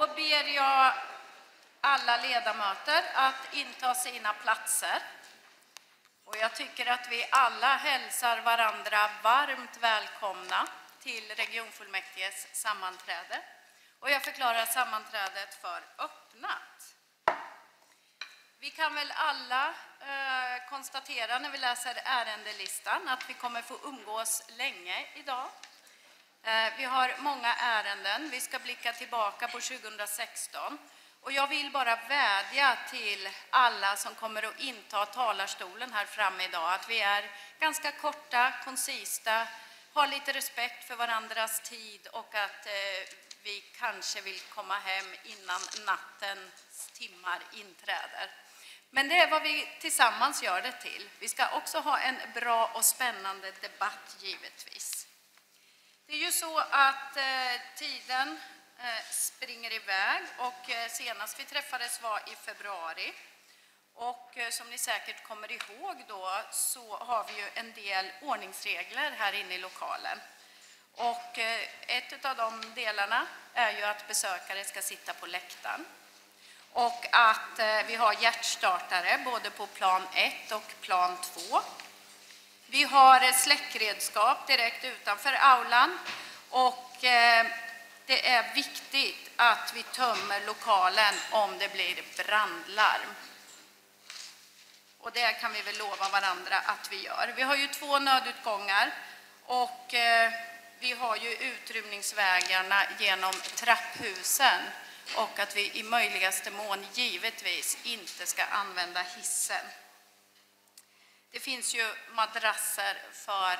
Då ber jag alla ledamöter att inta sina platser. Och jag tycker att vi alla hälsar varandra varmt välkomna till regionfullmäktiges sammanträde. Och jag förklarar sammanträdet för öppnat. Vi kan väl alla eh, konstatera när vi läser ärendelistan att vi kommer få umgås länge idag. Eh, vi har många ärenden. Vi ska blicka tillbaka på 2016. Och jag vill bara vädja till alla som kommer att inta talarstolen här framme idag att vi är ganska korta, koncista, har lite respekt för varandras tid och att eh, vi kanske vill komma hem innan nattens timmar inträder. Men det är vad vi tillsammans gör det till. Vi ska också ha en bra och spännande debatt givetvis. Det är ju så att eh, tiden eh, springer iväg och eh, senast vi träffades var i februari. Och eh, som ni säkert kommer ihåg då så har vi ju en del ordningsregler här inne i lokalen. Och eh, ett av de delarna är ju att besökare ska sitta på läktaren och att eh, vi har hjärtstartare både på plan 1 och plan 2. Vi har släckredskap direkt utanför aulan och eh, det är viktigt att vi tömmer lokalen om det blir brandlarm. Och det kan vi väl lova varandra att vi gör. Vi har ju två nödutgångar och eh, vi har ju utrymningsvägarna genom trapphusen och att vi i möjligaste mån givetvis inte ska använda hissen. Det finns ju madrasser för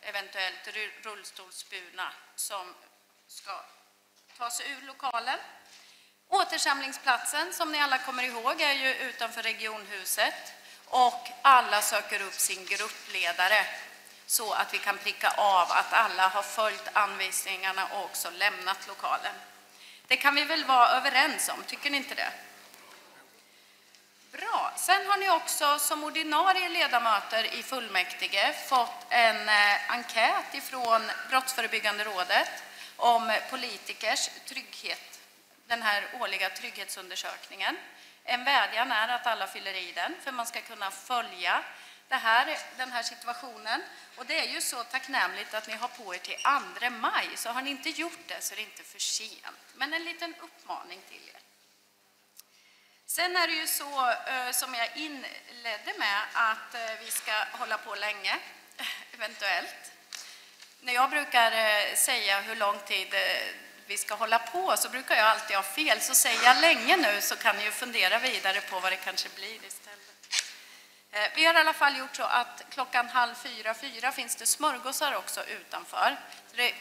eventuellt rullstolsburna som ska ta sig ur lokalen. Återsamlingsplatsen, som ni alla kommer ihåg, är ju utanför regionhuset och alla söker upp sin gruppledare så att vi kan pricka av att alla har följt anvisningarna och också lämnat lokalen. Det kan vi väl vara överens om, tycker ni inte det? Bra. Sen har ni också som ordinarie ledamöter i fullmäktige fått en eh, enkät ifrån Brottsförebyggande rådet om politikers trygghet, den här årliga trygghetsundersökningen. En vädjan är att alla fyller i den för man ska kunna följa det här, den här situationen. Och det är ju så tacknämligt att ni har på er till 2 maj, så har ni inte gjort det så är det inte för sent. Men en liten uppmaning till er. Sen är det ju så, eh, som jag inledde med, att eh, vi ska hålla på länge, eventuellt. När jag brukar eh, säga hur lång tid vi ska hålla på så brukar jag alltid ha fel. Så säger jag länge nu så kan ni ju fundera vidare på vad det kanske blir. Eh, vi har i alla fall gjort så att klockan halv fyra, fyra finns det smörgåsar också utanför.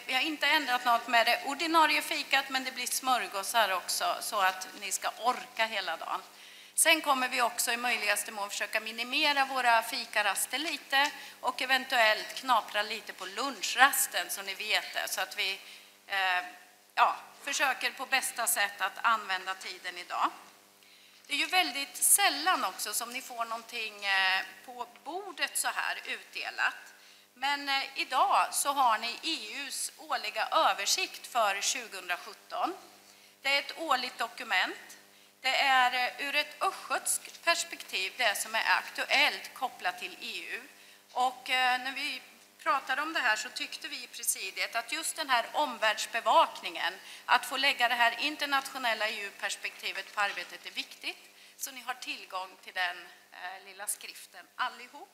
vi har inte ändrat något med det ordinarie fikat, men det blir smörgåsar också så att ni ska orka hela dagen. Sen kommer vi också i möjligaste mån försöka minimera våra fikaraster lite och eventuellt knapra lite på lunchrasten så ni vet det, så att vi eh, ja, försöker på bästa sätt att använda tiden idag. Det är ju väldigt sällan också som ni får någonting eh, på bordet så här utdelat. Men eh, idag så har ni EUs årliga översikt för 2017. Det är ett årligt dokument. Det är eh, ur ett östgötskt perspektiv det som är aktuellt kopplat till EU. Och när vi pratade om det här så tyckte vi i presidiet att just den här omvärldsbevakningen, att få lägga det här internationella EU-perspektivet på arbetet är viktigt. Så ni har tillgång till den eh, lilla skriften allihop.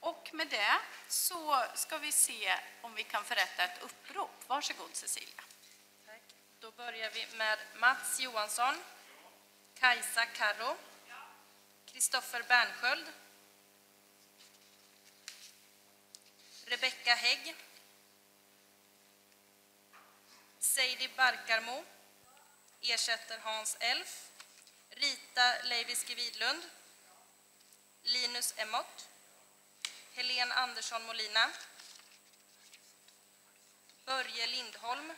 Och med det så ska vi se om vi kan förrätta ett upprop. Varsågod Cecilia. Tack. Då börjar vi med Mats Johansson, Kajsa Karro, Kristoffer Bernsköld, Rebecka Hägg, Seidi Barkarmo. Ersätter Hans Elf, Rita Leiviske Widlund, Linus Emott, Helene Andersson Molina, Börje Lindholm.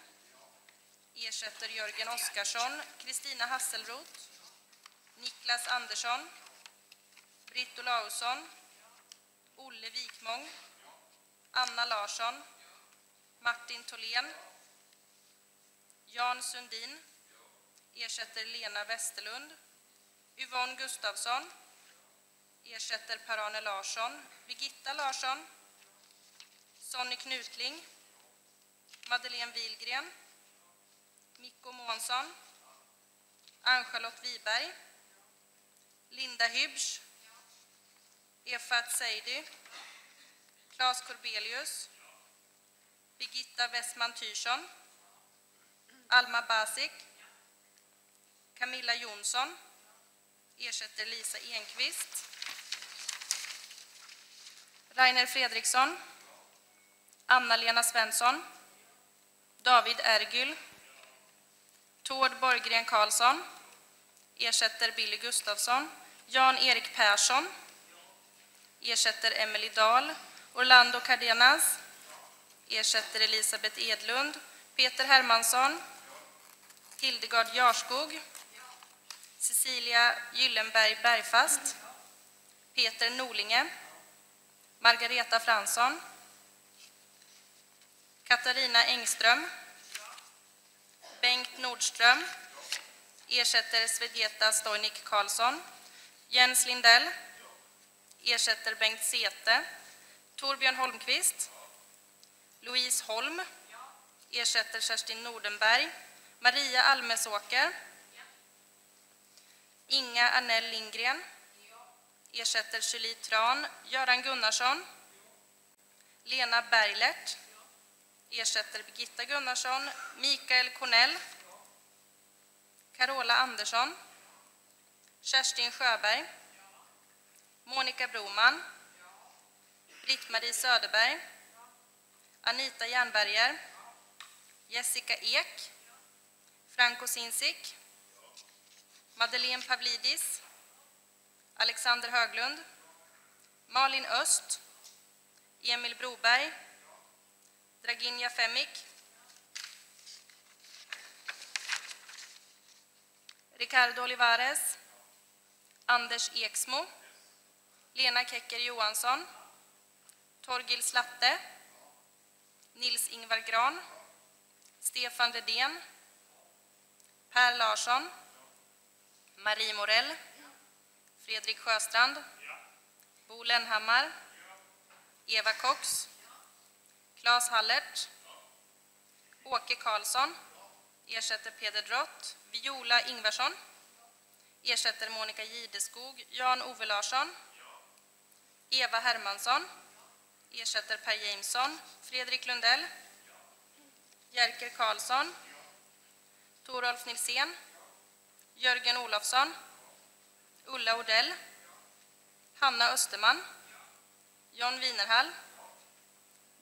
Ersätter Jörgen Oskarsson, Kristina Hasselroth, Niklas Andersson, Britt Olausson, Olle Wikmång, Anna Larsson, Martin Tholén, Jan Sundin, Ersätter Lena Westerlund. Yvonne Gustafsson. Ersätter Per-Arne Larsson. Birgitta Larsson. Sonny Knutling. Madeleine Wilgren. Mikko Månsson. Ann-Charlotte Wiberg. Linda Hybsch. Efat Seidy. Claes Corbelius. Birgitta Westman Tyrsson. Alma Basic. Camilla Jonsson. Ersätter Lisa Enqvist. Rainer Fredriksson. Anna-Lena Svensson. David Ergyl. Tord Borggren Karlsson. Ersätter Billy Gustafsson. Jan-Erik Persson. Ersätter Emelie Dahl. Orlando Cardenas. Ersätter Elisabeth Edlund. Peter Hermansson. Hildegard Jarskog. Cecilia Gyllenberg Bergfast. Peter Norlinge. Margareta Fransson. Katarina Engström. Bengt Nordström. Ersätter Svedjeta Stojnik Karlsson. Jens Lindell. Ersätter Bengt Sete. Torbjörn Holmqvist. Louise Holm. Ersätter Kerstin Nordenberg. Maria Almesåker. Inga Arnell Lindgren. Ersätter Julie Tran. Göran Gunnarsson. Lena Berglert. Ersätter Birgitta Gunnarsson. Mikael Cornell. Carola Andersson. Kerstin Sjöberg. Monica Broman. Britt-Marie Söderberg. Anita Jernberger. Jessica Ek. Franco Sinsik. Madeleine Pavlidis. Alexander Höglund. Malin Öst. Emil Broberg. Draginja Femik. Ricardo Olivares. Anders Eksmo. Lena Kecker Johansson. Torgil Slatte. Nils-Ingvar Gran. Stefan Redén. Per Larsson. Marie Morell. Fredrik Sjöstrand. Bo Lennhammar. Eva Cox. Claes Hallert. Åke Karlsson. Ersätter Peder Drott. Viola Ingvarsson. Ersätter Monica Gideskog. Jan-Ove Larsson. Eva Hermansson. Ersätter Per Jameson. Fredrik Lundell. Jerker Karlsson. Torolf Nilsén. Jörgen Olofsson. Ulla Odell. Hanna Österman. John Winerhall.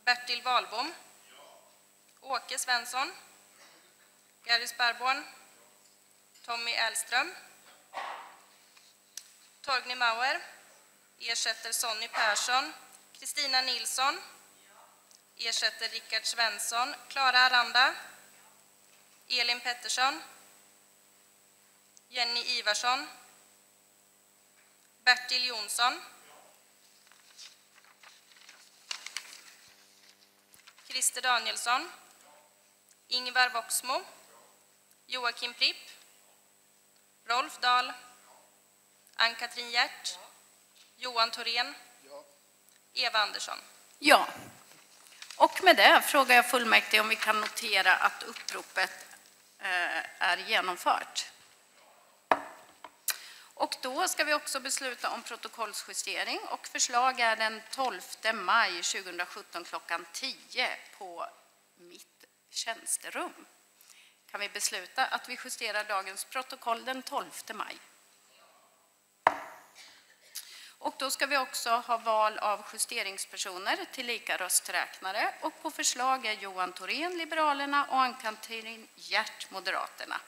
Bertil Wahlbom. Åke Svensson. Gary Sparborn. Tommy Elström. Torgny Mauer. Ersätter Sonny Persson. Kristina Nilsson. Ersätter Rickard Svensson. Klara Aranda. Elin Pettersson. Jenny Ivarsson. Bertil Jonsson. Christer Danielsson. Ingvar Voxmo. Joakim Pripp. Rolf Dahl. Ann-Katrin Hjärt. Johan Thorén. Eva Andersson. Ja. Och med det frågar jag fullmäktige om vi kan notera att uppropet eh, är genomfört. Och då ska vi också besluta om protokollsjustering och förslag är den 12 maj 2017 klockan 10 på mitt tjänsterum. Kan vi besluta att vi justerar dagens protokoll den 12 maj? Och då ska vi också ha val av justeringspersoner till lika rösträknare och på förslag är Johan Thorén, Liberalerna och Ann-Katrin Hjärt, Moderaterna.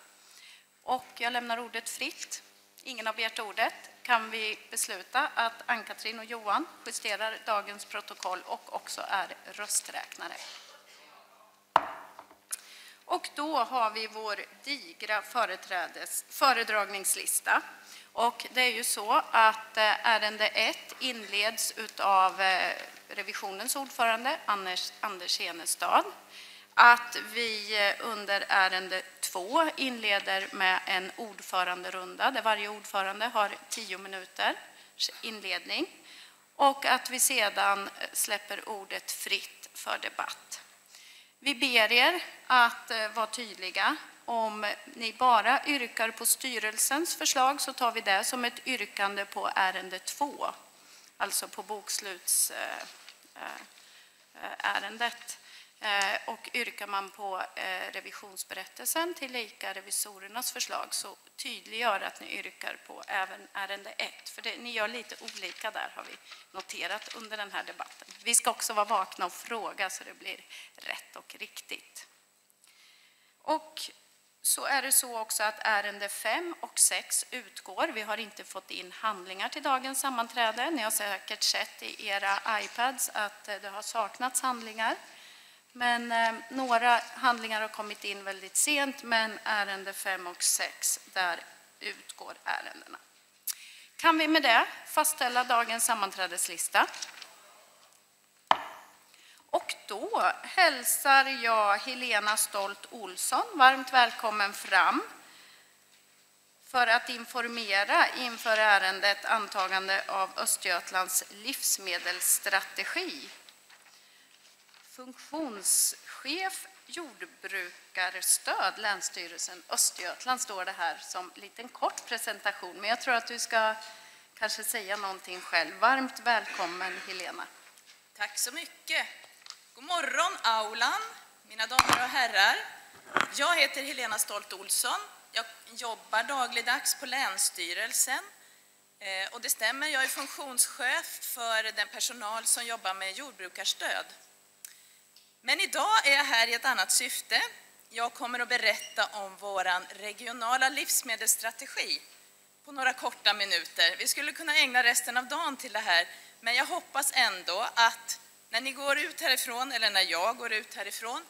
Och jag lämnar ordet fritt. Ingen har begärt ordet. Kan vi besluta att Ann-Katrin och Johan justerar dagens protokoll och också är rösträknare? Och då har vi vår digra föredragningslista. Och det är ju så att eh, ärende 1 inleds av eh, revisionens ordförande Anders, Anders Henestad. att vi eh, under ärende 2 inleder med en ordföranderunda där varje ordförande har tio minuters inledning och att vi sedan släpper ordet fritt för debatt. Vi ber er att eh, vara tydliga. Om ni bara yrkar på styrelsens förslag så tar vi det som ett yrkande på ärende två, alltså på bokslutsärendet. Eh, eh, eh Eh, och yrkar man på eh, revisionsberättelsen till lika revisorernas förslag så tydliggör att ni yrkar på även ärende 1. För det, ni gör lite olika där har vi noterat under den här debatten. Vi ska också vara vakna och fråga så det blir rätt och riktigt. Och så är det så också att ärende 5 och 6 utgår. Vi har inte fått in handlingar till dagens sammanträde. Ni har säkert sett i era iPads att eh, det har saknats handlingar. Men eh, några handlingar har kommit in väldigt sent, men ärende 5 och 6, där utgår ärendena. Kan vi med det fastställa dagens sammanträdeslista? Och då hälsar jag Helena Stolt Olsson varmt välkommen fram för att informera inför ärendet antagande av Östergötlands livsmedelsstrategi funktionschef jordbrukarstöd, Länsstyrelsen Östergötland står det här som liten kort presentation. Men jag tror att du ska kanske säga någonting själv. Varmt välkommen Helena. Tack så mycket. God morgon aulan, mina damer och herrar. Jag heter Helena Stolt Olsson. Jag jobbar dagligdags på Länsstyrelsen. Eh, och det stämmer, jag är funktionschef för den personal som jobbar med jordbrukarstöd. Men idag är jag här i ett annat syfte. Jag kommer att berätta om vår regionala livsmedelsstrategi på några korta minuter. Vi skulle kunna ägna resten av dagen till det här, men jag hoppas ändå att när ni går ut härifrån, eller när jag går ut härifrån,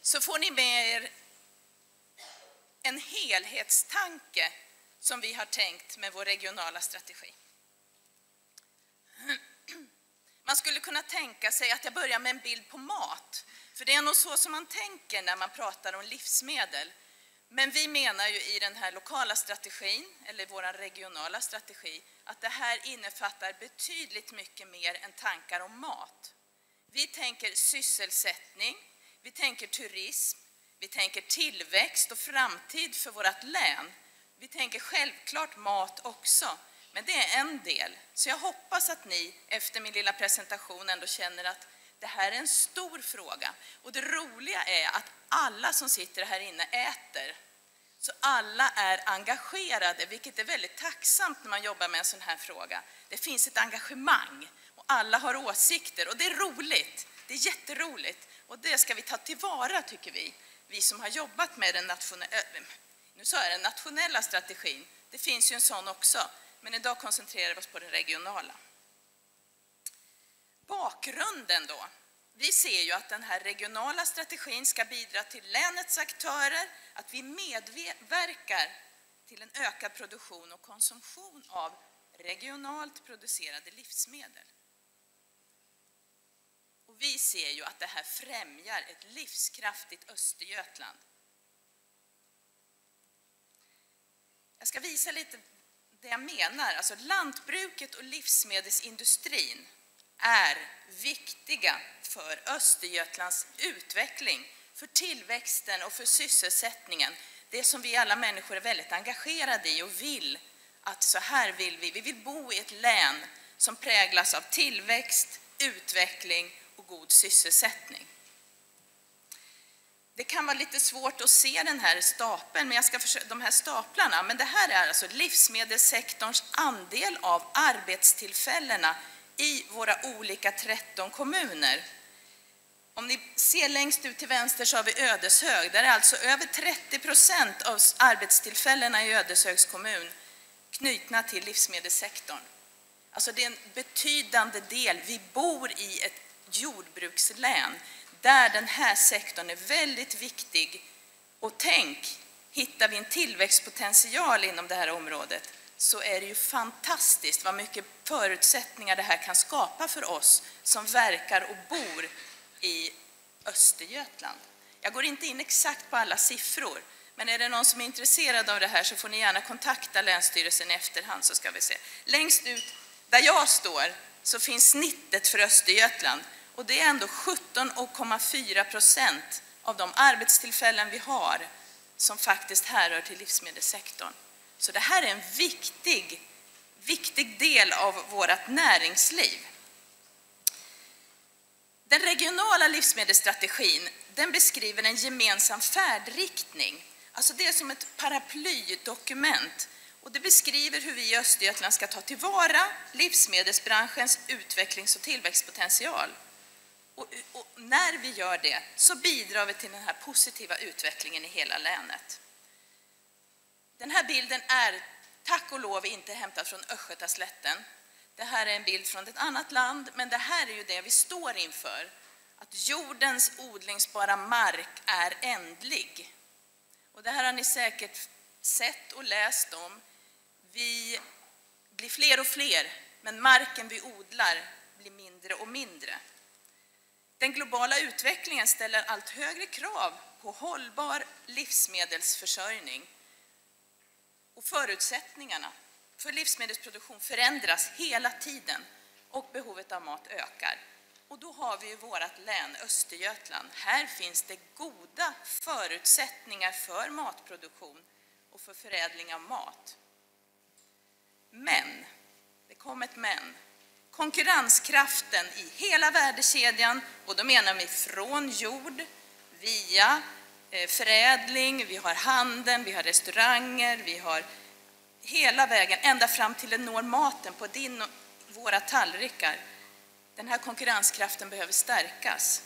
så får ni med er en helhetstanke som vi har tänkt med vår regionala strategi. Man skulle kunna tänka sig att jag börjar med en bild på mat. För det är nog så som man tänker när man pratar om livsmedel. Men vi menar ju i den här lokala strategin, eller vår regionala strategi, att det här innefattar betydligt mycket mer än tankar om mat. Vi tänker sysselsättning, vi tänker turism, vi tänker tillväxt och framtid för vårt län. Vi tänker självklart mat också, men det är en del. Så jag hoppas att ni efter min lilla presentation ändå känner att det här är en stor fråga. Och det roliga är att alla som sitter här inne äter. Så alla är engagerade, vilket är väldigt tacksamt när man jobbar med en sån här fråga. Det finns ett engagemang och alla har åsikter och det är roligt. Det är jätteroligt och det ska vi ta tillvara tycker vi, vi som har jobbat med den nationella, nu sa jag den nationella strategin. Det finns ju en sån också, men idag koncentrerar vi oss på den regionala. Bakgrunden då? Vi ser ju att den här regionala strategin ska bidra till länets aktörer, att vi medverkar till en ökad produktion och konsumtion av regionalt producerade livsmedel. Och vi ser ju att det här främjar ett livskraftigt Östergötland. Jag ska visa lite det jag menar. Alltså lantbruket och livsmedelsindustrin är viktiga för Östergötlands utveckling, för tillväxten och för sysselsättningen. Det som vi alla människor är väldigt engagerade i och vill att så här vill vi. Vi vill bo i ett län som präglas av tillväxt, utveckling och god sysselsättning. Det kan vara lite svårt att se den här stapeln, men jag ska försöka, de här staplarna, men det här är alltså livsmedelssektorns andel av arbetstillfällena i våra olika 13 kommuner. Om ni ser längst ut till vänster så har vi Ödeshög. Där är alltså över 30 procent av arbetstillfällena i Ödeshögs kommun knutna till livsmedelssektorn. Alltså det är en betydande del. Vi bor i ett jordbrukslän där den här sektorn är väldigt viktig. Och tänk, hittar vi en tillväxtpotential inom det här området så är det ju fantastiskt vad mycket förutsättningar det här kan skapa för oss som verkar och bor i Östergötland. Jag går inte in exakt på alla siffror, men är det någon som är intresserad av det här så får ni gärna kontakta Länsstyrelsen i efterhand så ska vi se. Längst ut där jag står så finns snittet för Östergötland och det är ändå 17,4 procent av de arbetstillfällen vi har som faktiskt härrör till livsmedelssektorn. Så det här är en viktig, viktig del av vårt näringsliv. Den regionala livsmedelsstrategin den beskriver en gemensam färdriktning. Alltså det är som ett paraplydokument och det beskriver hur vi i Östergötland ska ta tillvara livsmedelsbranschens utvecklings och tillväxtpotential. Och, och, när vi gör det så bidrar vi till den här positiva utvecklingen i hela länet. Den här bilden är tack och lov inte hämtad från Östgötaslätten. Det här är en bild från ett annat land, men det här är ju det vi står inför. Att jordens odlingsbara mark är ändlig. Och det här har ni säkert sett och läst om. Vi blir fler och fler, men marken vi odlar blir mindre och mindre. Den globala utvecklingen ställer allt högre krav på hållbar livsmedelsförsörjning. Och förutsättningarna för livsmedelsproduktion förändras hela tiden och behovet av mat ökar. Och då har vi ju vårt län Östergötland. Här finns det goda förutsättningar för matproduktion och för förädling av mat. Men, det kom ett men, konkurrenskraften i hela värdekedjan, och då menar vi från jord, via eh, förädling, vi har handeln, vi har restauranger, vi har hela vägen ända fram till den når maten på din och våra tallrikar. Den här konkurrenskraften behöver stärkas.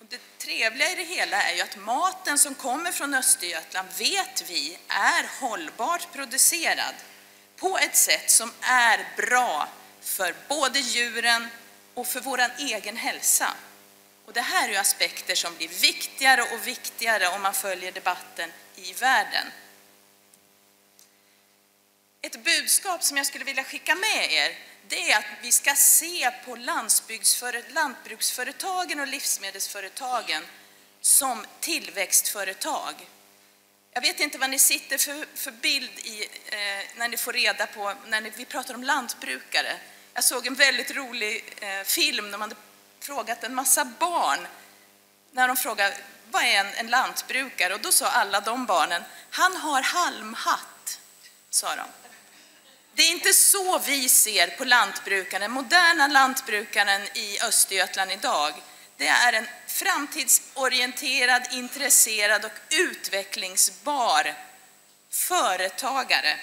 Och det trevliga i det hela är ju att maten som kommer från Östergötland vet vi är hållbart producerad på ett sätt som är bra för både djuren och för vår egen hälsa. Och det här är aspekter som blir viktigare och viktigare om man följer debatten i världen. Ett budskap som jag skulle vilja skicka med er, det är att vi ska se på lantbruksföretagen och livsmedelsföretagen som tillväxtföretag. Jag vet inte vad ni sitter för, för bild i eh, när ni får reda på, när ni, vi pratar om lantbrukare. Jag såg en väldigt rolig eh, film där man hade frågat en massa barn, när de frågade vad är en, en lantbrukare? Och då sa alla de barnen, han har halmhatt, sa de. Det är inte så vi ser på lantbrukaren, den moderna lantbrukaren i Östergötland idag. Det är en framtidsorienterad, intresserad och utvecklingsbar företagare.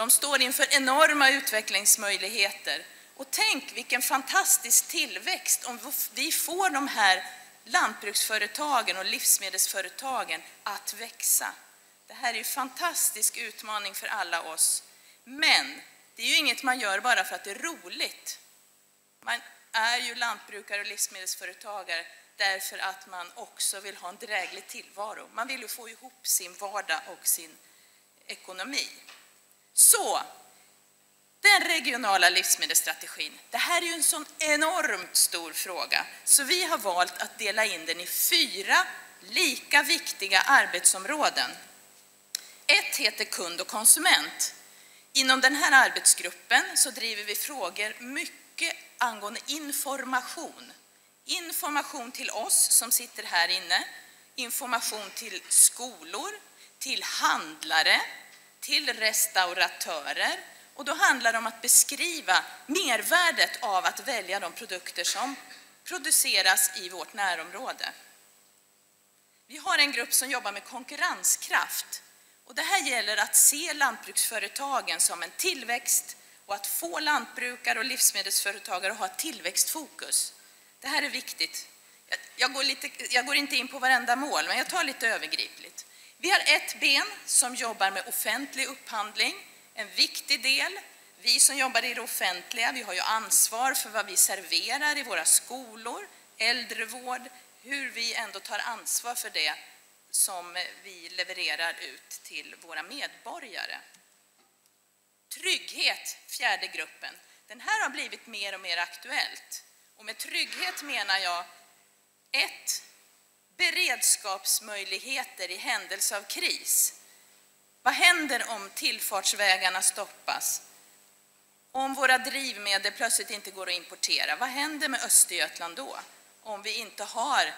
De står inför enorma utvecklingsmöjligheter. Och tänk vilken fantastisk tillväxt om vi får de här lantbruksföretagen och livsmedelsföretagen att växa. Det här är en fantastisk utmaning för alla oss. Men det är ju inget man gör bara för att det är roligt. Man är ju lantbrukare och livsmedelsföretagare därför att man också vill ha en dräglig tillvaro. Man vill ju få ihop sin vardag och sin ekonomi. Så, den regionala livsmedelsstrategin, det här är ju en sån enormt stor fråga så vi har valt att dela in den i fyra lika viktiga arbetsområden. Ett heter kund och konsument. Inom den här arbetsgruppen så driver vi frågor mycket angående information. Information till oss som sitter här inne, information till skolor, till handlare, till restauratörer. Och då handlar det om att beskriva mervärdet av att välja de produkter som produceras i vårt närområde. Vi har en grupp som jobbar med konkurrenskraft. Och det här gäller att se lantbruksföretagen som en tillväxt och att få lantbrukare och livsmedelsföretagare att ha ett tillväxtfokus. Det här är viktigt. Jag går, lite, jag går inte in på varenda mål, men jag tar lite övergripligt. Vi har ett ben som jobbar med offentlig upphandling, en viktig del. Vi som jobbar i det offentliga, vi har ju ansvar för vad vi serverar i våra skolor, äldrevård, hur vi ändå tar ansvar för det som vi levererar ut till våra medborgare. Trygghet, fjärde gruppen. Den här har blivit mer och mer aktuellt. Och med trygghet menar jag ett, beredskapsmöjligheter i händelse av kris. Vad händer om tillfartsvägarna stoppas? Om våra drivmedel plötsligt inte går att importera, vad händer med Östergötland då? Om vi inte har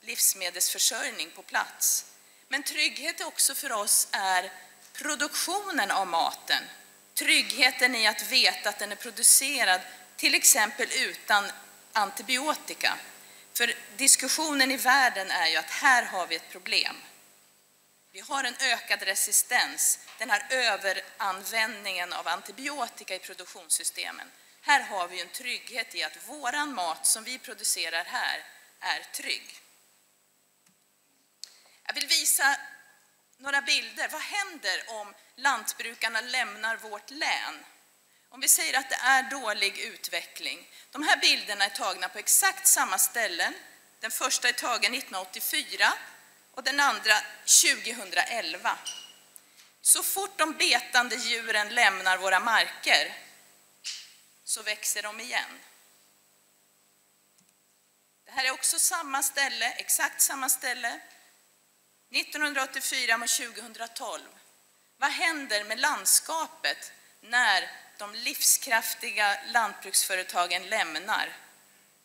livsmedelsförsörjning på plats. Men trygghet också för oss är produktionen av maten. Tryggheten i att veta att den är producerad till exempel utan antibiotika. För diskussionen i världen är ju att här har vi ett problem. Vi har en ökad resistens, den här överanvändningen av antibiotika i produktionssystemen. Här har vi en trygghet i att våran mat som vi producerar här är trygg. Jag vill visa några bilder. Vad händer om lantbrukarna lämnar vårt län? Om vi säger att det är dålig utveckling. De här bilderna är tagna på exakt samma ställen. Den första är tagen 1984 och den andra 2011. Så fort de betande djuren lämnar våra marker så växer de igen. Det här är också samma ställe, exakt samma ställe. 1984 mot 2012. Vad händer med landskapet när de livskraftiga lantbruksföretagen lämnar?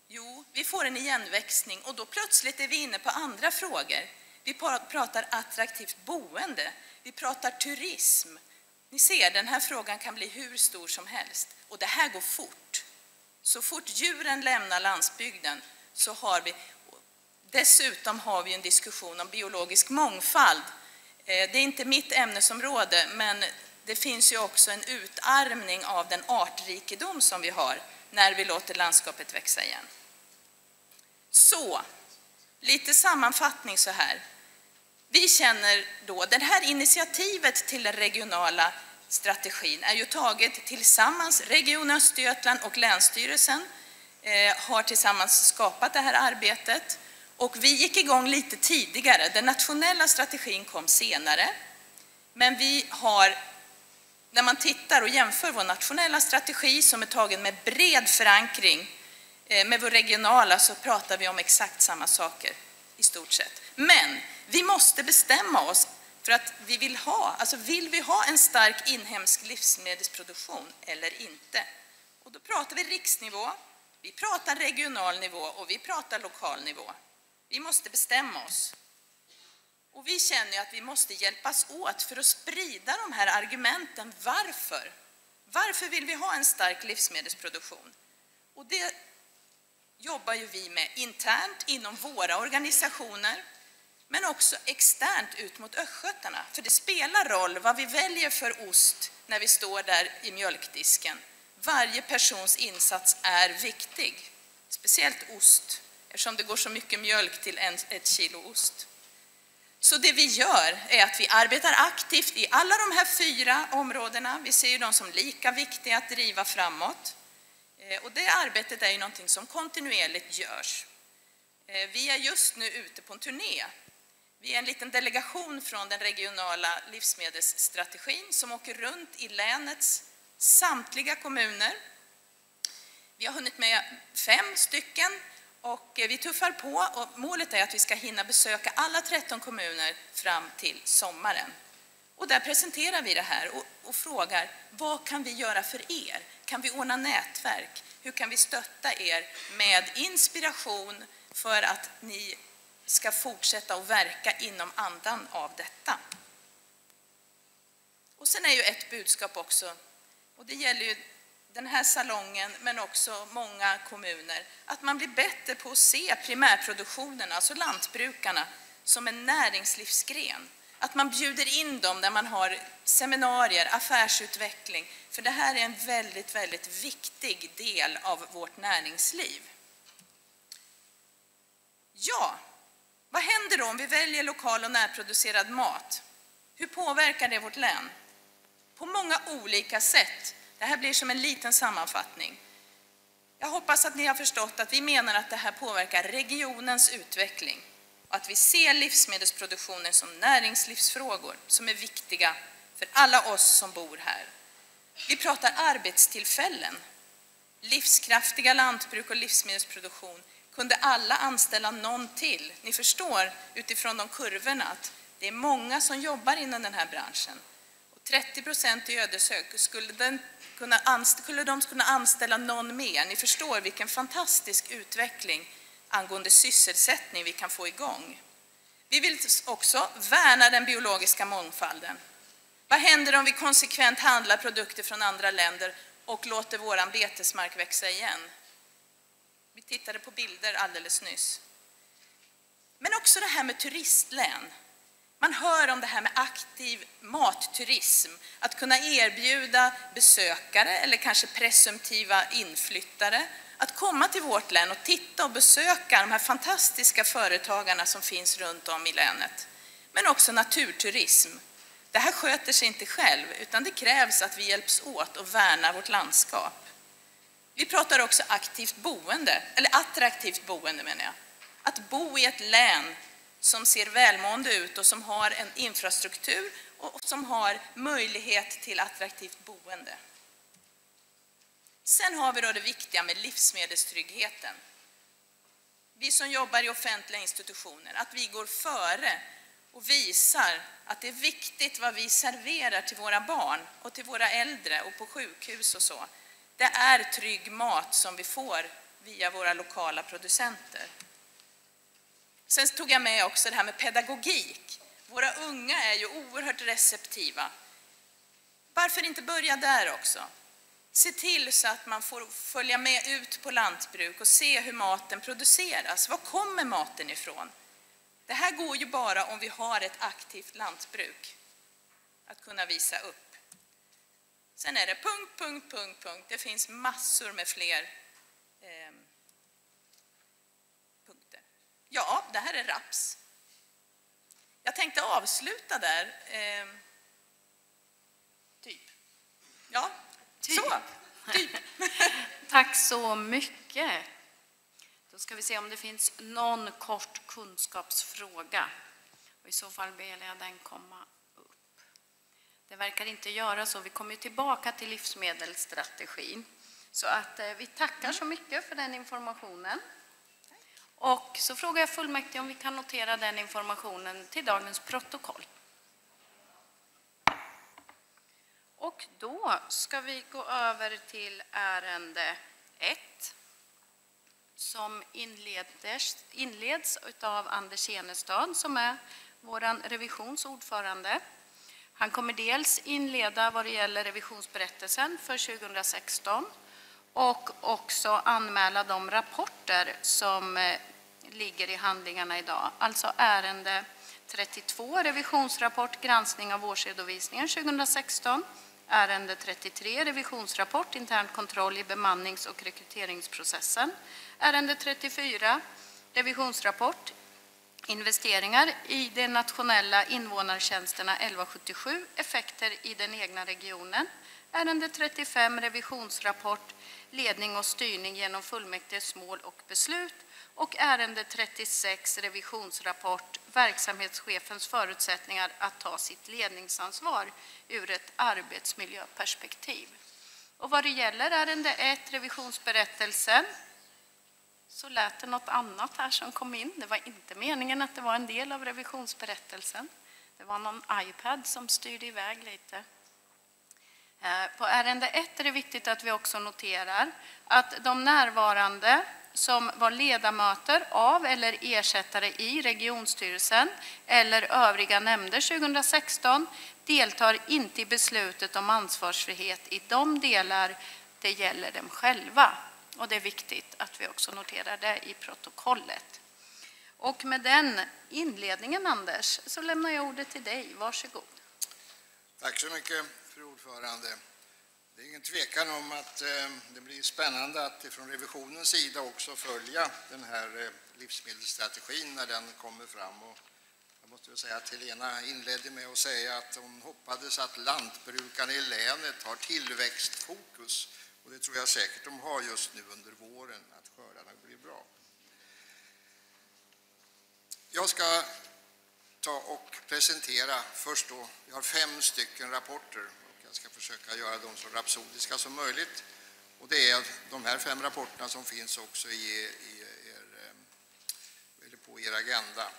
Jo, vi får en igenväxning och då plötsligt är vi inne på andra frågor. Vi pratar attraktivt boende, vi pratar turism. Ni ser, den här frågan kan bli hur stor som helst. Och det här går fort. Så fort djuren lämnar landsbygden så har vi... Dessutom har vi en diskussion om biologisk mångfald. Eh, det är inte mitt ämnesområde, men det finns ju också en utarmning av den artrikedom som vi har när vi låter landskapet växa igen. Så, lite sammanfattning så här. Vi känner då, det här initiativet till den regionala strategin är ju taget tillsammans, Region Östergötland och Länsstyrelsen eh, har tillsammans skapat det här arbetet. Och vi gick igång lite tidigare, den nationella strategin kom senare. Men vi har, när man tittar och jämför vår nationella strategi som är tagen med bred förankring eh, med vår regionala så pratar vi om exakt samma saker i stort sett. Men vi måste bestämma oss för att vi vill ha, alltså vill vi ha en stark inhemsk livsmedelsproduktion eller inte? Och då pratar vi riksnivå, vi pratar regional nivå och vi pratar lokal nivå. Vi måste bestämma oss. Och vi känner att vi måste hjälpas åt för att sprida de här argumenten. Varför? Varför vill vi ha en stark livsmedelsproduktion? Och det jobbar ju vi med internt inom våra organisationer men också externt ut mot östgötarna. För det spelar roll vad vi väljer för ost när vi står där i mjölkdisken. Varje persons insats är viktig, speciellt ost, eftersom det går så mycket mjölk till en, ett kilo ost. Så det vi gör är att vi arbetar aktivt i alla de här fyra områdena. Vi ser ju dem som lika viktiga att driva framåt. Eh, och det arbetet är ju någonting som kontinuerligt görs. Eh, vi är just nu ute på en turné vi är en liten delegation från den regionala livsmedelsstrategin som åker runt i länets samtliga kommuner. Vi har hunnit med fem stycken och eh, vi tuffar på och målet är att vi ska hinna besöka alla 13 kommuner fram till sommaren. Och där presenterar vi det här och, och frågar vad kan vi göra för er? Kan vi ordna nätverk? Hur kan vi stötta er med inspiration för att ni ska fortsätta att verka inom andan av detta. Och sen är ju ett budskap också, och det gäller ju den här salongen men också många kommuner, att man blir bättre på att se primärproduktionen, alltså lantbrukarna, som en näringslivsgren. Att man bjuder in dem när man har seminarier, affärsutveckling, för det här är en väldigt, väldigt viktig del av vårt näringsliv. Ja, vad händer då om vi väljer lokal och närproducerad mat? Hur påverkar det vårt län? På många olika sätt. Det här blir som en liten sammanfattning. Jag hoppas att ni har förstått att vi menar att det här påverkar regionens utveckling och att vi ser livsmedelsproduktionen som näringslivsfrågor som är viktiga för alla oss som bor här. Vi pratar arbetstillfällen. Livskraftiga lantbruk och livsmedelsproduktion kunde alla anställa någon till. Ni förstår utifrån de kurvorna att det är många som jobbar inom den här branschen. Och 30 procent i Ödeshög, skulle, den kunna skulle de kunna anställa någon mer? Ni förstår vilken fantastisk utveckling angående sysselsättning vi kan få igång. Vi vill också värna den biologiska mångfalden. Vad händer om vi konsekvent handlar produkter från andra länder och låter vår betesmark växa igen? Vi tittade på bilder alldeles nyss. Men också det här med turistlän. Man hör om det här med aktiv matturism, att kunna erbjuda besökare eller kanske presumtiva inflyttare att komma till vårt län och titta och besöka de här fantastiska företagarna som finns runt om i länet. Men också naturturism. Det här sköter sig inte själv, utan det krävs att vi hjälps åt och värnar vårt landskap. Vi pratar också aktivt boende, eller attraktivt boende menar jag. Att bo i ett län som ser välmående ut och som har en infrastruktur och som har möjlighet till attraktivt boende. Sen har vi då det viktiga med livsmedelstryggheten. Vi som jobbar i offentliga institutioner, att vi går före och visar att det är viktigt vad vi serverar till våra barn och till våra äldre och på sjukhus och så. Det är trygg mat som vi får via våra lokala producenter. Sen tog jag med också det här med pedagogik. Våra unga är ju oerhört receptiva. Varför inte börja där också? Se till så att man får följa med ut på lantbruk och se hur maten produceras. Var kommer maten ifrån? Det här går ju bara om vi har ett aktivt lantbruk att kunna visa upp. Sen är det punkt, punkt, punkt, punkt. Det finns massor med fler eh, punkter. Ja, det här är raps. Jag tänkte avsluta där. Eh, typ. Ja, Typ. så. Typ. Tack så mycket. Då ska vi se om det finns någon kort kunskapsfråga. Och I så fall ber jag den komma upp. Det verkar inte göra så. Vi kommer tillbaka till livsmedelsstrategin. Så att eh, vi tackar så mycket för den informationen. Och så frågar jag fullmäktige om vi kan notera den informationen till dagens protokoll. Och då ska vi gå över till ärende 1 som inleds, inleds av Anders Enestad som är vår revisionsordförande. Han kommer dels inleda vad det gäller revisionsberättelsen för 2016 och också anmäla de rapporter som eh, ligger i handlingarna idag. Alltså ärende 32, revisionsrapport, granskning av årsredovisningen 2016. Ärende 33, revisionsrapport, intern kontroll i bemannings och rekryteringsprocessen. Ärende 34, revisionsrapport, investeringar i de nationella invånartjänsterna 1177, effekter i den egna regionen. Ärende 35, revisionsrapport, ledning och styrning genom fullmäktiges mål och beslut. Och ärende 36, revisionsrapport, verksamhetschefens förutsättningar att ta sitt ledningsansvar ur ett arbetsmiljöperspektiv. Och vad det gäller ärende 1, revisionsberättelsen, så lät det något annat här som kom in. Det var inte meningen att det var en del av revisionsberättelsen. Det var någon iPad som styrde iväg lite. Eh, på ärende 1 är det viktigt att vi också noterar att de närvarande som var ledamöter av eller ersättare i regionstyrelsen eller övriga nämnder 2016 deltar inte i beslutet om ansvarsfrihet i de delar det gäller dem själva. Och det är viktigt att vi också noterar det i protokollet. Och med den inledningen, Anders, så lämnar jag ordet till dig. Varsågod. Tack så mycket, fru ordförande. Det är ingen tvekan om att eh, det blir spännande att från revisionens sida också följa den här eh, livsmedelsstrategin när den kommer fram. Och jag måste säga att Helena inledde med att säga att hon hoppades att lantbrukarna i länet har tillväxtfokus. Och det tror jag säkert de har just nu under våren, att skördarna blir bra. Jag ska ta och presentera först då, vi har fem stycken rapporter jag ska försöka göra dem så rapsodiska som möjligt. Och det är de här fem rapporterna som finns också i, i er eh, på er agenda.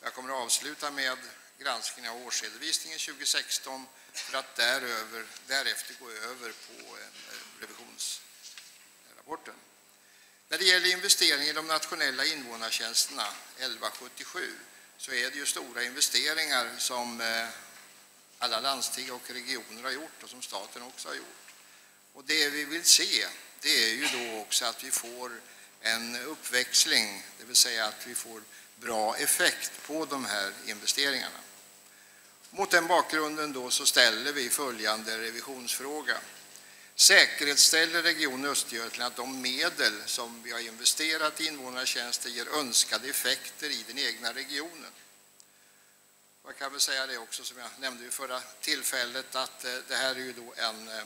Jag kommer att avsluta med granskningen av årsredovisningen 2016 för att däröver, därefter gå över på eh, revisionsrapporten. När det gäller investeringar i de nationella invånartjänsterna 1177 så är det ju stora investeringar som eh, alla landsting och regioner har gjort och som staten också har gjort. Och det vi vill se det är ju då också att vi får en uppväxling, det vill säga att vi får bra effekt på de här investeringarna. Mot den bakgrunden då så ställer vi följande revisionsfråga. Säkerhetsställer Region Östergötland att de medel som vi har investerat i invånartjänster ger önskade effekter i den egna regionen? Jag kan väl säga det också som jag nämnde vid förra tillfället att eh, det här är ju då en, eh,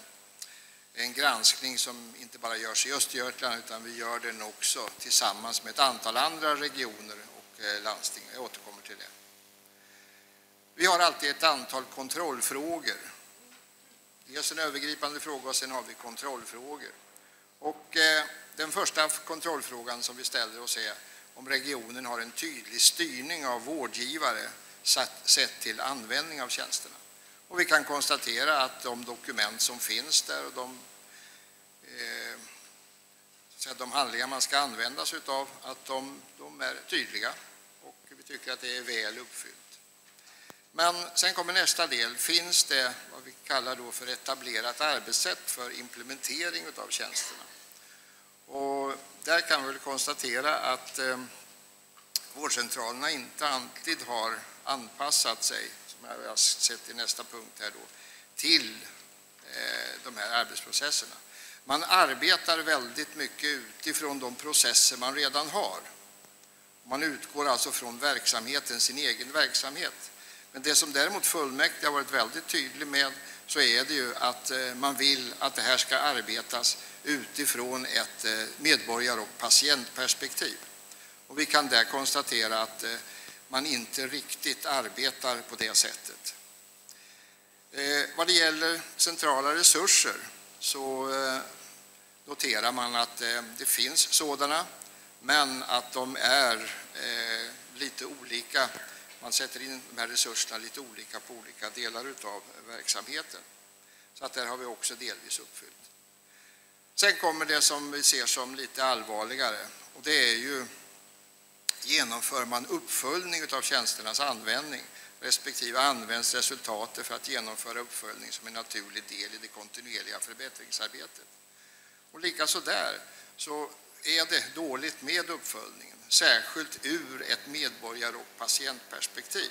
en granskning som inte bara görs i Östergötland utan vi gör den också tillsammans med ett antal andra regioner och eh, landsting. Jag återkommer till det. Vi har alltid ett antal kontrollfrågor. Dels en övergripande fråga och sen har vi kontrollfrågor. Och den första kontrollfrågan som vi ställer oss är om regionen har en tydlig styrning av vårdgivare sett till användning av tjänsterna. Och vi kan konstatera att de dokument som finns där och de, eh, de handlingar man ska använda sig av, att de, de är tydliga och vi tycker att det är väl uppfyllt. Men sen kommer nästa del. Finns det vad vi kallar då för etablerat arbetssätt för implementering av tjänsterna? Och där kan vi konstatera att eh, vårdcentralerna inte alltid har anpassat sig, som jag har sett i nästa punkt här då, till eh, de här arbetsprocesserna. Man arbetar väldigt mycket utifrån de processer man redan har. Man utgår alltså från verksamheten, sin egen verksamhet. Men det som däremot fullmäktige har varit väldigt tydlig med så är det ju att eh, man vill att det här ska arbetas utifrån ett eh, medborgar och patientperspektiv. Och vi kan där konstatera att man inte riktigt arbetar på det sättet. Eh, vad det gäller centrala resurser så eh, noterar man att eh, det finns sådana, men att de är eh, lite olika. Man sätter in de här resurserna lite olika på olika delar av verksamheten. Så att där har vi också delvis uppfyllt. Sen kommer det som vi ser som lite allvarligare och det är ju genomför man uppföljning av tjänsternas användning respektive används resultatet för att genomföra uppföljning som en naturlig del i det kontinuerliga förbättringsarbetet. Och likaså där så är det dåligt med uppföljningen, särskilt ur ett medborgar och patientperspektiv.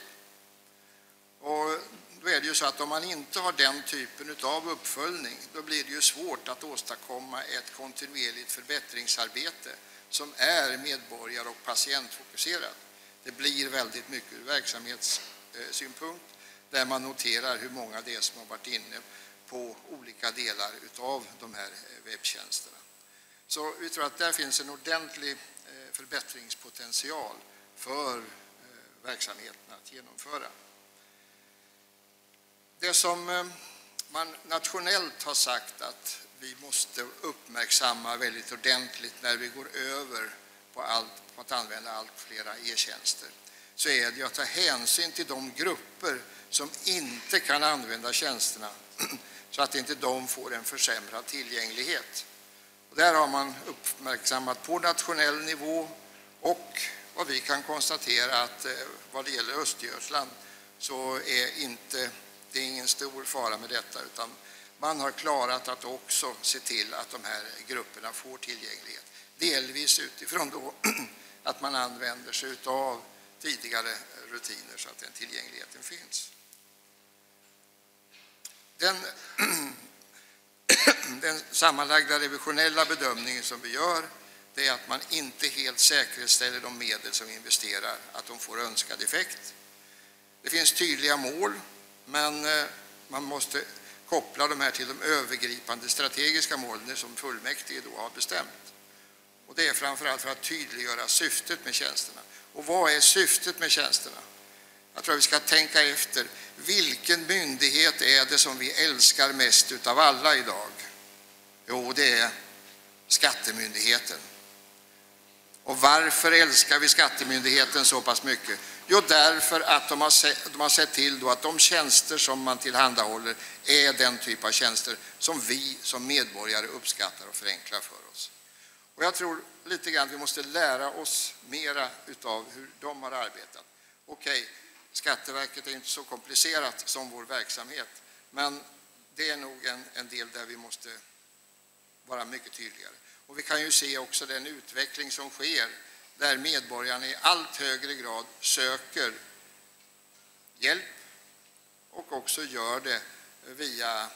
Och då är det ju så att om man inte har den typen av uppföljning, då blir det ju svårt att åstadkomma ett kontinuerligt förbättringsarbete som är medborgar och patientfokuserad. Det blir väldigt mycket ur verksamhetssynpunkt där man noterar hur många det är som har varit inne på olika delar av de här eh, webbtjänsterna. Så vi tror att där finns en ordentlig eh, förbättringspotential för eh, verksamheten att genomföra. Det som man nationellt har sagt att vi måste uppmärksamma väldigt ordentligt när vi går över på, allt, på att använda allt flera e-tjänster så är det att ta hänsyn till de grupper som inte kan använda tjänsterna så att inte de får en försämrad tillgänglighet. Och där har man uppmärksammat på nationell nivå och vad vi kan konstatera att eh, vad det gäller Östergötland så är inte, det är ingen stor fara med detta utan man har klarat att också se till att de här grupperna får tillgänglighet. Delvis utifrån då att man använder sig av tidigare rutiner så att den tillgängligheten finns. Den, den sammanlagda revisionella bedömningen som vi gör det är att man inte helt säkerställer de medel som investerar, att de får önskad effekt. Det finns tydliga mål, men eh, man måste koppla de här till de övergripande strategiska målen som fullmäktige då har bestämt. Och det är framförallt för att tydliggöra syftet med tjänsterna. Och vad är syftet med tjänsterna? Jag tror att vi ska tänka efter. Vilken myndighet är det som vi älskar mest utav alla idag? Jo, det är Skattemyndigheten. Och varför älskar vi Skattemyndigheten så pass mycket? Jo, därför att de har, sett, de har sett till då att de tjänster som man tillhandahåller är den typ av tjänster som vi som medborgare uppskattar och förenklar för oss. Och jag tror lite grann att vi måste lära oss mera utav hur de har arbetat. Okej, Skatteverket är inte så komplicerat som vår verksamhet, men det är nog en, en del där vi måste vara mycket tydligare. Och vi kan ju se också den utveckling som sker där medborgarna i allt högre grad söker hjälp och också gör det via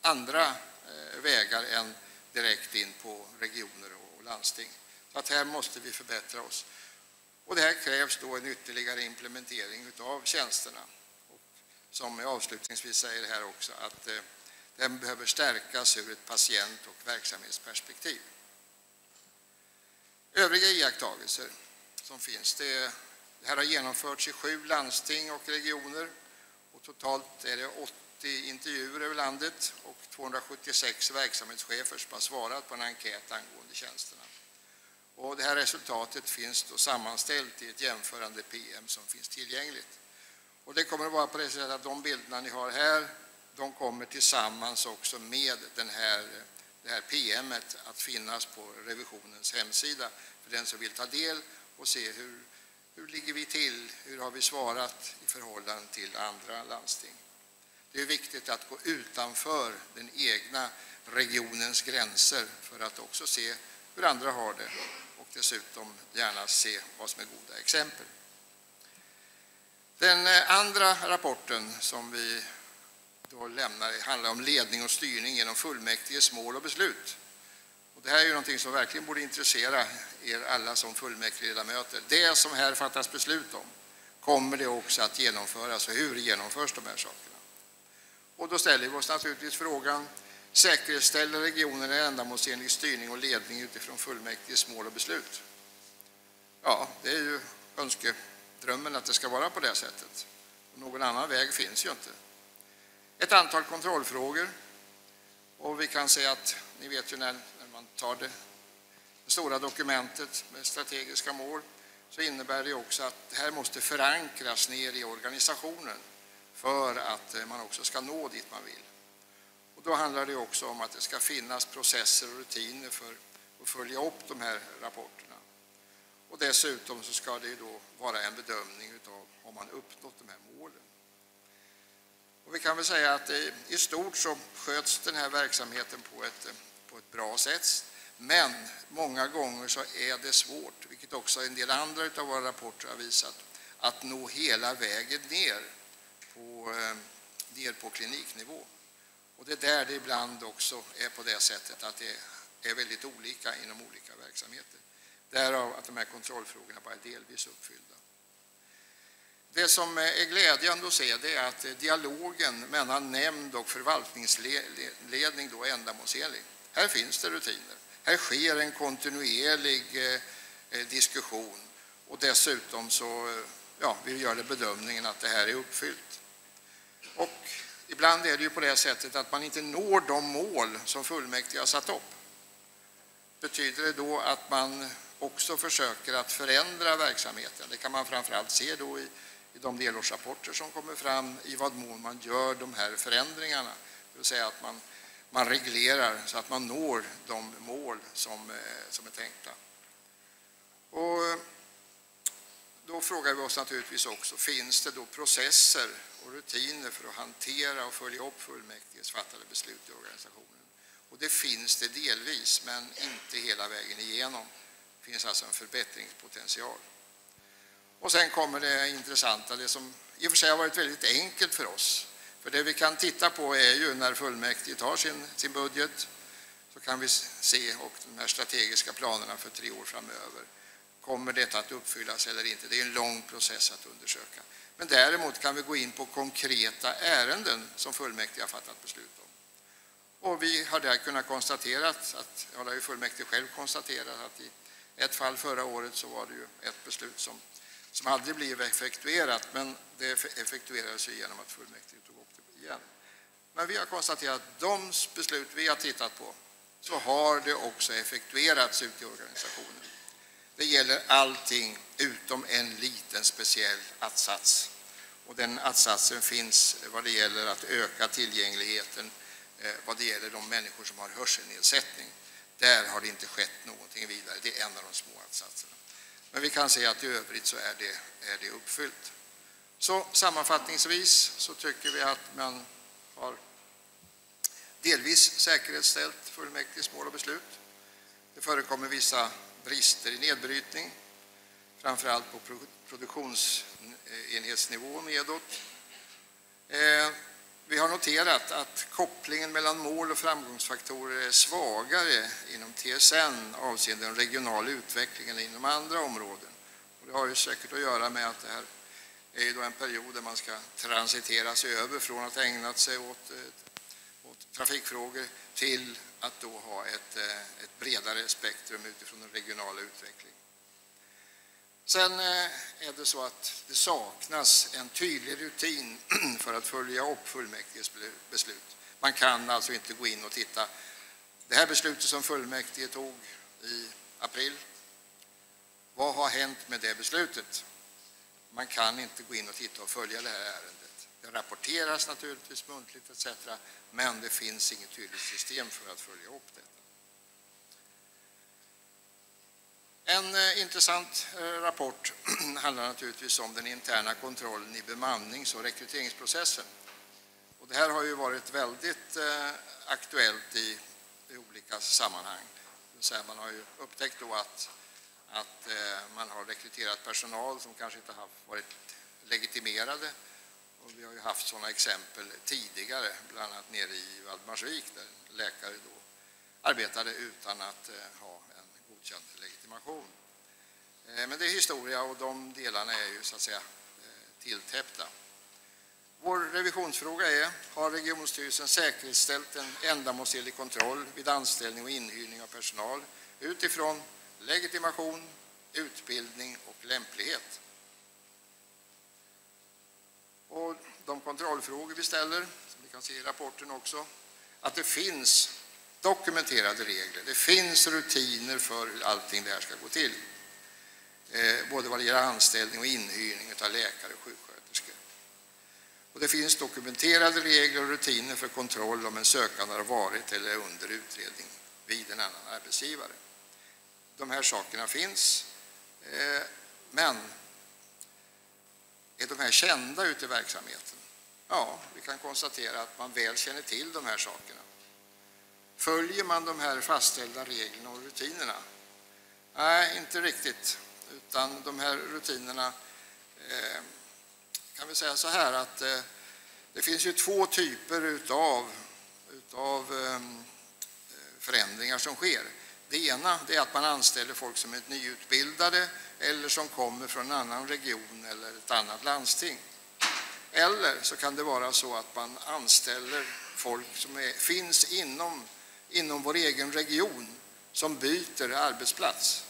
andra eh, vägar än direkt in på regioner och landsting. Så att här måste vi förbättra oss. Och det här krävs då en ytterligare implementering av tjänsterna. Och som jag avslutningsvis säger här också att eh, den behöver stärkas ur ett patient och verksamhetsperspektiv. Övriga iakttagelser som finns, det, det här har genomförts i sju landsting och regioner och totalt är det 80 intervjuer över landet och 276 verksamhetschefer som har svarat på en enkät angående tjänsterna. Och det här resultatet finns då sammanställt i ett jämförande PM som finns tillgängligt. Och det kommer att vara på det sättet att de bilderna ni har här, de kommer tillsammans också med den här, det här PMet att finnas på revisionens hemsida för den som vill ta del och se hur, hur ligger vi till, hur har vi svarat i förhållande till andra landsting. Det är viktigt att gå utanför den egna regionens gränser för att också se hur andra har det och dessutom gärna se vad som är goda exempel. Den eh, andra rapporten som vi då lämnar handlar om ledning och styrning genom fullmäktiges mål och beslut. Och det här är ju någonting som verkligen borde intressera er alla som fullmäktigeledamöter. Det som här fattas beslut om, kommer det också att genomföras och hur genomförs de här sakerna? Och då ställer vi oss naturligtvis frågan, säkerställer regionen en ändamålsenlig styrning och ledning utifrån fullmäktiges mål och beslut? Ja, det är ju önskedrömmen att det ska vara på det sättet. någon annan väg finns ju inte. Ett antal kontrollfrågor och vi kan säga att, ni vet ju när, när man tar det, stora dokumentet med strategiska mål så innebär det också att det här måste förankras ner i organisationen för att eh, man också ska nå dit man vill. Och då handlar det också om att det ska finnas processer och rutiner för att följa upp de här rapporterna. Och dessutom så ska det då vara en bedömning av om man uppnått de här målen. Och vi kan väl säga att eh, i stort så sköts den här verksamheten på ett, eh, på ett bra sätt. Men många gånger så är det svårt, vilket också en del andra av våra rapporter har visat, att nå hela vägen ner på, eh, ner på kliniknivå. Och det är där det ibland också är på det sättet att det är väldigt olika inom olika verksamheter. Därav att de här kontrollfrågorna bara är delvis uppfyllda. Det som är glädjande att se det är att dialogen mellan nämnd och förvaltningsledning då är ändamålsenlig. Här finns det rutiner. Här sker en kontinuerlig eh, diskussion och dessutom så eh, ja, vi gör det bedömningen att det här är uppfyllt. Och ibland är det ju på det sättet att man inte når de mål som fullmäktige har satt upp. Betyder det då att man också försöker att förändra verksamheten? Det kan man framförallt se då i, i de delårsrapporter som kommer fram i vad mån man gör de här förändringarna. Det vill säga att man, man reglerar så att man når de mål som, eh, som är tänkta. Och eh, då frågar vi oss naturligtvis också, finns det då processer och rutiner för att hantera och följa upp fullmäktiges fattade beslut i organisationen? Och det finns det delvis, men inte hela vägen igenom. Det finns alltså en förbättringspotential. Och sen kommer det intressanta, det som i och för sig har varit väldigt enkelt för oss. För det vi kan titta på är ju när fullmäktige tar sin, sin budget så kan vi se och de här strategiska planerna för tre år framöver. Kommer detta att uppfyllas eller inte? Det är en lång process att undersöka. Men däremot kan vi gå in på konkreta ärenden som fullmäktige har fattat beslut om. Och vi har där kunnat konstatera att, ja det har ju fullmäktige själv konstaterat, att i ett fall förra året så var det ju ett beslut som, som aldrig blev effektuerat, men det effektuerades ju genom att fullmäktige tog upp det igen. Men vi har konstaterat att de beslut vi har tittat på så har det också effektuerats ute i organisationen. Det gäller allting utom en liten speciell att-sats. Och den att-satsen finns vad det gäller att öka tillgängligheten eh, vad det gäller de människor som har hörselnedsättning. Där har det inte skett någonting vidare. Det är en av de små att-satserna. Men vi kan se att i övrigt så är det, är det uppfyllt. Så sammanfattningsvis så tycker vi att man har delvis säkerhetsställt fullmäktiges mål och beslut. Det förekommer vissa brister i nedbrytning, framförallt på produktionsenhetsnivå nedåt. Eh, vi har noterat att kopplingen mellan mål och framgångsfaktorer är svagare inom TSN avseende den regionala utvecklingen inom andra områden. Och det har ju säkert att göra med att det här är då en period där man ska transitera sig över från att ägna sig åt, eh, åt trafikfrågor till att då ha ett, eh, ett bredare spektrum utifrån den regionala utvecklingen. Sen eh, är det så att det saknas en tydlig rutin för att följa upp fullmäktiges beslut. Man kan alltså inte gå in och titta. Det här beslutet som fullmäktige tog i april, vad har hänt med det beslutet? Man kan inte gå in och titta och följa det här ärendet. Det rapporteras naturligtvis muntligt etc. Men det finns inget tydligt system för att följa upp det. En eh, intressant eh, rapport handlar naturligtvis om den interna kontrollen i bemannings och rekryteringsprocessen. Och det här har ju varit väldigt eh, aktuellt i, i olika sammanhang. Man har ju upptäckt då att att man har rekryterat personal som kanske inte har varit legitimerade. Och vi har ju haft sådana exempel tidigare, bland annat nere i Valdemarsvik där läkare då arbetade utan att ha godkänd legitimation. Eh, men det är historia och de delarna är ju så att säga eh, tilltäppta. Vår revisionsfråga är, har regionstyrelsen säkerställt en ändamålsenlig kontroll vid anställning och inhyrning av personal utifrån legitimation, utbildning och lämplighet. Och de kontrollfrågor vi ställer, som ni kan se i rapporten också, att det finns dokumenterade regler, det finns rutiner för hur allting det här ska gå till. Eh, både vad det gäller anställning och inhyrning av läkare och sjuksköterskor. Och det finns dokumenterade regler och rutiner för kontroll om en sökande har varit eller är under utredning vid en annan arbetsgivare de här sakerna finns. Eh, men är de här kända ute i verksamheten? Ja, vi kan konstatera att man väl känner till de här sakerna. Följer man de här fastställda reglerna och rutinerna? Nej, inte riktigt. Utan de här rutinerna eh, kan vi säga så här att eh, det finns ju två typer utav, utav ehm, eh, förändringar som sker. Det ena är att man anställer folk som är nyutbildade eller som kommer från en annan region eller ett annat landsting. Eller så kan det vara så att man anställer folk som är, finns inom, inom vår egen region som byter arbetsplats.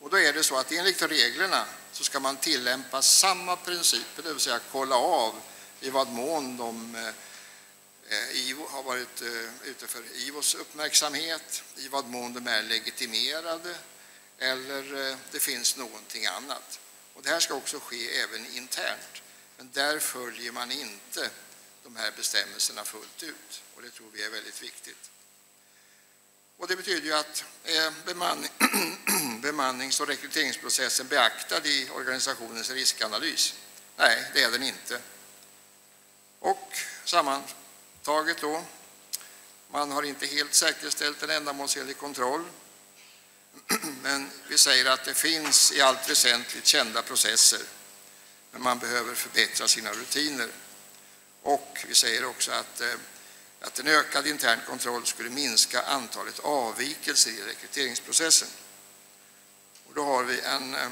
Och då är det så att enligt reglerna så ska man tillämpa samma principer, det vill säga kolla av i vad mån de eh, eh IVO har varit eh, ute för IVOs uppmärksamhet, i vad mån de är legitimerade eller eh, det finns någonting annat. Och det här ska också ske även internt, men där följer man inte de här bestämmelserna fullt ut och det tror vi är väldigt viktigt. Och det betyder ju att eh, bemanning, bemannings och rekryteringsprocessen beaktad i organisationens riskanalys? Nej, det är den inte. Och sammantaget då. Man har inte helt säkerställt en ändamålsenlig kontroll. Men vi säger att det finns i allt väsentligt kända processer. Men man behöver förbättra sina rutiner. Och vi säger också att, eh, att en ökad intern kontroll skulle minska antalet avvikelser i rekryteringsprocessen. Och då har vi en eh,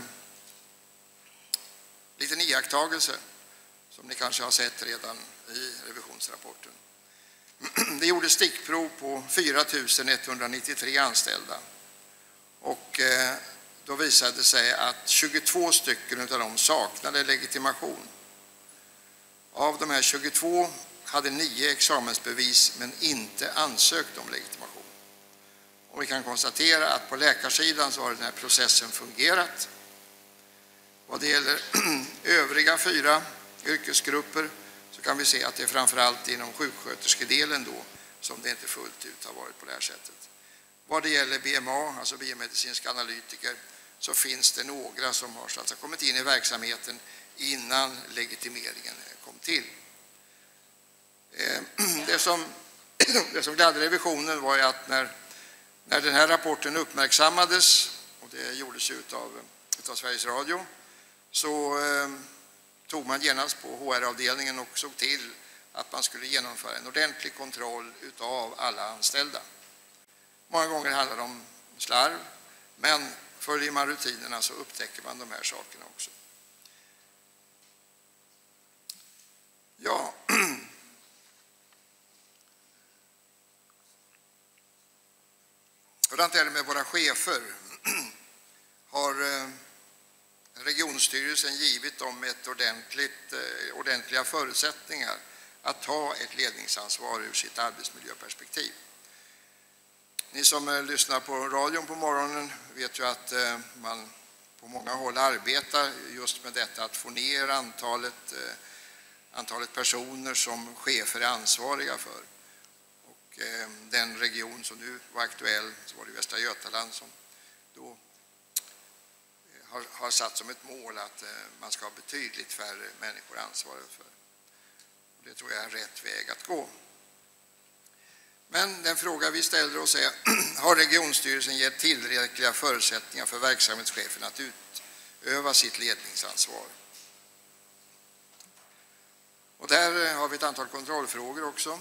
liten iakttagelse som ni kanske har sett redan i revisionsrapporten. Det gjordes stickprov på 4 193 anställda. Och eh, då visade det sig att 22 stycken av dem saknade legitimation. Av de här 22 hade nio examensbevis men inte ansökt om legitimation. Och vi kan konstatera att på läkarsidan så har den här processen fungerat. Vad det gäller övriga fyra yrkesgrupper så kan vi se att det är framförallt inom sjuksköterskedelen då som det inte fullt ut har varit på det här sättet. Vad det gäller BMA, alltså biomedicinska analytiker, så finns det några som har så kommit in i verksamheten innan legitimeringen kom till. Eh, det som, det som gladde revisionen var ju att när, när den här rapporten uppmärksammades, och det gjordes ju av, utav Sveriges Radio, så eh, tog man genast på HR-avdelningen och såg till att man skulle genomföra en ordentlig kontroll av alla anställda. Många gånger handlar det om slarv, men följer man rutinerna så upptäcker man de här sakerna också. Ja. Hurdant är det med våra chefer? Har eh, regionstyrelsen givit dem ett ordentligt, eh, ordentliga förutsättningar att ta ett ledningsansvar ur sitt arbetsmiljöperspektiv? Ni som eh, lyssnar på radion på morgonen vet ju att man på många håll arbetar just med detta att få ner antalet antalet personer som chefer är ansvariga för. Eh, den region som nu var aktuell, så var det Västra Götaland som då eh, har, har satt som ett mål att eh, man ska ha betydligt färre människor ansvariga för. Det tror jag är rätt väg att gå. Men den fråga vi ställer oss är, har regionstyrelsen gett tillräckliga förutsättningar för verksamhetschefen att utöva sitt ledningsansvar? Och där har vi ett antal kontrollfrågor också.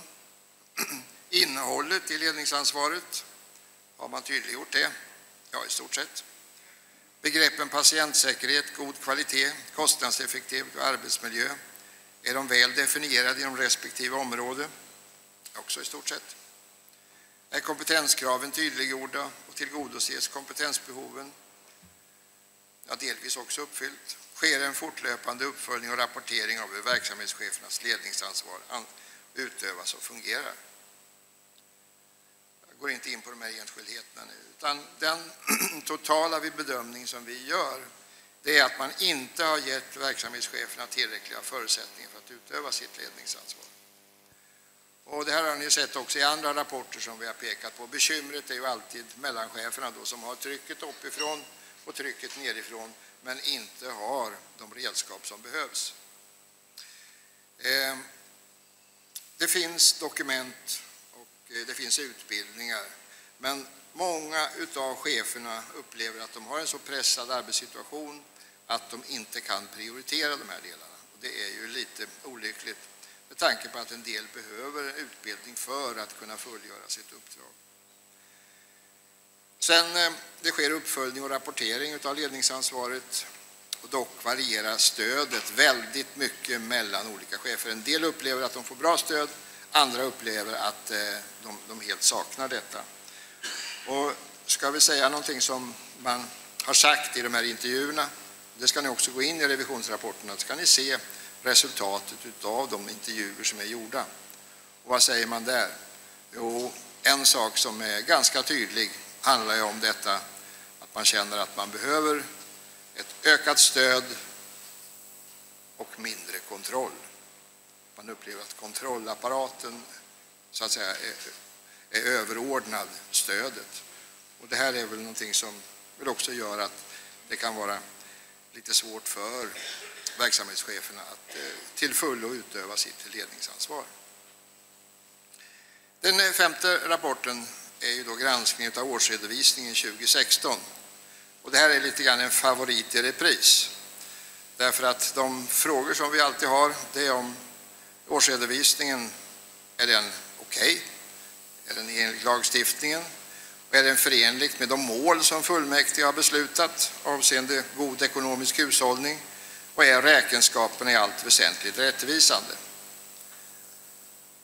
Innehållet i ledningsansvaret, har man tydliggjort det? Ja, i stort sett. Begreppen patientsäkerhet, god kvalitet, kostnadseffektiv arbetsmiljö, är de väl definierade inom respektive område? Också i stort sett. Är kompetenskraven tydliggjorda och tillgodoses kompetensbehoven? Ja, delvis också uppfyllt sker en fortlöpande uppföljning och rapportering av hur verksamhetschefernas ledningsansvar utövas och fungerar. Jag går inte in på de här enskildheterna nu, utan den totala bedömning som vi gör det är att man inte har gett verksamhetscheferna tillräckliga förutsättningar för att utöva sitt ledningsansvar. Och det här har ni sett också i andra rapporter som vi har pekat på. Bekymret är ju alltid mellancheferna då som har trycket uppifrån och trycket nerifrån men inte har de redskap som behövs. Ehm, det finns dokument Eh, det finns utbildningar, men många av cheferna upplever att de har en så pressad arbetssituation att de inte kan prioritera de här delarna. Det är ju lite olyckligt med tanke på att en del behöver utbildning för att kunna fullgöra sitt uppdrag. Sen eh, det sker uppföljning och rapportering av ledningsansvaret. Och dock varierar stödet väldigt mycket mellan olika chefer. En del upplever att de får bra stöd, andra upplever att eh, de, de helt saknar detta. Och ska vi säga någonting som man har sagt i de här intervjuerna, det ska ni också gå in i revisionsrapporterna, så kan ni se resultatet av de intervjuer som är gjorda. Och vad säger man där? Jo, en sak som är ganska tydlig handlar ju om detta att man känner att man behöver ett ökat stöd och mindre kontroll. Man upplever att kontrollapparaten så att säga är, är överordnad stödet. Och det här är väl någonting som väl också gör att det kan vara lite svårt för verksamhetscheferna att eh, till fullo utöva sitt ledningsansvar. Den eh, femte rapporten är ju då granskningen av årsredovisningen 2016. Och det här är lite grann en favorit i repris. Därför att de frågor som vi alltid har, det är om årsredovisningen, är den okej? Okay? Är den enligt lagstiftningen? Är den förenligt med de mål som fullmäktige har beslutat avseende god ekonomisk hushållning? Och är räkenskaperna i allt väsentligt rättvisande?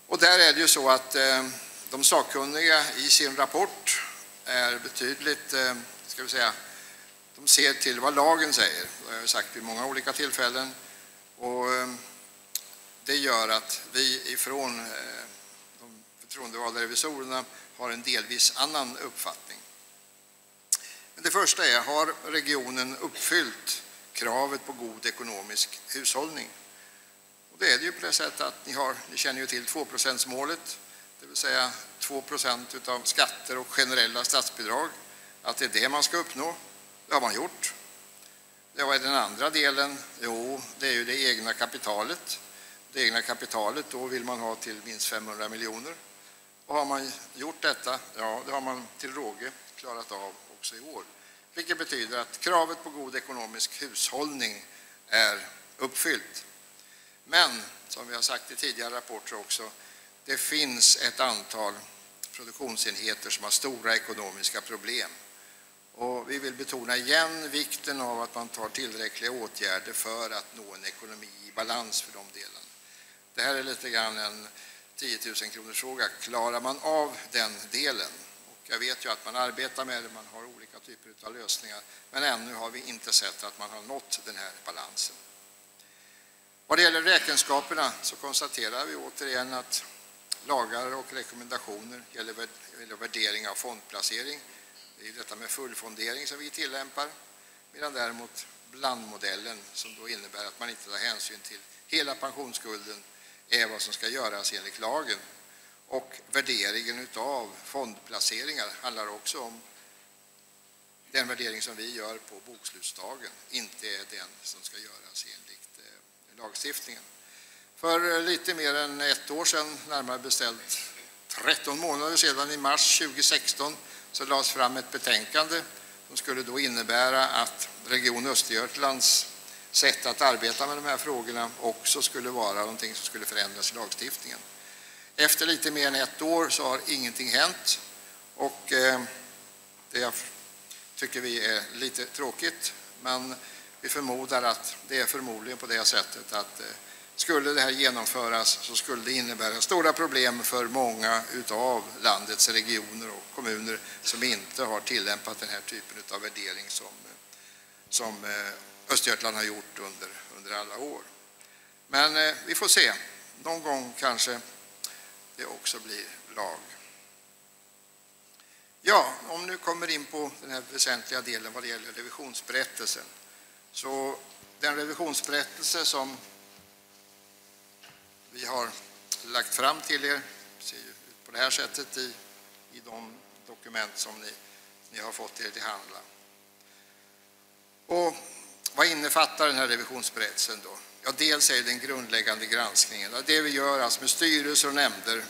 Och där är det ju så att eh, de sakkunniga i sin rapport är betydligt, eh, ska vi säga, de ser till vad lagen säger. Det har jag sagt vid många olika tillfällen. Och eh, det gör att vi ifrån eh, de förtroendevalda revisorerna har en delvis annan uppfattning. Det första är, har regionen uppfyllt kravet på god ekonomisk hushållning? Och det är det ju på det sättet att ni, har, ni känner ju till 2-procentsmålet, det vill säga 2 procent av skatter och generella statsbidrag, att det är det man ska uppnå. Det har man gjort. Det var den andra delen. Jo, det är ju det egna kapitalet. Det egna kapitalet då vill man ha till minst 500 miljoner. Och har man gjort detta, ja, det har man till råge klarat av också i år. Vilket betyder att kravet på god ekonomisk hushållning är uppfyllt. Men, som vi har sagt i tidigare rapporter också, det finns ett antal produktionsenheter som har stora ekonomiska problem. Och vi vill betona igen vikten av att man tar tillräckliga åtgärder för att nå en ekonomi i balans för de delarna. Det här är lite grann en 10 000 kronors fråga. Klarar man av den delen? Och jag vet ju att man arbetar med det, man har olika typer av lösningar, men ännu har vi inte sett att man har nått den här balansen. Vad det gäller räkenskaperna så konstaterar vi återigen att lagar och rekommendationer gäller värdering av fondplacering. Det är detta med fullfondering som vi tillämpar, medan däremot blandmodellen, som då innebär att man inte tar hänsyn till hela pensionsskulden, är vad som ska göras enligt lagen. Och värderingen av fondplaceringar handlar också om den värdering som vi gör på bokslutsdagen, inte är den som ska göras enligt eh, lagstiftningen. För eh, lite mer än ett år sedan, närmare beställt 13 månader sedan, i mars 2016, så lades fram ett betänkande som skulle då innebära att Region Östergötlands sätt att arbeta med de här frågorna också skulle vara någonting som skulle förändras i lagstiftningen. Efter lite mer än ett år så har ingenting hänt och eh, det tycker vi är lite tråkigt. Men vi förmodar att det är förmodligen på det sättet att eh, skulle det här genomföras så skulle det innebära stora problem för många av landets regioner och kommuner som inte har tillämpat den här typen av värdering som, som eh, Östergötland har gjort under, under alla år. Men eh, vi får se. Någon gång kanske det också blir lag. Ja, om nu kommer in på den här väsentliga delen vad det gäller revisionsberättelsen. Så den revisionsberättelse som vi har lagt fram till er ser ut på det här sättet i, i de dokument som ni, ni har fått er till handla. Och vad innefattar den här revisionsberättelsen då? Ja, dels är det den grundläggande granskningen, det vi gör alltså med styrelser och nämnder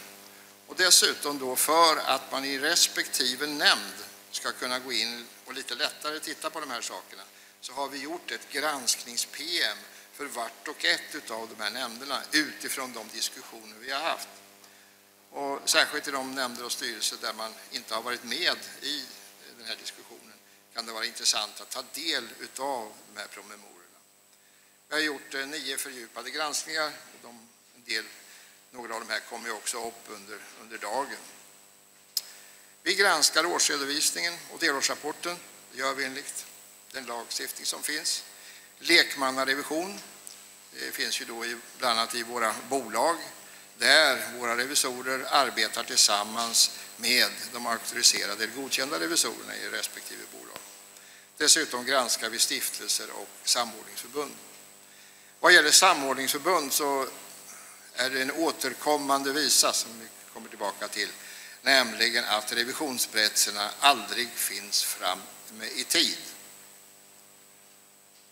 och dessutom då för att man i respektive nämnd ska kunna gå in och lite lättare titta på de här sakerna så har vi gjort ett gransknings-PM för vart och ett av de här nämnderna utifrån de diskussioner vi har haft. Och särskilt i de nämnder och styrelser där man inte har varit med i den här diskussionen kan det vara intressant att ta del av de här promemoriorna. Vi har gjort eh, nio fördjupade granskningar och de, en del, några av de här kommer också upp under, under dagen. Vi granskar årsredovisningen och delårsrapporten. Det gör vi enligt den lagstiftning som finns. Lekmannarevision det finns ju då i, bland annat i våra bolag där våra revisorer arbetar tillsammans med de auktoriserade eller godkända revisorerna i respektive bolag. Dessutom granskar vi stiftelser och samordningsförbund. Vad gäller samordningsförbund så är det en återkommande visa som vi kommer tillbaka till, nämligen att revisionsberättelserna aldrig finns fram i tid.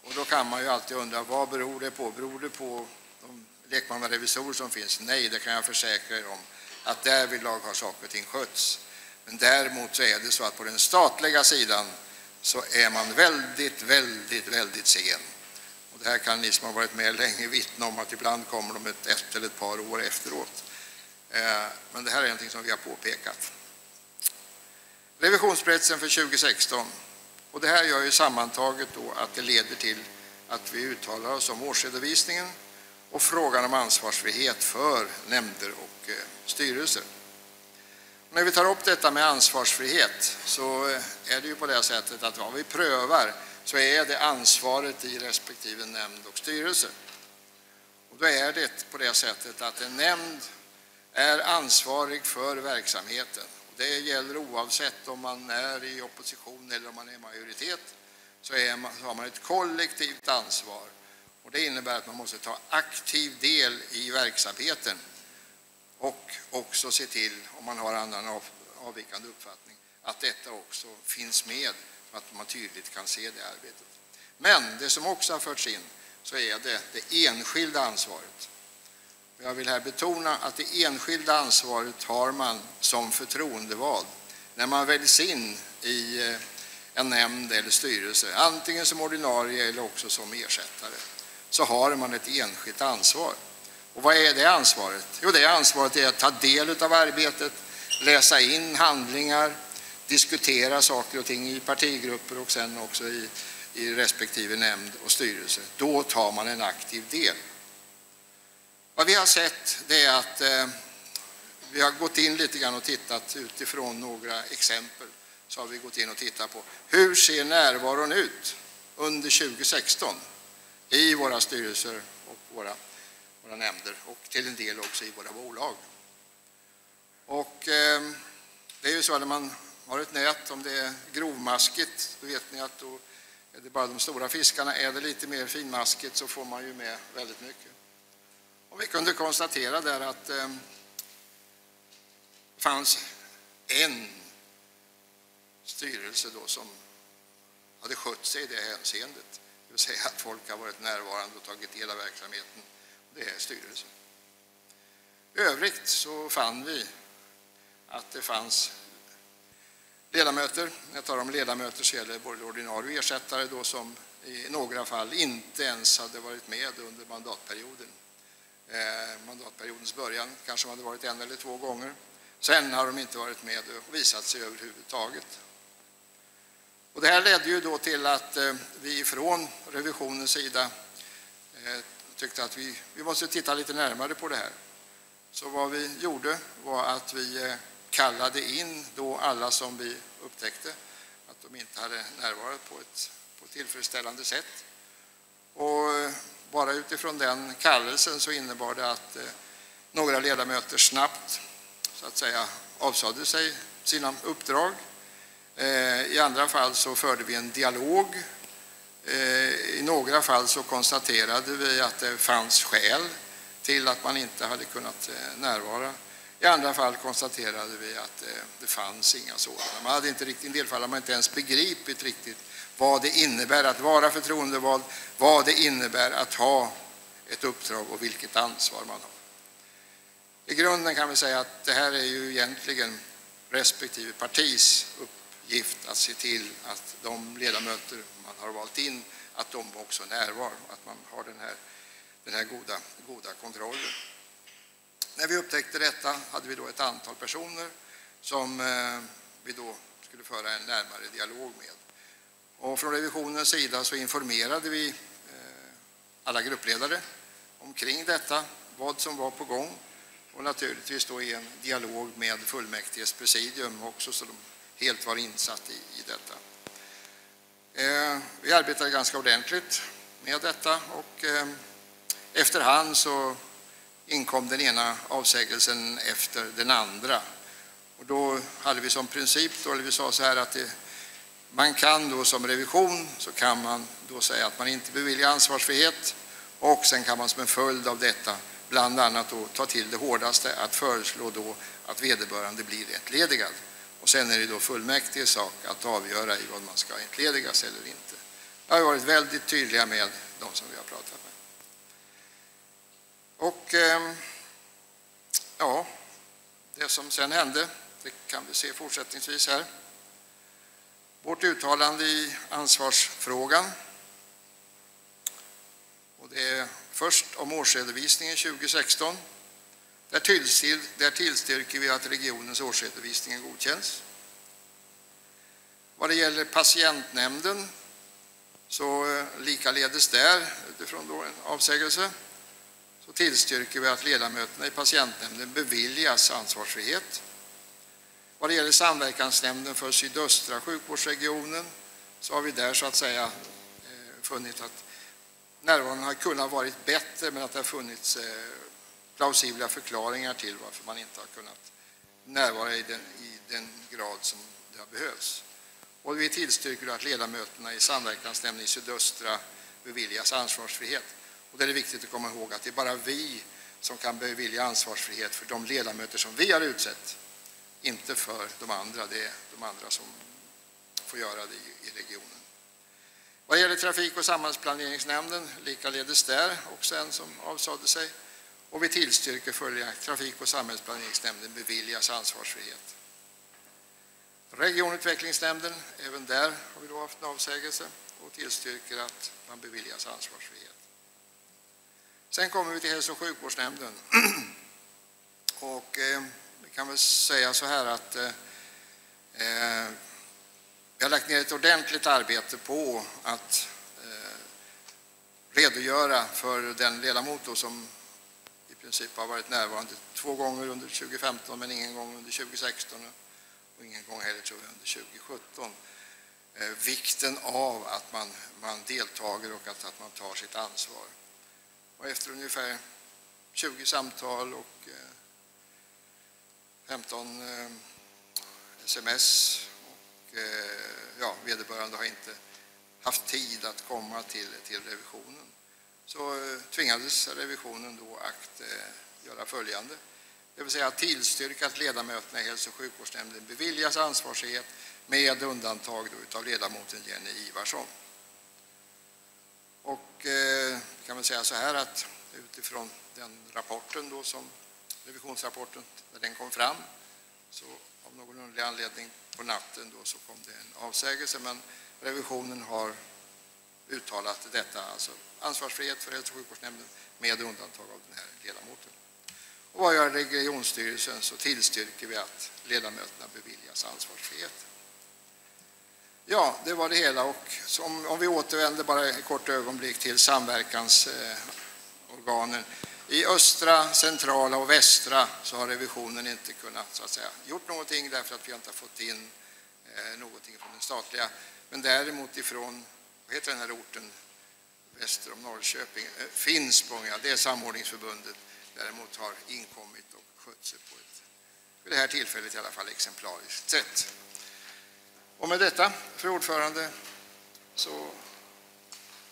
Och då kan man ju alltid undra vad beror det på? Beror det på de lekmannarevisorer som finns? Nej, det kan jag försäkra er om att därvidlag har saker och ting skötts. Men däremot så är det så att på den statliga sidan så är man väldigt, väldigt, väldigt sen. Och det här kan ni som har varit med länge vittna om att ibland kommer de ett, ett eller ett par år efteråt. Eh, men det här är någonting som vi har påpekat. Revisionsberättelsen för 2016 och det här gör ju sammantaget då att det leder till att vi uttalar oss om årsredovisningen och frågan om ansvarsfrihet för nämnder och eh, styrelser. När vi tar upp detta med ansvarsfrihet så eh, är det ju på det sättet att vad vi prövar så är det ansvaret i respektive nämnd och styrelse. Och då är det på det sättet att en nämnd är ansvarig för verksamheten det gäller oavsett om man är i opposition eller om man är i majoritet, så, är man, så har man ett kollektivt ansvar. Och det innebär att man måste ta aktiv del i verksamheten och också se till, om man har annan av, avvikande uppfattning, att detta också finns med, så att man tydligt kan se det arbetet. Men det som också har förts in, så är det det enskilda ansvaret. Jag vill här betona att det enskilda ansvaret har man som förtroendevald när man väljs in i eh, en nämnd eller styrelse, antingen som ordinarie eller också som ersättare, så har man ett enskilt ansvar. Och vad är det ansvaret? Jo, det ansvaret är att ta del av arbetet, läsa in handlingar, diskutera saker och ting i partigrupper och sen också i, i respektive nämnd och styrelse. Då tar man en aktiv del. Vad vi har sett det är att eh, vi har gått in lite grann och tittat utifrån några exempel. Så har vi gått in och tittat på hur ser närvaron ut under 2016 i våra styrelser och våra, våra nämnder och till en del också i våra bolag. Och eh, det är ju så att när man har ett nät, om det är grovmaskigt, då vet ni att då är det bara de stora fiskarna. Är det lite mer finmaskigt så får man ju med väldigt mycket. Och vi kunde konstatera där att eh, det fanns en styrelse då som hade skött sig i det hänseendet. Det vill säga att folk har varit närvarande och tagit del av verksamheten. Det är styrelsen. I övrigt så fann vi att det fanns ledamöter, när jag talar om ledamöter så gäller både ordinarie och ersättare då som i några fall inte ens hade varit med under mandatperioden. Eh, mandatperiodens början kanske de hade varit en eller två gånger. Sen har de inte varit med och visat sig överhuvudtaget. Och det här ledde ju då till att eh, vi från revisionens sida eh, tyckte att vi, vi måste titta lite närmare på det här. Så vad vi gjorde var att vi eh, kallade in då alla som vi upptäckte att de inte hade närvarat på ett, på ett tillfredsställande sätt. Och eh, bara utifrån den kallelsen så innebar det att eh, några ledamöter snabbt så att säga avsade sig sina uppdrag I andra fall så förde vi en dialog. Eh, I några fall så konstaterade vi att det fanns skäl till att man inte hade kunnat eh, närvara. I andra fall konstaterade vi att eh, det fanns inga sådana. Man hade inte riktigt, I en del fall har man inte ens begripit riktigt vad det innebär att vara förtroendevald, vad det innebär att ha ett uppdrag och vilket ansvar man har. I grunden kan vi säga att det här är ju egentligen respektive partis uppgift att se till att de ledamöter man har valt in, att de också närvar, att man har den här, den här goda, goda kontrollen. När vi upptäckte detta hade vi då ett antal personer som eh, vi då skulle föra en närmare dialog med. Och från revisionens sida så informerade vi eh, alla gruppledare omkring detta, vad som var på gång och naturligtvis då i en dialog med fullmäktiges presidium också så de helt var insatt i, i detta. Eh, vi arbetade ganska ordentligt med detta och eh, efterhand så inkom den ena avsägelsen efter den andra. Och då hade vi som princip, då, eller vi sa så här att det, man kan då som revision så kan man då säga att man inte beviljar ansvarsfrihet och sen kan man som en följd av detta bland annat då ta till det hårdaste att föreslå då att vederbörande blir entledigad. Och sen är det då fullmäktiges sak att avgöra i vad man ska entledigas eller inte. Jag har varit väldigt tydliga med de som vi har pratat med. Och ehm, ja, det som sen hände, det kan vi se fortsättningsvis här. Vårt uttalande i ansvarsfrågan. Och det är först om årsredovisningen 2016 där, tillstyr, där tillstyrker vi att regionens årsredovisning godkänns. Vad det gäller patientnämnden så eh, likaledes där utifrån då en avsägelse så tillstyrker vi att ledamöterna i patientnämnden beviljas ansvarsfrihet. Vad det gäller samverkansnämnden för sydöstra sjukvårdsregionen så har vi där så att säga eh, funnit att närvaron har kunnat varit bättre men att det har funnits eh, plausibla förklaringar till varför man inte har kunnat närvara i den, i den grad som det behövs. Och vi tillstyrker att ledamöterna i samverkansnämnden i sydöstra beviljas ansvarsfrihet. Och det är viktigt att komma ihåg att det är bara vi som kan bevilja ansvarsfrihet för de ledamöter som vi har utsett, inte för de andra. Det är de andra som får göra det i regionen. Vad gäller trafik och samhällsplaneringsnämnden, likaledes där också en som avsade sig. Och vi tillstyrker följaktligen trafik och samhällsplaneringsnämnden beviljas ansvarsfrihet. Regionutvecklingsnämnden, även där har vi då haft en avsägelse och tillstyrker att man beviljas ansvarsfrihet. Sen kommer vi till hälso och sjukvårdsnämnden. och eh, vi kan väl säga så här att eh, eh, vi har lagt ner ett ordentligt arbete på att eh, redogöra för den ledamot som princip har varit närvarande två gånger under 2015 men ingen gång under 2016 och ingen gång heller tror jag under 2017. Eh, vikten av att man, man deltager och att, att man tar sitt ansvar. Och efter ungefär 20 samtal och eh, 15 eh, sms och eh, ja, vederbörande har inte haft tid att komma till, till revisionen så eh, tvingades revisionen då att eh, göra följande det vill säga tillstyrka att ledamöterna i hälso och sjukvårdsnämnden beviljas ansvarsfrihet med undantag av ledamoten Jenny Ivarsson. Och eh, kan man säga så här att utifrån den rapporten då som revisionsrapporten, när den kom fram, så av någon underlig anledning på natten då så kom det en avsägelse, men revisionen har uttalat detta, alltså ansvarsfrihet för hälso och sjukvårdsnämnden med undantag av den här ledamoten. Och vad gör regionstyrelsen så tillstyrker vi att ledamöterna beviljas ansvarsfrihet. Ja, det var det hela. Och som, om vi återvänder bara ett kort ögonblick till samverkansorganen. I östra, centrala och västra så har revisionen inte kunnat så att säga, gjort någonting därför att vi inte har fått in eh, någonting från den statliga. Men däremot ifrån, vad heter den här orten väster om Norrköping, eh, Finspånga, Finspång, ja, det är samordningsförbundet däremot har inkommit och skött sig på ett, för det här tillfället i alla fall, exemplariskt sätt. Och med detta, fru ordförande, så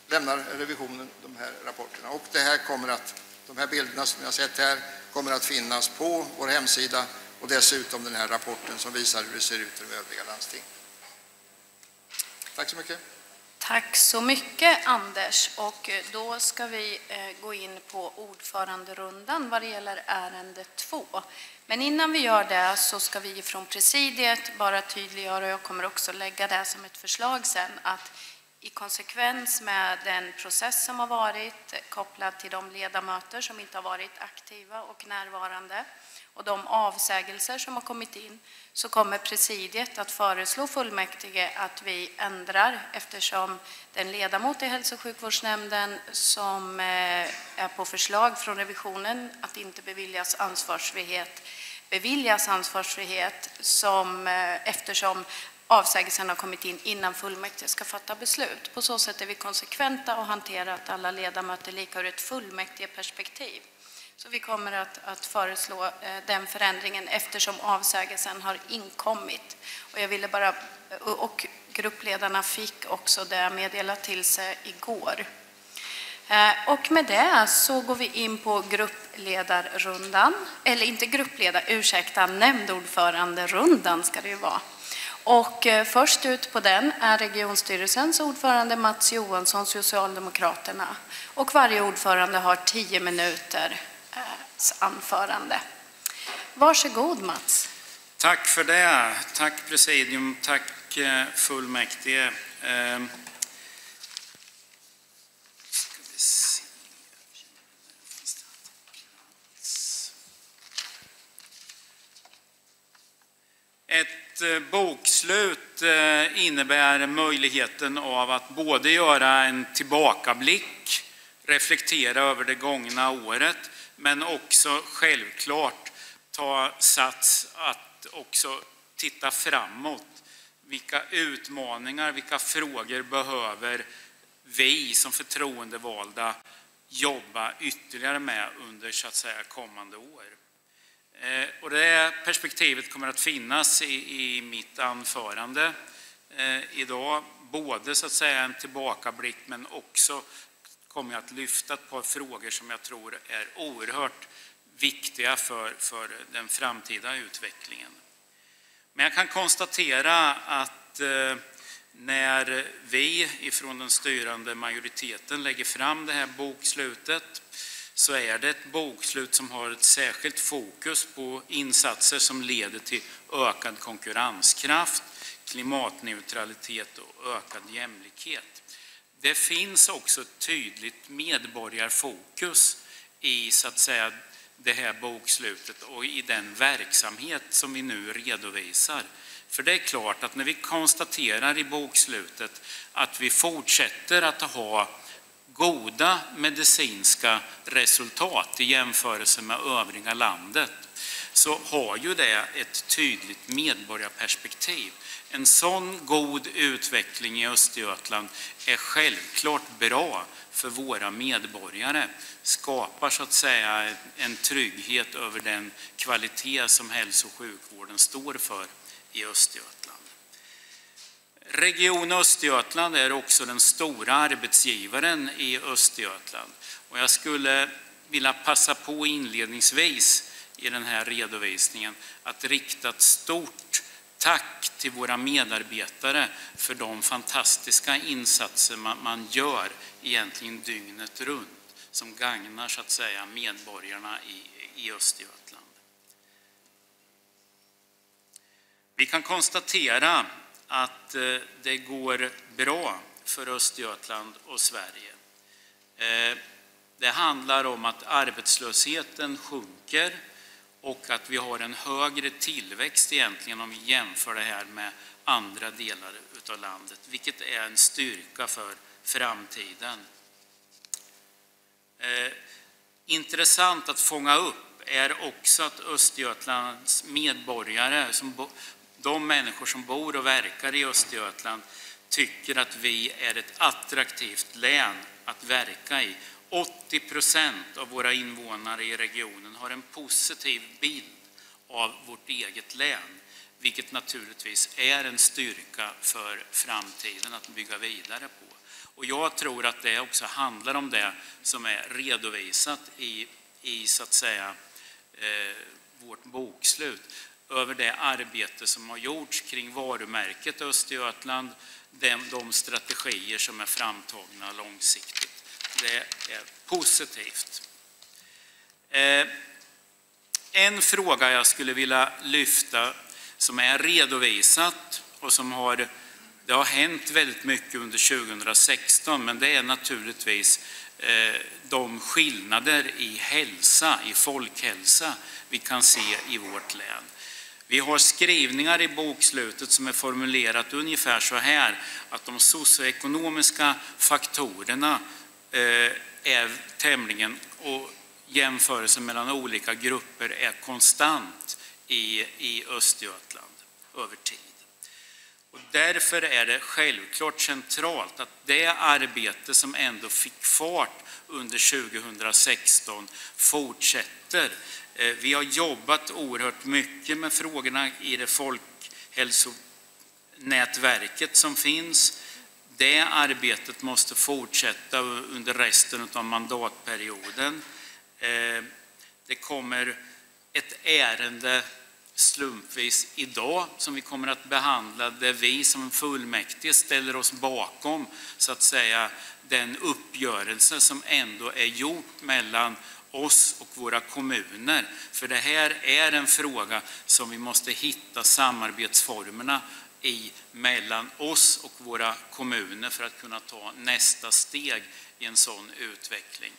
lämnar revisionen de här rapporterna. Och det här kommer att, de här bilderna som jag har sett här kommer att finnas på vår hemsida och dessutom den här rapporten som visar hur det ser ut i de övriga landsting. Tack så mycket. Tack så mycket Anders. Och eh, då ska vi eh, gå in på ordföranderundan vad det gäller ärende två. Men innan vi gör det så ska vi från presidiet bara tydliggöra, och jag kommer också lägga det som ett förslag sen, att i konsekvens med den process som har varit eh, kopplad till de ledamöter som inte har varit aktiva och närvarande och de avsägelser som har kommit in så kommer presidiet att föreslå fullmäktige att vi ändrar eftersom den ledamot i hälso och sjukvårdsnämnden som eh, är på förslag från revisionen att inte beviljas ansvarsfrihet beviljas ansvarsfrihet som, eh, eftersom avsägelsen har kommit in innan fullmäktige ska fatta beslut. På så sätt är vi konsekventa och hanterat alla ledamöter lika ur ett fullmäktigeperspektiv. Så vi kommer att, att föreslå eh, den förändringen eftersom avsägelsen har inkommit. Och jag ville bara, eh, och gruppledarna fick också det meddelat till sig igår. Eh, och med det så går vi in på gruppledarrundan, eller inte gruppledar, ursäkta, nämndordföranderundan ska det ju vara. Och eh, först ut på den är regionstyrelsens ordförande Mats Johansson, Socialdemokraterna. Och varje ordförande har tio minuter anförande. Varsågod Mats. Tack för det. Tack presidium, tack eh, fullmäktige. Ehm, Ett eh, bokslut eh, innebär möjligheten av att både göra en tillbakablick, reflektera över det gångna året, men också självklart ta sats att också titta framåt. Vilka utmaningar, vilka frågor behöver vi som förtroendevalda jobba ytterligare med under så att säga kommande år? Eh, och det perspektivet kommer att finnas i, i mitt anförande eh, idag. Både så att säga en tillbakablick men också kommer jag att lyfta ett par frågor som jag tror är oerhört viktiga för, för den framtida utvecklingen. Men jag kan konstatera att eh, när vi ifrån den styrande majoriteten lägger fram det här bokslutet så är det ett bokslut som har ett särskilt fokus på insatser som leder till ökad konkurrenskraft, klimatneutralitet och ökad jämlikhet. Det finns också ett tydligt medborgarfokus i så att säga, det här bokslutet och i den verksamhet som vi nu redovisar. För det är klart att när vi konstaterar i bokslutet att vi fortsätter att ha goda medicinska resultat i jämförelse med övriga landet så har ju det ett tydligt medborgarperspektiv. En sån god utveckling i Östergötland är självklart bra för våra medborgare. Skapar så att säga en trygghet över den kvalitet som hälso och sjukvården står för i Östergötland. Region Östergötland är också den stora arbetsgivaren i Östergötland. Och jag skulle vilja passa på inledningsvis i den här redovisningen att rikta ett stort tack till våra medarbetare för de fantastiska insatser man, gör egentligen dygnet runt som gagnar så att säga medborgarna i, i Östergötland. Vi kan konstatera att eh, det går bra för Östergötland och Sverige. Eh, det handlar om att arbetslösheten sjunker och att vi har en högre tillväxt egentligen om vi jämför det här med andra delar av landet, vilket är en styrka för framtiden. Eh, intressant att fånga upp är också att Östergötlands medborgare, som de människor som bor och verkar i Östergötland, tycker att vi är ett attraktivt län att verka i 80 procent av våra invånare i regionen har en positiv bild av vårt eget län, vilket naturligtvis är en styrka för framtiden att bygga vidare på. Och jag tror att det också handlar om det som är redovisat i, i så att säga, eh, vårt bokslut över det arbete som har gjorts kring varumärket Östergötland, de, de strategier som är framtagna långsiktigt. Det är positivt. Eh, en fråga jag skulle vilja lyfta som är redovisat och som har det har hänt väldigt mycket under 2016 men det är naturligtvis eh, de skillnader i hälsa, i folkhälsa vi kan se i vårt län. Vi har skrivningar i bokslutet som är formulerat ungefär så här att de socioekonomiska faktorerna Eh, är tämligen, och jämförelsen mellan olika grupper är konstant i, i Östergötland över tid. Och därför är det självklart centralt att det arbete som ändå fick fart under 2016 fortsätter. Eh, vi har jobbat oerhört mycket med frågorna i det folkhälsonätverket som finns. Det arbetet måste fortsätta under resten av mandatperioden. Eh, det kommer ett ärende slumpvis idag som vi kommer att behandla där vi som fullmäktige ställer oss bakom så att säga den uppgörelse som ändå är gjort mellan oss och våra kommuner. För det här är en fråga som vi måste hitta samarbetsformerna i mellan oss och våra kommuner för att kunna ta nästa steg i en sån utveckling.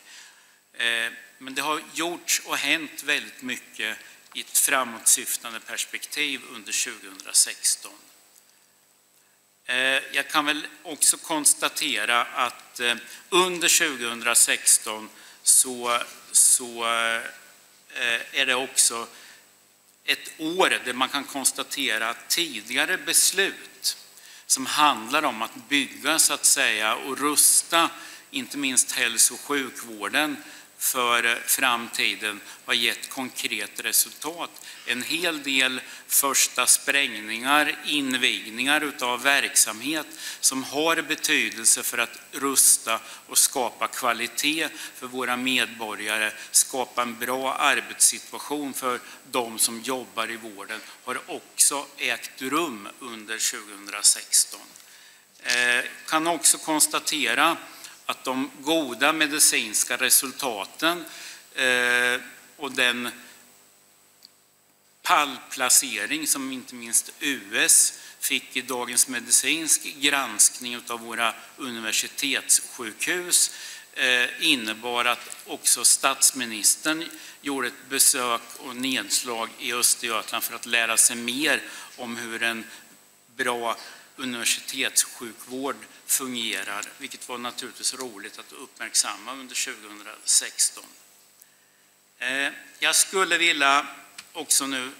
Eh, men det har gjorts och hänt väldigt mycket i ett framåtsyftande perspektiv under 2016. Eh, jag kan väl också konstatera att eh, under 2016 så, så är det också ett år där man kan konstatera att tidigare beslut som handlar om att bygga så att säga och rusta inte minst hälso och sjukvården för framtiden har gett konkret resultat. En hel del första sprängningar, invigningar utav verksamhet som har betydelse för att rusta och skapa kvalitet för våra medborgare, skapa en bra arbetssituation för de som jobbar i vården, har också ägt rum under 2016. Jag eh, kan också konstatera att de goda medicinska resultaten eh, och den pallplacering som inte minst US fick i Dagens Medicinsk granskning av våra universitetssjukhus eh, innebar att också statsministern gjorde ett besök och nedslag i Östergötland för att lära sig mer om hur en bra universitetssjukvård fungerar, vilket var naturligtvis roligt att uppmärksamma under 2016. Eh, jag skulle vilja också nu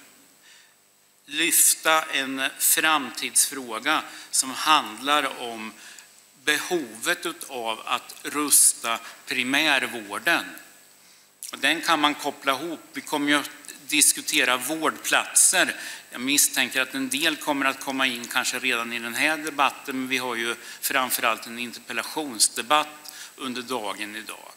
lyfta en framtidsfråga som handlar om behovet av att rusta primärvården. Den kan man koppla ihop. Vi kommer att diskutera vårdplatser. Jag misstänker att en del kommer att komma in kanske redan i den här debatten, men vi har ju framförallt en interpellationsdebatt under dagen idag.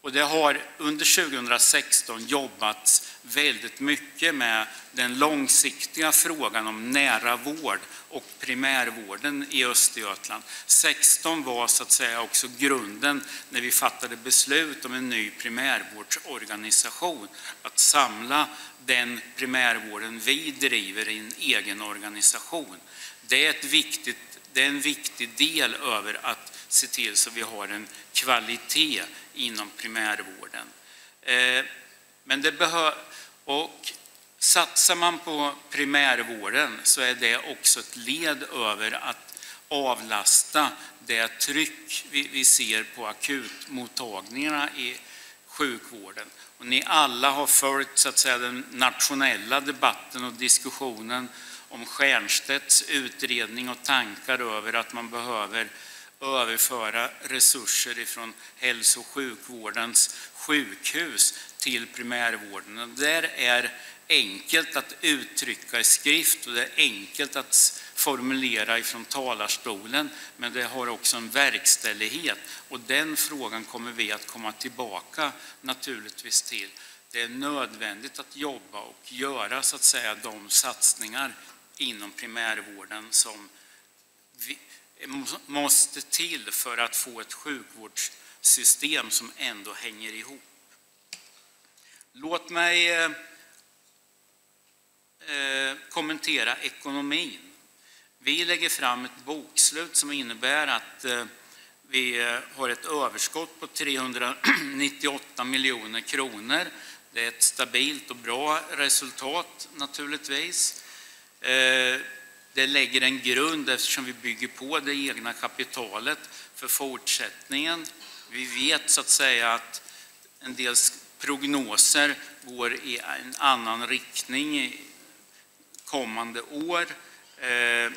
Och det har under 2016 jobbats väldigt mycket med den långsiktiga frågan om nära vård och primärvården i Östergötland. 16 var så att säga också grunden när vi fattade beslut om en ny primärvårdsorganisation. Att samla den primärvården vi driver i en egen organisation. Det är, ett viktigt, det är en viktig del över att se till så vi har en kvalitet inom primärvården. Eh, men det behöver och satsar man på primärvården så är det också ett led över att avlasta det tryck vi, ser på akutmottagningarna i sjukvården. Och ni alla har följt så att säga, den nationella debatten och diskussionen om Stiernstedts utredning och tankar över att man behöver överföra resurser ifrån hälso och sjukvårdens sjukhus till primärvården. Och där är enkelt att uttrycka i skrift och det är enkelt att formulera ifrån talarstolen, men det har också en verkställighet. Och den frågan kommer vi att komma tillbaka naturligtvis till. Det är nödvändigt att jobba och göra så att säga de satsningar inom primärvården som vi måste till för att få ett sjukvårdssystem som ändå hänger ihop. Låt mig eh, Eh, kommentera ekonomin. Vi lägger fram ett bokslut som innebär att eh, vi eh, har ett överskott på 398 miljoner kronor. Det är ett stabilt och bra resultat naturligtvis. Det lägger en grund eftersom vi bygger på det egna kapitalet för fortsättningen. Vi vet så att säga att en del prognoser går i en annan riktning kommande år. Eh,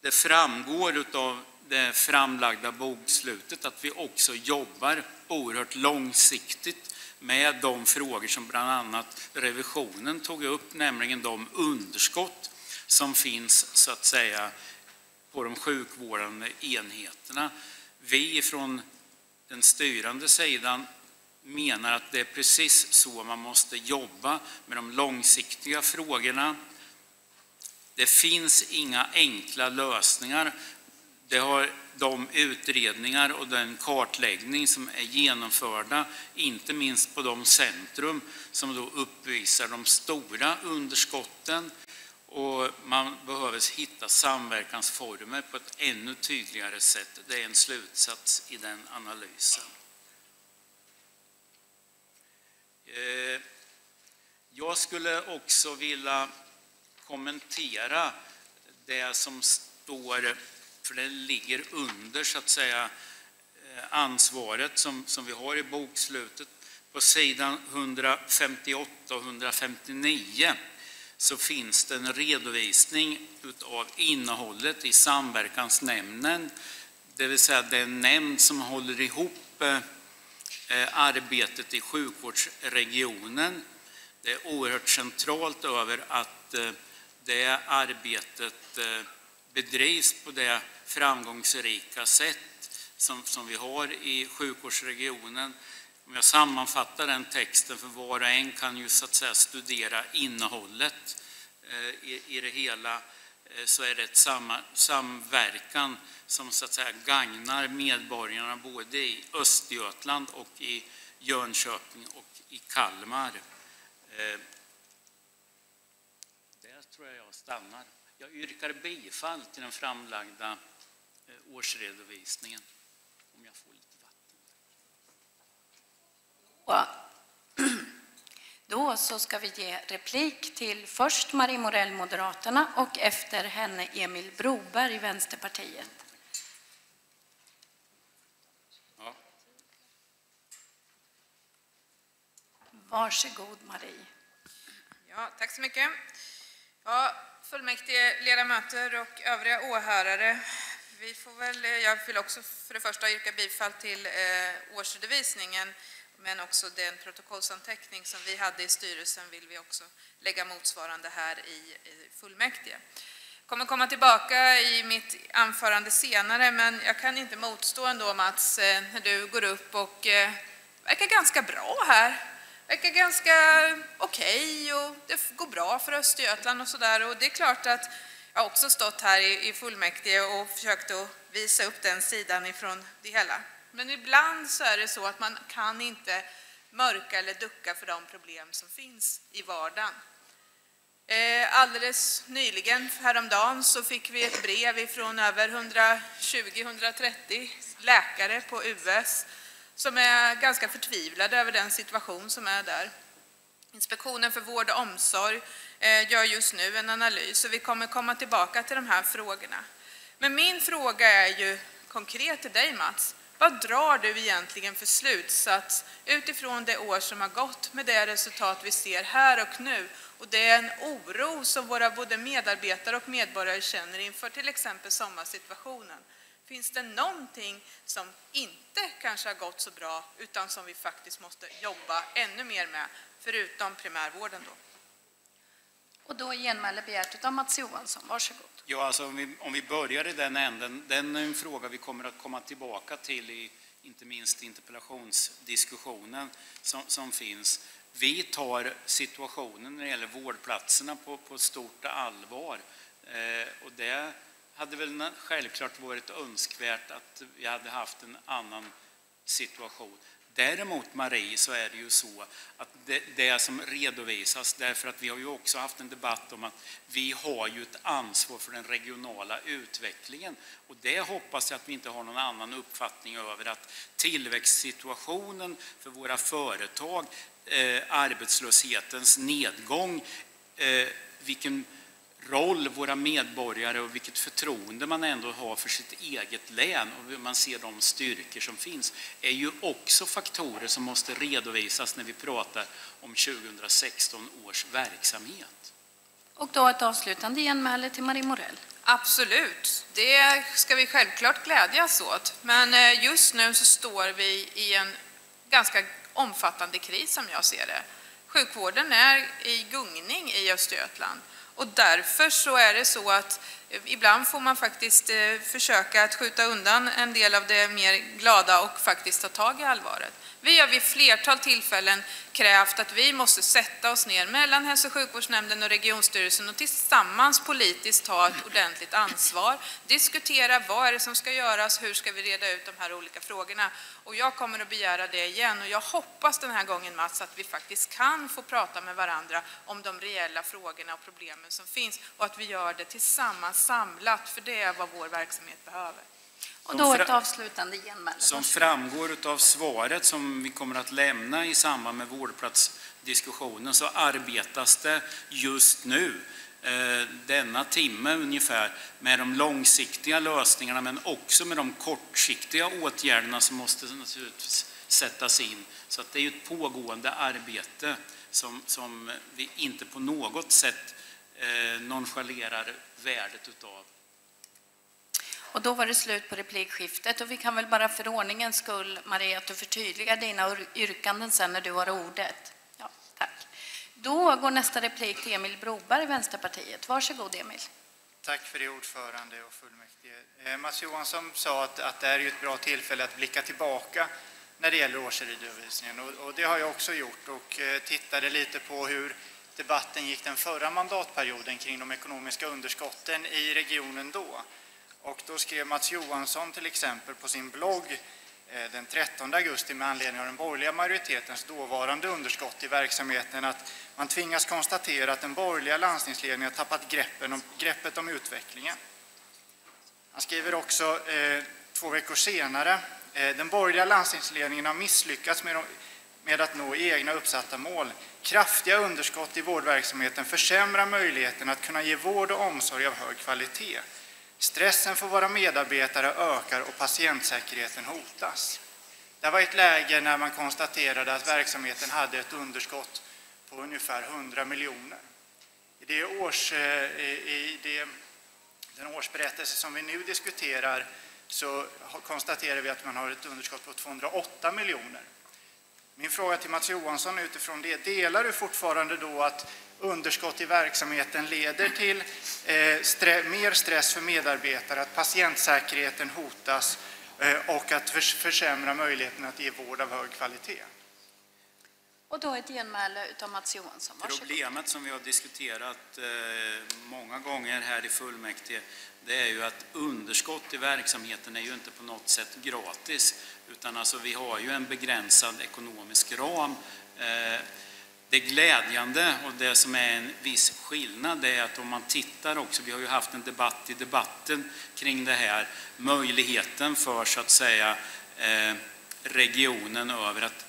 det framgår av det framlagda bokslutet att vi också jobbar oerhört långsiktigt med de frågor som bland annat revisionen tog upp, nämligen de underskott som finns så att säga på de sjukvårdande enheterna. Vi från den styrande sidan menar att det är precis så man måste jobba med de långsiktiga frågorna. Det finns inga enkla lösningar. Det har de utredningar och den kartläggning som är genomförda, inte minst på de centrum som då uppvisar de stora underskotten. Och man behöver hitta samverkansformer på ett ännu tydligare sätt. Det är en slutsats i den analysen. Eh, Eh, jag skulle också vilja kommentera det som står för det ligger under så att säga eh, ansvaret som, som vi har i bokslutet. På sidan 158 och 159 så finns det en redovisning av innehållet i samverkansnämnden, det vill säga den nämnd som håller ihop eh, Eh, arbetet i sjukvårdsregionen. Det är oerhört centralt över att eh, det arbetet eh, bedrivs på det framgångsrika sätt som, som vi har i sjukvårdsregionen. Om jag sammanfattar den texten, för var och en kan ju så att säga studera innehållet i, i det hela, Eh, så är det ett samma, samverkan som så att säga gagnar medborgarna både i Östergötland och i Jönköping och i Kalmar. Eh, där tror jag jag stannar. Jag yrkar bifall till den framlagda eh, årsredovisningen. Om jag får lite vatten. Då så ska vi ge replik till först Marie Morell, Moderaterna, och efter henne Emil Broberg, Vänsterpartiet. Varsågod Marie. Ja, tack så mycket. Ja, fullmäktige, ledamöter och övriga åhörare. Vi får väl, jag vill också för det första yrka bifall till eh, årsredovisningen men också den protokollsanteckning som vi hade i styrelsen vill vi också lägga motsvarande här i, i fullmäktige. Jag kommer komma tillbaka i mitt anförande senare men jag kan inte motstå ändå Mats eh, när du går upp och eh, verkar ganska bra här verkar ganska okej okay och det går bra för Östergötland och sådär. Och det är klart att jag har också stått här i, i fullmäktige och försökt att visa upp den sidan ifrån det hela. Men ibland så är det så att man kan inte mörka eller ducka för de problem som finns i vardagen. Eh, alldeles nyligen, häromdagen, så fick vi ett brev från över 120-130 läkare på US som är ganska förtvivlade över den situation som är där. Inspektionen för vård och omsorg eh, gör just nu en analys och vi kommer komma tillbaka till de här frågorna. Men min fråga är ju konkret till dig Mats. Vad drar du egentligen för slutsats utifrån det år som har gått med det resultat vi ser här och nu och det är en oro som våra både medarbetare och medborgare känner inför till exempel sommarsituationen? Finns det någonting som inte kanske har gått så bra utan som vi faktiskt måste jobba ännu mer med, förutom primärvården då? Och då genmäle begärt av Mats Johansson. Varsågod. Ja, alltså om, vi, om vi börjar i den änden. Den är en fråga vi kommer att komma tillbaka till i inte minst interpellationsdiskussionen som, som finns. Vi tar situationen när det gäller vårdplatserna på, på stort allvar. Eh, och det hade väl självklart varit önskvärt att vi hade haft en annan situation. Däremot, Marie, så är det ju så att det, det, som redovisas, därför att vi har ju också haft en debatt om att vi har ju ett ansvar för den regionala utvecklingen. Och det hoppas jag att vi inte har någon annan uppfattning över, att tillväxtsituationen för våra företag, eh, arbetslöshetens nedgång, eh, vilken roll våra medborgare och vilket förtroende man ändå har för sitt eget län och hur man ser de styrkor som finns är ju också faktorer som måste redovisas när vi pratar om 2016 års verksamhet. Och då ett avslutande genmäle till Marie Morell. Absolut, det ska vi självklart glädjas åt. Men eh, just nu så står vi i en ganska omfattande kris som jag ser det. Sjukvården är i gungning i Östergötland. Och därför så är det så att eh, ibland får man faktiskt eh, försöka att skjuta undan en del av det mer glada och faktiskt ta tag i allvaret. Vi har vid flertal tillfällen krävt att vi måste sätta oss ner mellan hälso och sjukvårdsnämnden och regionstyrelsen och tillsammans politiskt ta ett ordentligt ansvar, diskutera vad är det som ska göras, hur ska vi reda ut de här olika frågorna. Och jag kommer att begära det igen och jag hoppas den här gången Mats att vi faktiskt kan få prata med varandra om de reella frågorna och problemen som finns och att vi gör det tillsammans samlat, för det är vad vår verksamhet behöver. Och då ett avslutande genmäle. Som framgår av svaret som vi kommer att lämna i samband med vårdplatsdiskussionen så arbetas det just nu eh, denna timme ungefär med de långsiktiga lösningarna men också med de kortsiktiga åtgärderna som måste naturligtvis sättas in. Så det är ett pågående arbete som, som vi inte på något sätt eh, nonchalerar värdet utav. Och då var det slut på replikskiftet och vi kan väl bara för ordningens skull, Maria, att du förtydligar dina yrkanden sen när du har ordet. Ja, tack. Då går nästa replik till Emil Broberg, Vänsterpartiet. Varsågod Emil. Tack för det ordförande och fullmäktige. Eh, Mats Johansson sa att, att det är ett bra tillfälle att blicka tillbaka när det gäller årsredovisningen och, och det har jag också gjort och eh, tittade lite på hur debatten gick den förra mandatperioden kring de ekonomiska underskotten i regionen då. Och då skrev Mats Johansson till exempel på sin blogg eh, den 13 augusti med anledning av den borgerliga majoritetens dåvarande underskott i verksamheten att man tvingas konstatera att den borgerliga landstingsledningen har tappat greppen om, greppet om utvecklingen. Han skriver också eh, två veckor senare eh, den borgerliga landstingsledningen har misslyckats med, de, med att nå egna uppsatta mål. Kraftiga underskott i vårdverksamheten försämrar möjligheten att kunna ge vård och omsorg av hög kvalitet. Stressen för våra medarbetare ökar och patientsäkerheten hotas. Det var ett läge när man konstaterade att verksamheten hade ett underskott på ungefär 100 miljoner. I, det års, eh, i det, den årsberättelse som vi nu diskuterar så konstaterar vi att man har ett underskott på 208 miljoner. Min fråga till Mats Johansson utifrån det, delar du fortfarande då att underskott i verksamheten leder till eh, stre mer stress för medarbetare, att patientsäkerheten hotas eh, och att förs försämra möjligheten att ge vård av hög kvalitet? Och då ett genmäle av Mats Johansson. Varsågod. Problemet som vi har diskuterat eh, många gånger här i fullmäktige, det är ju att underskott i verksamheten är ju inte på något sätt gratis, utan alltså vi har ju en begränsad ekonomisk ram. Eh, det glädjande och det som är en viss skillnad är att om man tittar också, vi har ju haft en debatt i debatten kring det här, möjligheten för så att säga eh, regionen över att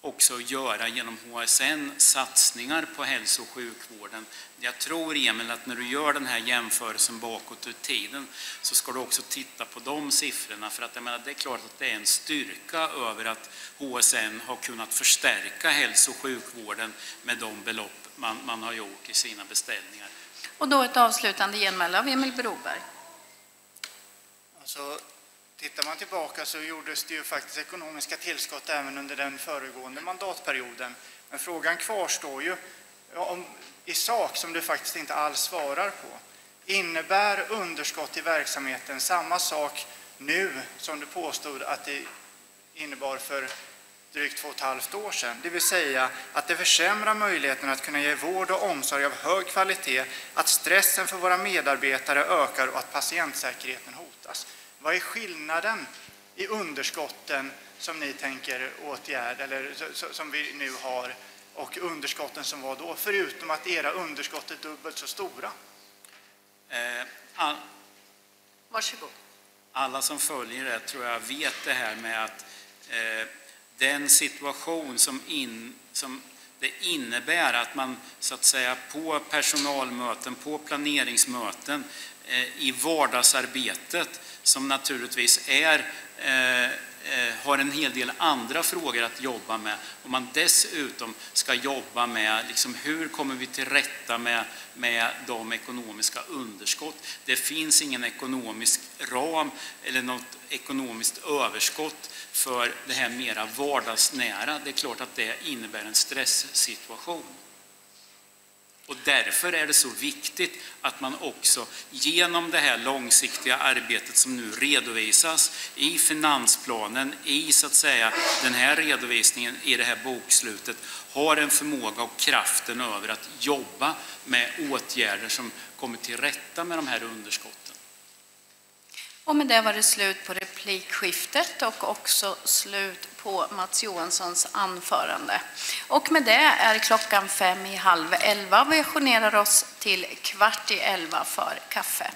också göra genom HSN satsningar på hälso och sjukvården. Jag tror Emil att när du gör den här jämförelsen bakåt i tiden så ska du också titta på de siffrorna för att jag menar, det är klart att det är en styrka över att HSN har kunnat förstärka hälso och sjukvården med de belopp man, man har gjort i sina beställningar. Och då ett avslutande genmäle av Emil Broberg. Alltså, Tittar man tillbaka så gjordes det ju faktiskt ekonomiska tillskott även under den föregående mandatperioden. Men frågan kvarstår ju om, i sak som du faktiskt inte alls svarar på. Innebär underskott i verksamheten samma sak nu som du påstod att det innebar för drygt två och ett halvt år sedan. Det vill säga att det försämrar möjligheten att kunna ge vård och omsorg av hög kvalitet, att stressen för våra medarbetare ökar och att patientsäkerheten hotas. Vad är skillnaden i underskotten som ni tänker åtgärda, eller som vi nu har, och underskotten som var då, förutom att era underskott är dubbelt så stora? Eh, all... Varsågod. Alla som följer det tror jag vet det här med att eh, den situation som, in, som det innebär att man så att säga på personalmöten, på planeringsmöten, eh, i vardagsarbetet som naturligtvis är, eh, eh, har en hel del andra frågor att jobba med. Om man dessutom ska jobba med liksom, hur kommer vi till rätta med, med de ekonomiska underskott. Det finns ingen ekonomisk ram eller något ekonomiskt överskott för det här mera vardagsnära. Det är klart att det innebär en stresssituation. Och därför är det så viktigt att man också genom det här långsiktiga arbetet som nu redovisas i finansplanen, i så att säga den här redovisningen, i det här bokslutet, har en förmåga och kraften över att jobba med åtgärder som kommer till rätta med de här underskotten. Och med det var det slut på replikskiftet och också slut på Mats Johanssons anförande. Och med det är klockan fem i halv elva. Vi ajournerar oss till kvart i elva för kaffe.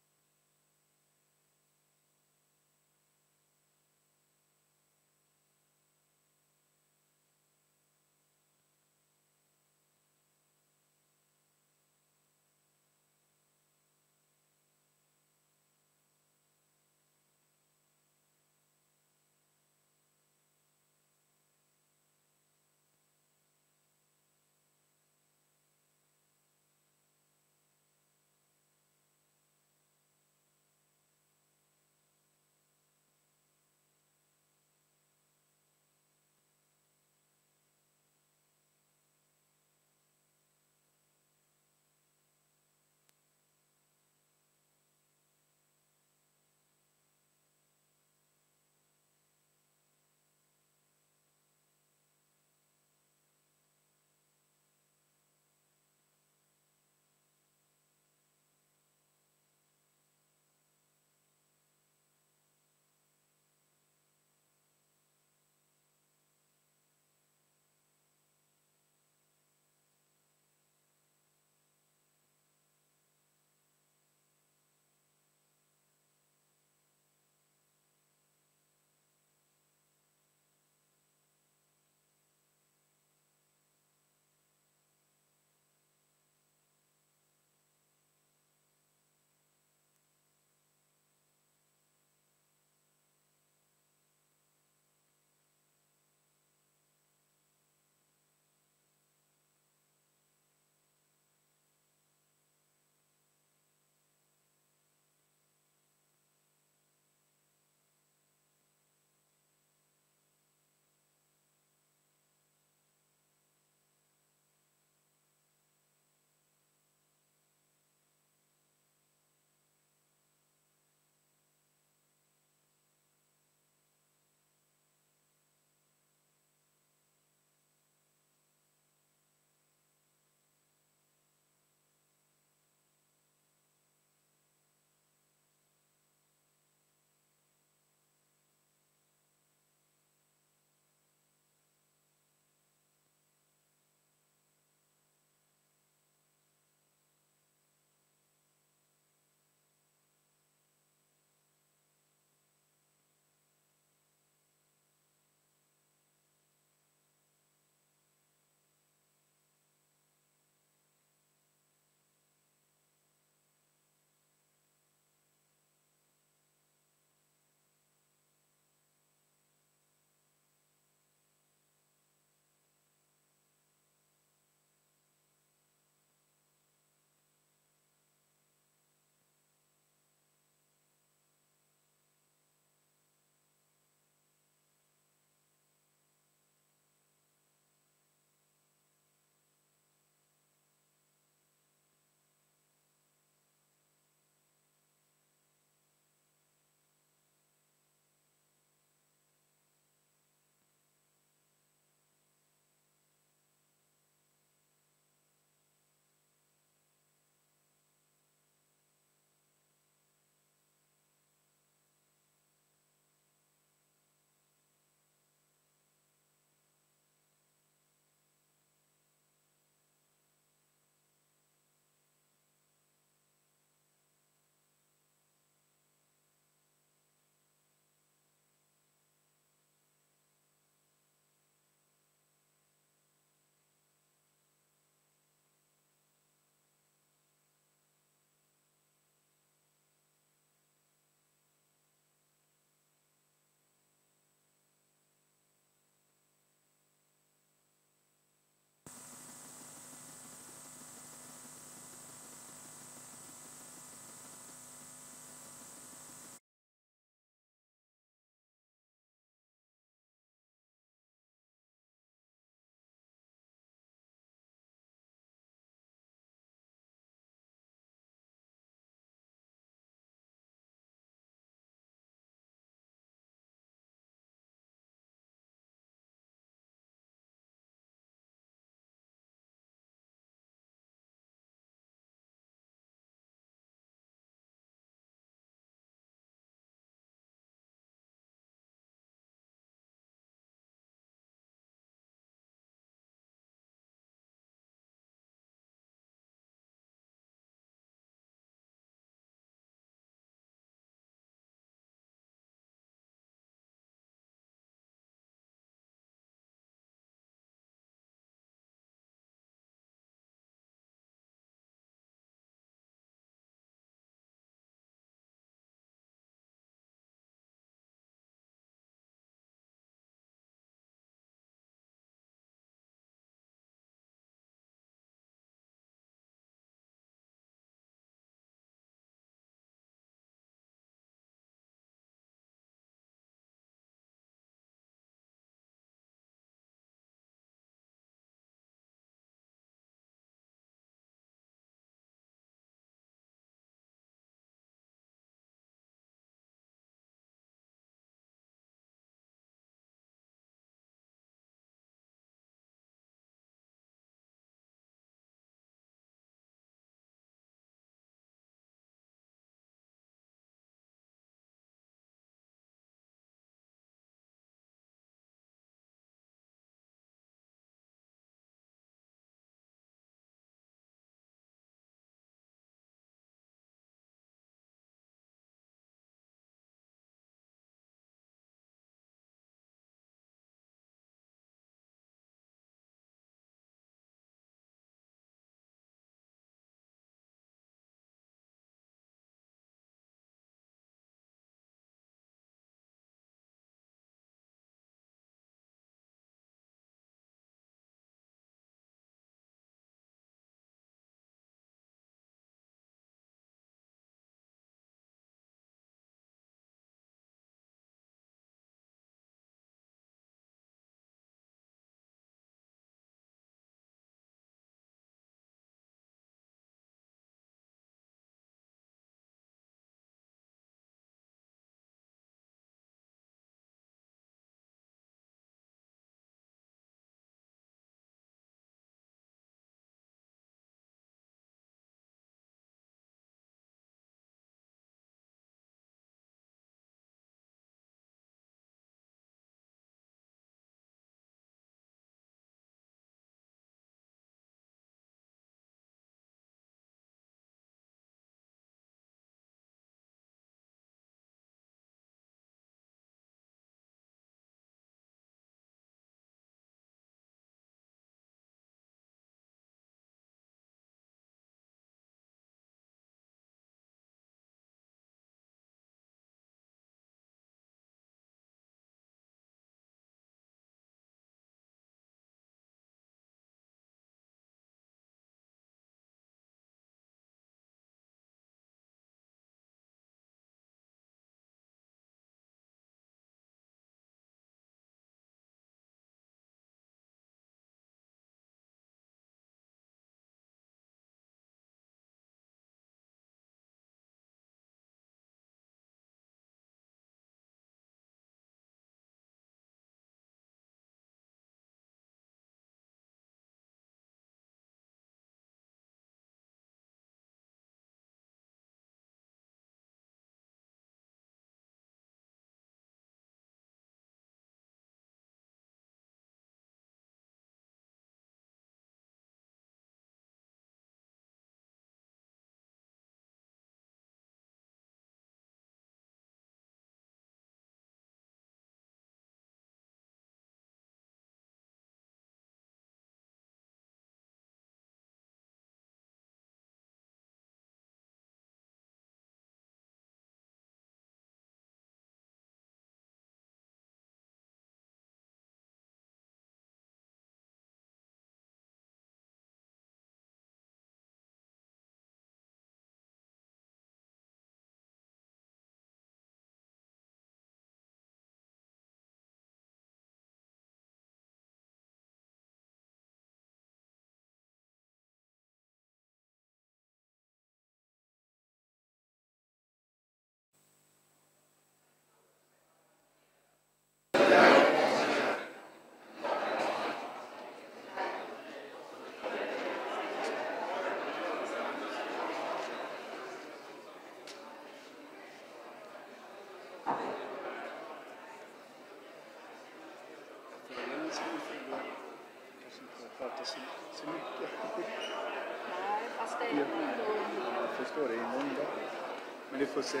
Vi får se,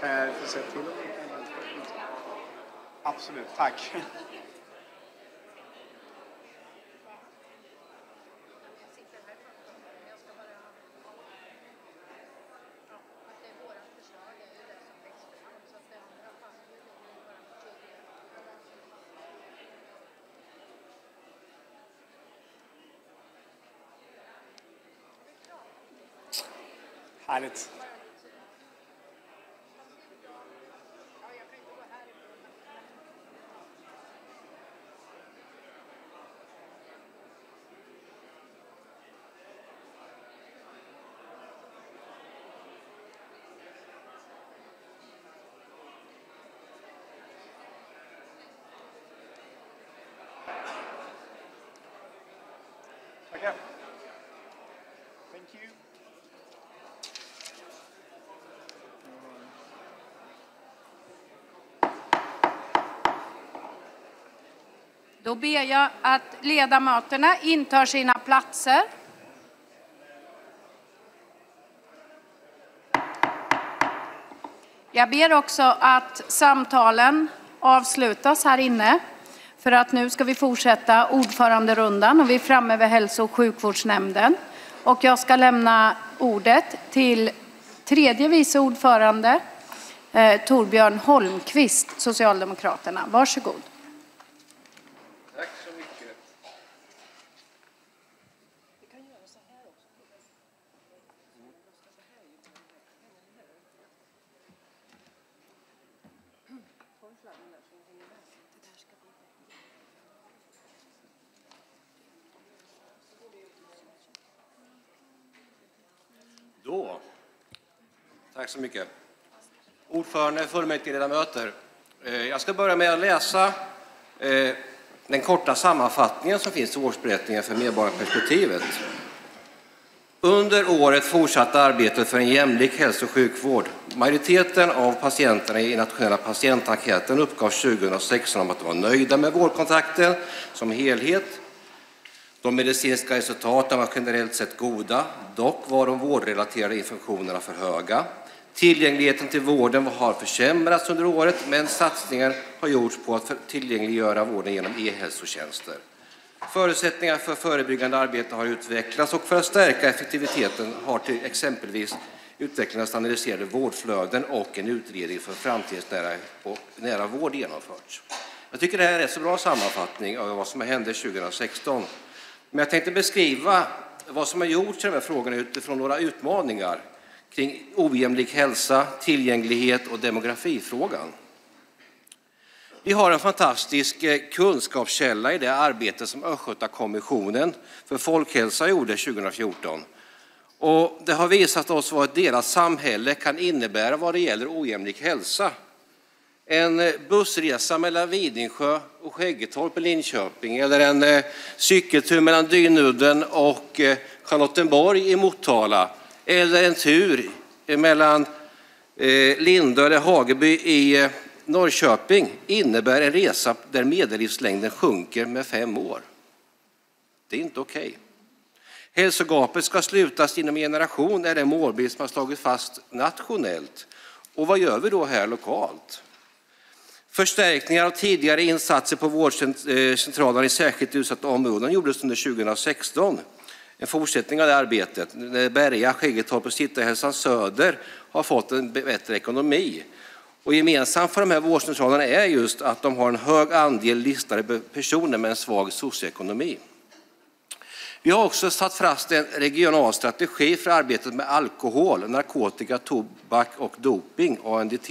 kan jag få se till? Absolut, tack. Härligt. Tackar. Thank you. Då ber jag att ledamöterna intar sina platser. Jag ber också att samtalen avslutas här inne. För att nu ska vi fortsätta ordföranderundan och vi är framme vid hälso och sjukvårdsnämnden. Och jag ska lämna ordet till tredje vice ordförande eh, Torbjörn Holmqvist, Socialdemokraterna. Varsågod. Tack så mycket. Då. Tack så mycket. Ordförande, fullmäktigeledamöter. Eh, jag ska börja med att läsa eh, den korta sammanfattningen som finns i årsberättningen för medborgarperspektivet. Under året fortsatte arbetet för en jämlik hälso och sjukvård. Majoriteten av patienterna i nationella patientenkäten uppgav 2016 om att de var nöjda med vårdkontakten som helhet. De medicinska resultaten var generellt sett goda, dock var de vårdrelaterade infektionerna för höga. Tillgängligheten till vården har försämrats under året, men satsningar har gjorts på att tillgängliggöra vården genom e-hälsotjänster. Förutsättningar för förebyggande arbete har utvecklats och för att stärka effektiviteten har till exempelvis utvecklingen av standardiserade vårdflöden och en utredning för framtidsnära och nära vård genomförts. Jag tycker det här är en rätt så bra sammanfattning av vad som hände 2016. Men jag tänkte beskriva vad som har gjorts i de här frågorna utifrån några utmaningar kring ojämlik hälsa, tillgänglighet och demografifrågan. Vi har en fantastisk eh, kunskapskälla i det arbete som Östgötakommissionen för folkhälsa gjorde 2014. Och det har visat oss vad ett delat samhälle kan innebära vad det gäller ojämlik hälsa. En eh, bussresa mellan Vidingsjö och Skäggetorp i Linköping eller en eh, cykeltur mellan Dynudden och Charlottenborg i Motala eller en tur mellan eh, Lindö eller Hageby i eh, Norrköping innebär en resa där medellivslängden sjunker med fem år. Det är inte okej. Okay. Hälsogapet ska slutas inom en generation är den målbild som har slagits fast nationellt. Och vad gör vi då här lokalt? Förstärkningar av tidigare insatser på vårdcentralerna eh, i särskilt utsatta områden gjordes under 2016. En fortsättning av det arbetet. när Berga, Skäggetorp och Cityhälsan Söder har fått en bättre ekonomi. Och gemensamt för de här vårdcentralerna är just att de har en hög andel listade personer med en svag socioekonomi. Vi har också satt fast en regional strategi för arbetet med alkohol, narkotika, tobak och doping, ANDT.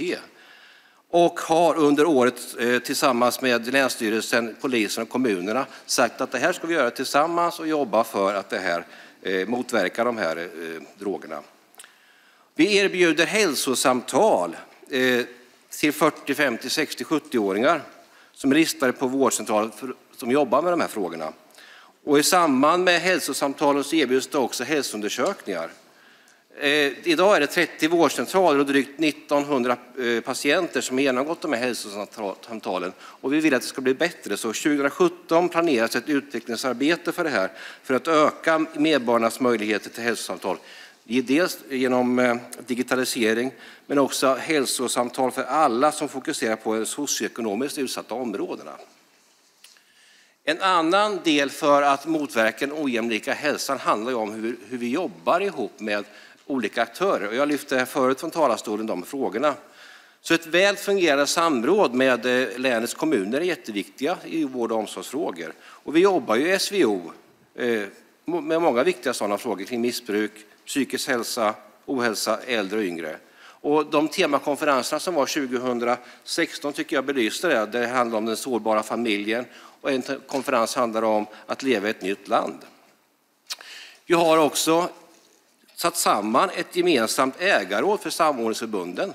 Och har under året eh, tillsammans med Länsstyrelsen, polisen och kommunerna sagt att det här ska vi göra tillsammans och jobba för att det här eh, motverkar de här eh, drogerna. Vi erbjuder hälsosamtal till 40, 50, 60, 70-åringar som är listade på vårdcentraler som jobbar med de här frågorna. Och I samband med hälsosamtalen så erbjuds det också hälsoundersökningar. Eh, idag är det 30 vårdcentraler och drygt 1900 eh, patienter som har genomgått de här hälsosamtalen. Och vi vill att det ska bli bättre. Så 2017 planeras ett utvecklingsarbete för det här för att öka medborgarnas möjligheter till hälsosamtal. Dels genom eh, digitalisering, men också hälsosamtal för alla som fokuserar på de socioekonomiskt utsatta områdena. En annan del för att motverka den ojämlika hälsan handlar om hur, hur vi jobbar ihop med olika aktörer. Och jag lyfte förut från talarstolen de frågorna. Så ett väl fungerande samråd med eh, länets kommuner är jätteviktiga i vård och omsorgsfrågor. Och vi jobbar ju i SVO eh, med många viktiga sådana frågor kring missbruk, psykisk hälsa, ohälsa, äldre och yngre. Och de temakonferenserna som var 2016 tycker jag belyste det. Det handlar om den sårbara familjen och en konferens handlar om att leva i ett nytt land. Vi har också satt samman ett gemensamt ägarråd för samordningsförbunden.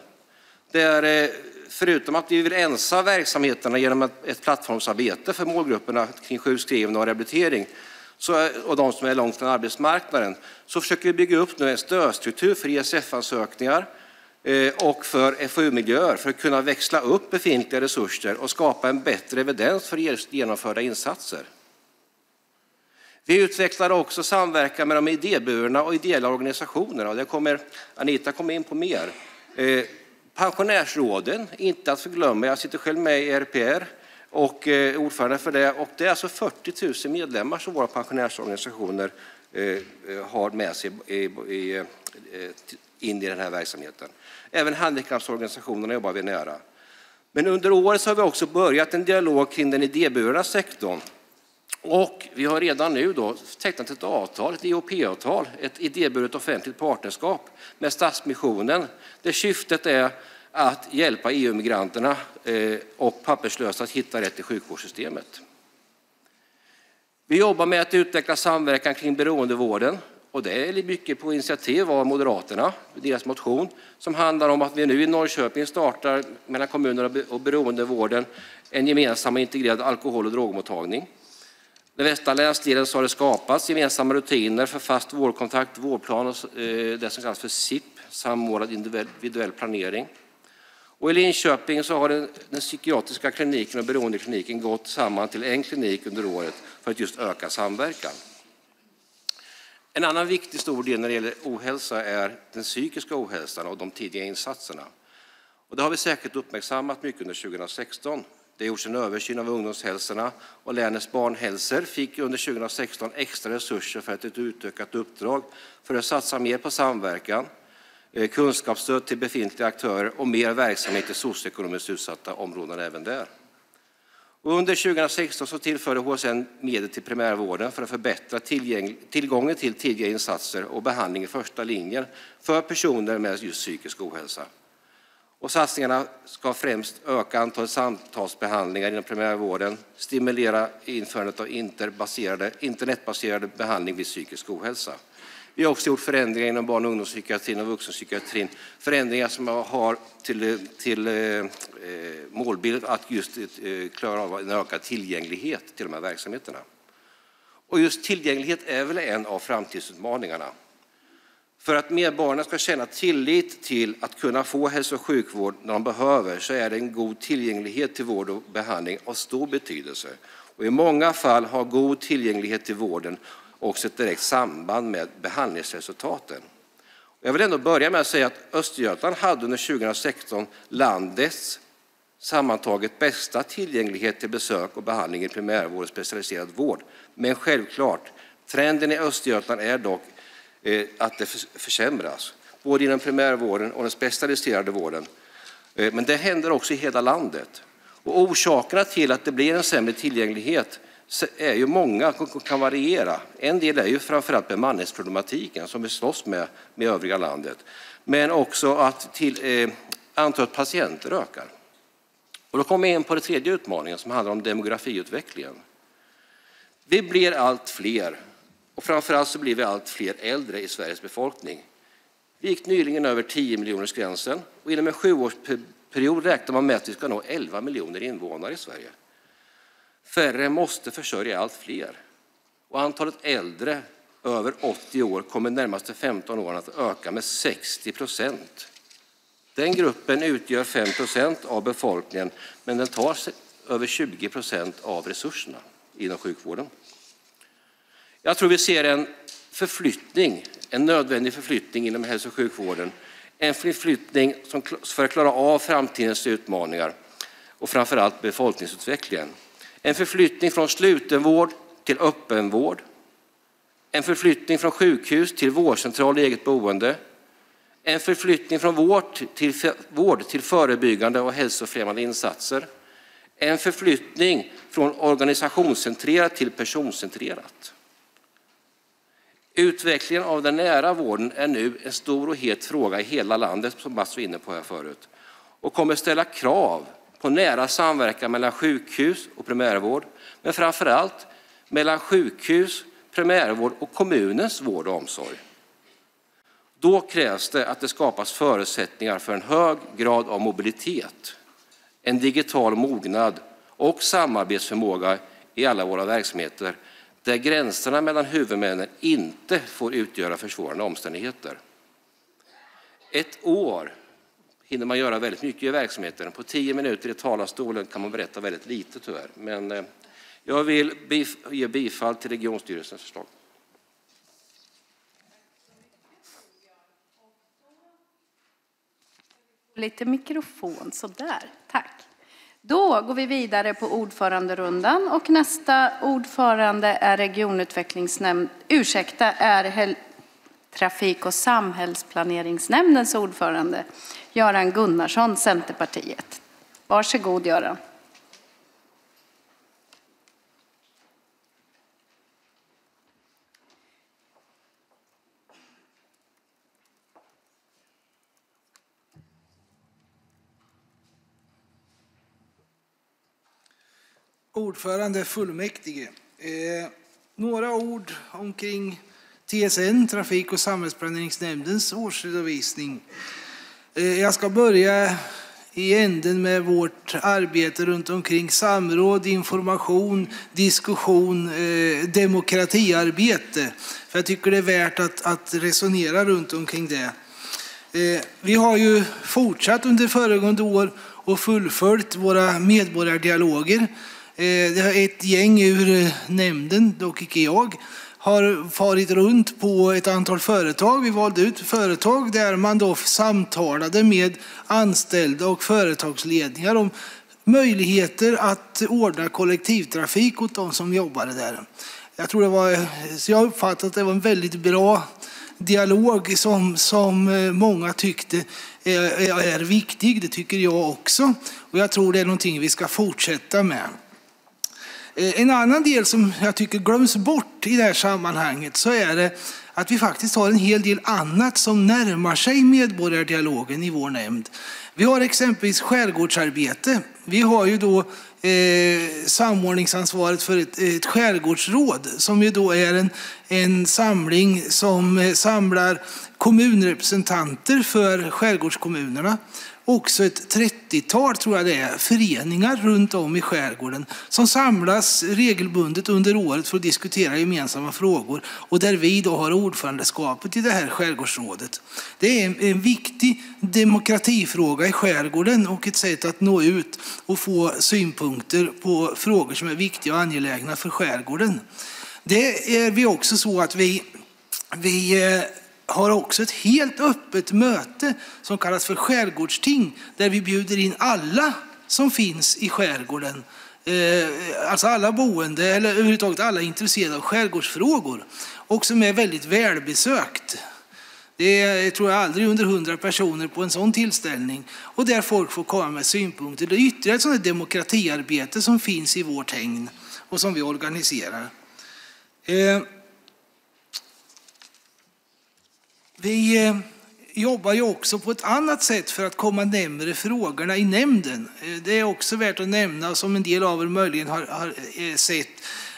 Där, eh, förutom att vi vill ensa verksamheterna genom ett plattformsarbete för målgrupperna kring sjukskrivna och rehabilitering så, och de som är långt från arbetsmarknaden, så försöker vi bygga upp nu en stödstruktur för ESF-ansökningar eh, och för FoU-miljöer för att kunna växla upp befintliga resurser och skapa en bättre evidens för genomförda insatser. Vi utvecklar också samverkan med de idéburna och ideella organisationerna. Det kommer Anita komma in på mer. Eh, pensionärsråden, inte att förglömma. Jag sitter själv med i RPR och är eh, ordförande för det. Och det är alltså 40 000 medlemmar som våra pensionärsorganisationer eh, eh har med sig eh, in i den här verksamheten. Även handikapporganisationerna jobbar vi nära. Men under året har vi också börjat en dialog kring den idéburna sektorn och vi har redan nu då tecknat ett avtal, ett IOP-avtal, ett idéburet offentligt partnerskap med Stadsmissionen där syftet är att hjälpa EU-migranterna eh, och papperslösa att hitta rätt i sjukvårdssystemet. Vi jobbar med att utveckla samverkan kring beroendevården och det är mycket på initiativ av Moderaterna, deras motion, som handlar om att vi nu i Norrköping startar mellan kommunerna och beroendevården en gemensam och integrerad alkohol och drogmottagning. Den västra länsdelen så har det skapats gemensamma rutiner för fast vårdkontakt, vårdplan och eh, det som kallas för SIP, samordnad individuell planering. Och I Linköping så har den, den psykiatriska kliniken och beroendekliniken gått samman till en klinik under året för att just öka samverkan. En annan viktig stor del när det gäller ohälsa är den psykiska ohälsan och de tidiga insatserna. Och det har vi säkert uppmärksammat mycket under 2016. Det har gjorts en översyn av ungdomshälsorna och länets barnhälsor fick under 2016 extra resurser för ett utökat uppdrag för att satsa mer på samverkan, eh, kunskapsstöd till befintliga aktörer och mer verksamhet i socioekonomiskt utsatta områden även där. Under 2016 så tillförde HSN medel till primärvården för att förbättra tillgången till tidiga insatser och behandling i första linjen för personer med just psykisk ohälsa. Och satsningarna ska främst öka antalet samtalsbehandlingar inom primärvården, stimulera införandet av internetbaserade behandling vid psykisk ohälsa. Vi har också gjort förändringar inom barn och ungdomspsykiatrin och vuxenpsykiatrin. Förändringar som har till, till eh, målbild att just eh, klara av en ökad tillgänglighet till de här verksamheterna. Och just tillgänglighet är väl en av framtidsutmaningarna. För att medborgarna ska känna tillit till att kunna få hälso och sjukvård när de behöver så är en god tillgänglighet till vård och behandling av stor betydelse. Och I många fall har god tillgänglighet till vården också ett direkt samband med behandlingsresultaten. Jag vill ändå börja med att säga att Östergötland hade under 2016 landets sammantaget bästa tillgänglighet till besök och behandling i primärvård och specialiserad vård. Men självklart, trenden i Östergötland är dock Eh, att det försämras, både inom primärvården och den specialiserade vården. Eh, men det händer också i hela landet. Och orsakerna till att det blir en sämre tillgänglighet är ju många och kan variera. En del är ju framförallt bemanningsproblematiken som vi slåss med med övriga landet. Men också att till, eh, antalet patienter ökar. Och då kommer jag in på den tredje utmaningen som handlar om demografiutvecklingen. Vi blir allt fler och framförallt så blir vi allt fler äldre i Sveriges befolkning. Vi gick nyligen över 10 miljoners gränsen och inom en sjuårsperiod räknar man med att vi ska nå 11 miljoner invånare i Sverige. Färre måste försörja allt fler och antalet äldre över 80 år kommer de närmaste 15 åren att öka med 60 procent. Den gruppen utgör 5 procent av befolkningen, men den tar över 20 procent av resurserna inom sjukvården. Jag tror vi ser en förflyttning, en nödvändig förflyttning inom hälso och sjukvården. En förflyttning som, för att klara av framtidens utmaningar och framför allt befolkningsutvecklingen. En förflyttning från slutenvård till öppenvård. En förflyttning från sjukhus till vårdcentral i eget boende. En förflyttning från vård till, vård till förebyggande och hälsofrämjande insatser. En förflyttning från organisationscentrerat till personcentrerat. Utvecklingen av den nära vården är nu en stor och het fråga i hela landet, som Mats var inne på här förut, och kommer ställa krav på nära samverkan mellan sjukhus och primärvård, men framför allt mellan sjukhus, primärvård och kommunens vård och omsorg. Då krävs det att det skapas förutsättningar för en hög grad av mobilitet, en digital mognad och samarbetsförmåga i alla våra verksamheter där gränserna mellan huvudmännen inte får utgöra försvårande omständigheter. Ett år hinner man göra väldigt mycket i verksamheten. På tio minuter i talarstolen kan man berätta väldigt lite tyvärr. Men eh, jag vill ge bifall till regionstyrelsens förslag. Lite mikrofon, sådär. Tack. Då går vi vidare på ordföranderundan och nästa ordförande är regionutvecklingsnämnd, ursäkta, är Trafik och samhällsplaneringsnämndens ordförande Göran Gunnarsson, Centerpartiet. Varsågod Göran. Ordförande fullmäktige. Eh, några ord omkring TSN, Trafik och samhällsplaneringsnämndens årsredovisning. Eh, jag ska börja i änden med vårt arbete runt omkring samråd, information, diskussion, eh, demokratiarbete. För jag tycker det är värt att, att resonera runt omkring det. Eh, vi har ju fortsatt under föregående år och fullföljt våra medborgardialoger Eh, ett gäng ur eh, nämnden, dock icke jag, har farit runt på ett antal företag. Vi valde ut företag där man då samtalade med anställda och företagsledningar om möjligheter att ordna kollektivtrafik åt de som jobbade där. Jag tror det var, så jag uppfattat att det var en väldigt bra dialog som, som eh, många tyckte är, är viktig. Det tycker jag också. Och jag tror det är någonting vi ska fortsätta med. Eh, en annan del som jag tycker glöms bort i det här sammanhanget så är det att vi faktiskt har en hel del annat som närmar sig medborgardialogen i vår nämnd. Vi har exempelvis skärgårdsarbete. Vi har ju då eh, samordningsansvaret för ett, ett skärgårdsråd som ju då är en, en samling som eh, samlar kommunrepresentanter för skärgårdskommunerna också ett 30-tal, tror jag det är, föreningar runt om i skärgården som samlas regelbundet under året för att diskutera gemensamma frågor och där vi då har ordförandeskapet i det här skärgårdsrådet. Det är en viktig demokratifråga i skärgården och ett sätt att nå ut och få synpunkter på frågor som är viktiga och angelägna för skärgården. Det är vi också så att vi vi eh, har också ett helt öppet möte som kallas för skärgårdsting där vi bjuder in alla som finns i skärgården. Eh, alltså alla boende eller överhuvudtaget alla intresserade av skärgårdsfrågor och som är väldigt välbesökt. Det är, tror jag, aldrig under hundra personer på en sån tillställning och där folk får komma med synpunkter. Det är ytterligare ett sådant demokratiarbete som finns i vårt hägn och som vi organiserar. Eh, vi eh, jobbar ju också på ett annat sätt för att komma närmare frågorna i nämnden. Eh, det är också värt att nämna, som en del av er möjligen har, har eh, sett,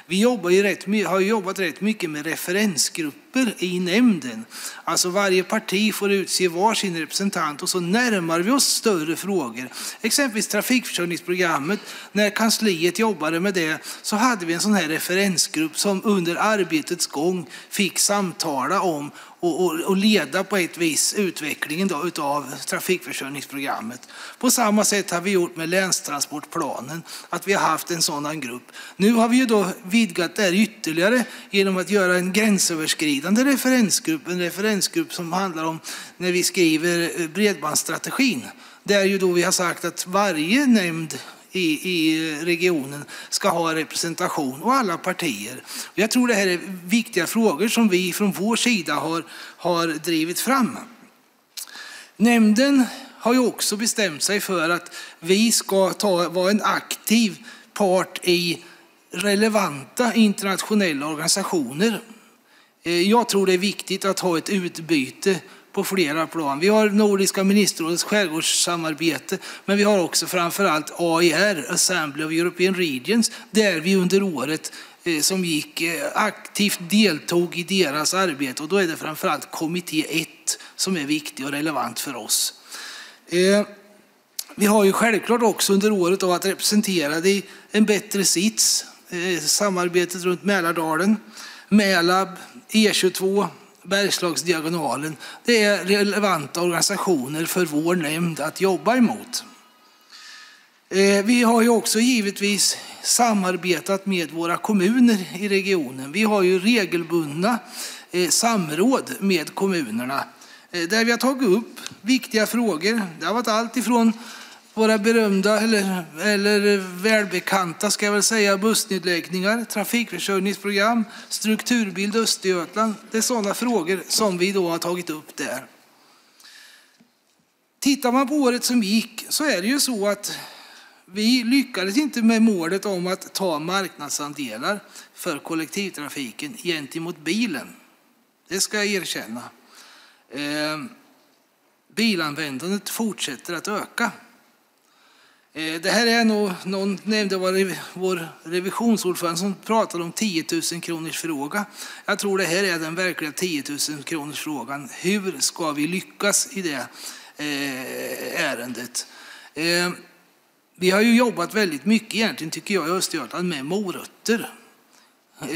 Vi jobbar ju rätt, har jobbat rätt mycket med referensgrupper i nämnden. Alltså varje parti får utse var sin representant och så närmar vi oss större frågor. Exempelvis trafikförsörjningsprogrammet. När kansliet jobbade med det så hade vi en sån här referensgrupp som under arbetets gång fick samtala om och, och, och leda på ett vis utvecklingen då utav trafikförsörjningsprogrammet. På samma sätt har vi gjort med länstransportplanen, att vi har haft en sådan grupp. Nu har vi ju då vidgat det här ytterligare genom att göra en gränsöverskridande referensgrupp, en referensgrupp som handlar om när vi skriver bredbandsstrategin. Där ju då vi har sagt att varje nämnd i, i regionen ska ha representation och alla partier. Och jag tror det här är viktiga frågor som vi från vår sida har, har drivit fram. Nämnden har ju också bestämt sig för att vi ska ta, vara en aktiv part i relevanta internationella organisationer. Eh, jag tror det är viktigt att ha ett utbyte på flera plan. Vi har Nordiska ministerrådets skärgårdssamarbete, men vi har också framförallt AER, Assembly of European Regions, där vi under året eh, som gick eh, aktivt deltog i deras arbete. Och då är det framförallt kommitté 1 som är viktig och relevant för oss. Eh, vi har ju självklart också under året varit representerade i en bättre sits, samarbetet runt Mälardalen, Mälab, E22, Bergslagsdiagonalen. Det är relevanta organisationer för vår nämnd att jobba emot. Eh, vi har ju också givetvis samarbetat med våra kommuner i regionen. Vi har ju regelbundna eh, samråd med kommunerna eh, där vi har tagit upp viktiga frågor. Det har varit allt ifrån våra berömda eller, eller välbekanta ska jag väl säga, bussnedläggningar, trafikförsörjningsprogram, strukturbild Östergötland. Det är sådana frågor som vi då har tagit upp där. Tittar man på året som gick så är det ju så att vi lyckades inte med målet om att ta marknadsandelar för kollektivtrafiken gentemot bilen. Det ska jag erkänna. Eh, bilanvändandet fortsätter att öka. Eh, det här är nog, någon nämnde var vår revisionsordförande som pratade om 10 000 kronors fråga. Jag tror det här är den verkliga 10 000 kronors frågan. Hur ska vi lyckas i det eh, ärendet? Eh, vi har ju jobbat väldigt mycket egentligen tycker jag i Östergötland med morötter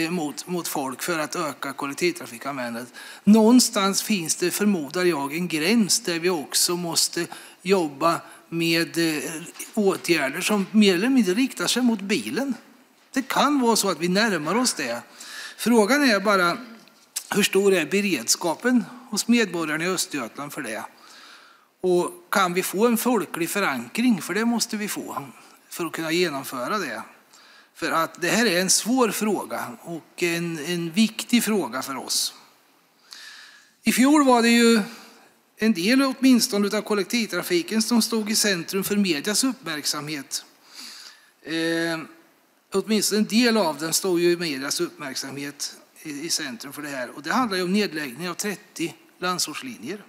mot, mot folk för att öka kollektivtrafikanvändandet. Någonstans finns det, förmodar jag, en gräns där vi också måste jobba med eh, åtgärder som mer eller mindre riktar sig mot bilen. Det kan vara så att vi närmar oss det. Frågan är bara hur stor är beredskapen hos medborgarna i Östergötland för det? Och kan vi få en folklig förankring? För det måste vi få för att kunna genomföra det. För att det här är en svår fråga och en, en viktig fråga för oss. I fjol var det ju en del åtminstone av kollektivtrafiken som stod i centrum för medias uppmärksamhet. Eh, åtminstone en del av den stod ju i medias uppmärksamhet i, i centrum för det här. Och det handlar ju om nedläggning av 30 landsortslinjer.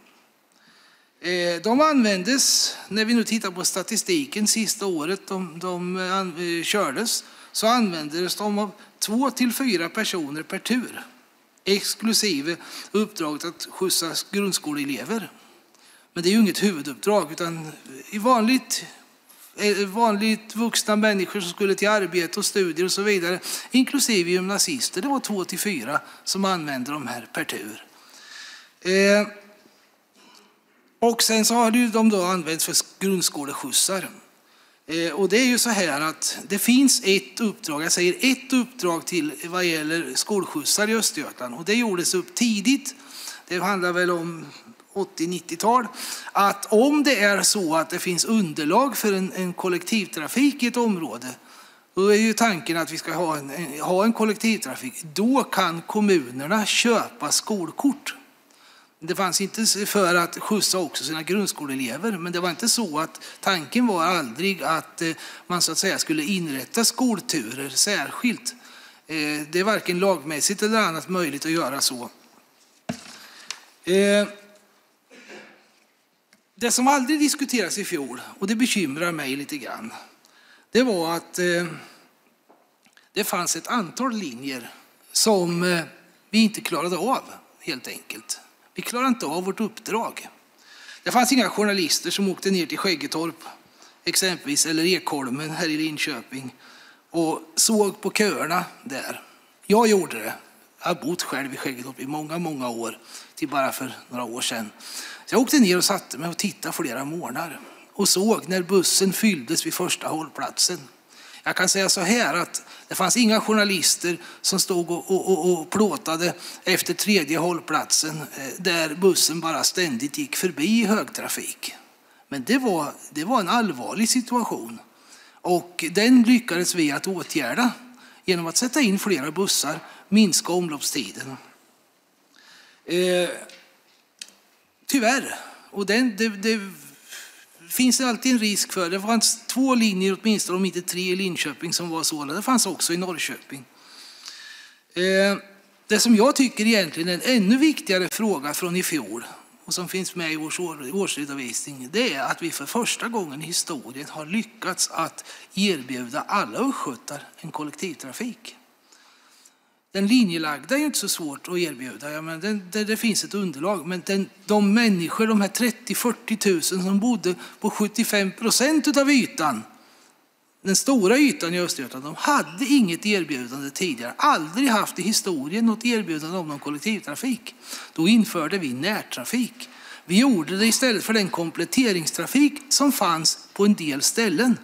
Eh, De användes, när vi nu tittar på statistiken, sista året de, de an- eh, kördes, så användes de av två till fyra personer per tur, exklusive uppdraget att skjutsa grundskoleelever. Men det är ju inget huvuduppdrag, utan i vanligt, eh, vanligt vuxna människor som skulle till arbete och studier och så vidare, inklusive gymnasister. Det var två till fyra som använde de här per tur. Eh, och sen så har ju de då använts för grundskoleskjutsar. Eh, och det är ju så här att det finns ett uppdrag, jag säger ett uppdrag till vad gäller skolskjutsar i Östergötland. Och det gjordes upp tidigt, det handlar väl om 80-90-tal, att om det är så att det finns underlag för en, en kollektivtrafik i ett område, då är ju tanken att vi ska ha en, en, ha en kollektivtrafik. Då kan kommunerna köpa skolkort. Det fanns inte för att skjutsa också sina grundskoleelever, men det var inte så att tanken var aldrig att eh, man så att säga skulle inrätta skolturer särskilt. Eh, det är varken lagmässigt eller annat möjligt att göra så. Eh, det som aldrig diskuterades i fjol, och det bekymrar mig lite grann, det var att eh, Det fanns ett antal linjer som eh, vi inte klarade av, helt enkelt. Vi klarade inte av vårt uppdrag. Det fanns inga journalister som åkte ner till Skäggetorp, exempelvis, eller Ekholmen här i Linköping och såg på köerna där. Jag gjorde det. Jag har bott själv i Skäggetorp i många, många år, till bara för några år sedan. Så jag åkte ner och satte mig och tittade flera månader och såg när bussen fylldes vid första hållplatsen. Jag kan säga så här att det fanns inga journalister som stod och, och, och, och plåtade efter tredje hållplatsen eh, där bussen bara ständigt gick förbi i högtrafik. Men det var, det var en allvarlig situation och den lyckades vi att åtgärda genom att sätta in flera bussar, minska omloppstiden. Eh, tyvärr, och den, det, det finns det alltid en risk för. Det fanns två linjer åtminstone, om inte tre i Linköping som var sådana. Det fanns också i Norrköping. Eh, det som jag tycker egentligen är en ännu viktigare fråga från i fjol och som finns med i vår årsredovisning, det är att vi för första gången i historien har lyckats att erbjuda alla östgötar en kollektivtrafik. Den linjelagda är ju inte så svårt att erbjuda. Ja, men det, det, det finns ett underlag. Men den, de människor, de här 30-40 000 som bodde på 75 procent av ytan, den stora ytan i Östergötland, de hade inget erbjudande tidigare. Aldrig haft i historien något erbjudande om någon kollektivtrafik. Då införde vi närtrafik. Vi gjorde det istället för den kompletteringstrafik som fanns på en del ställen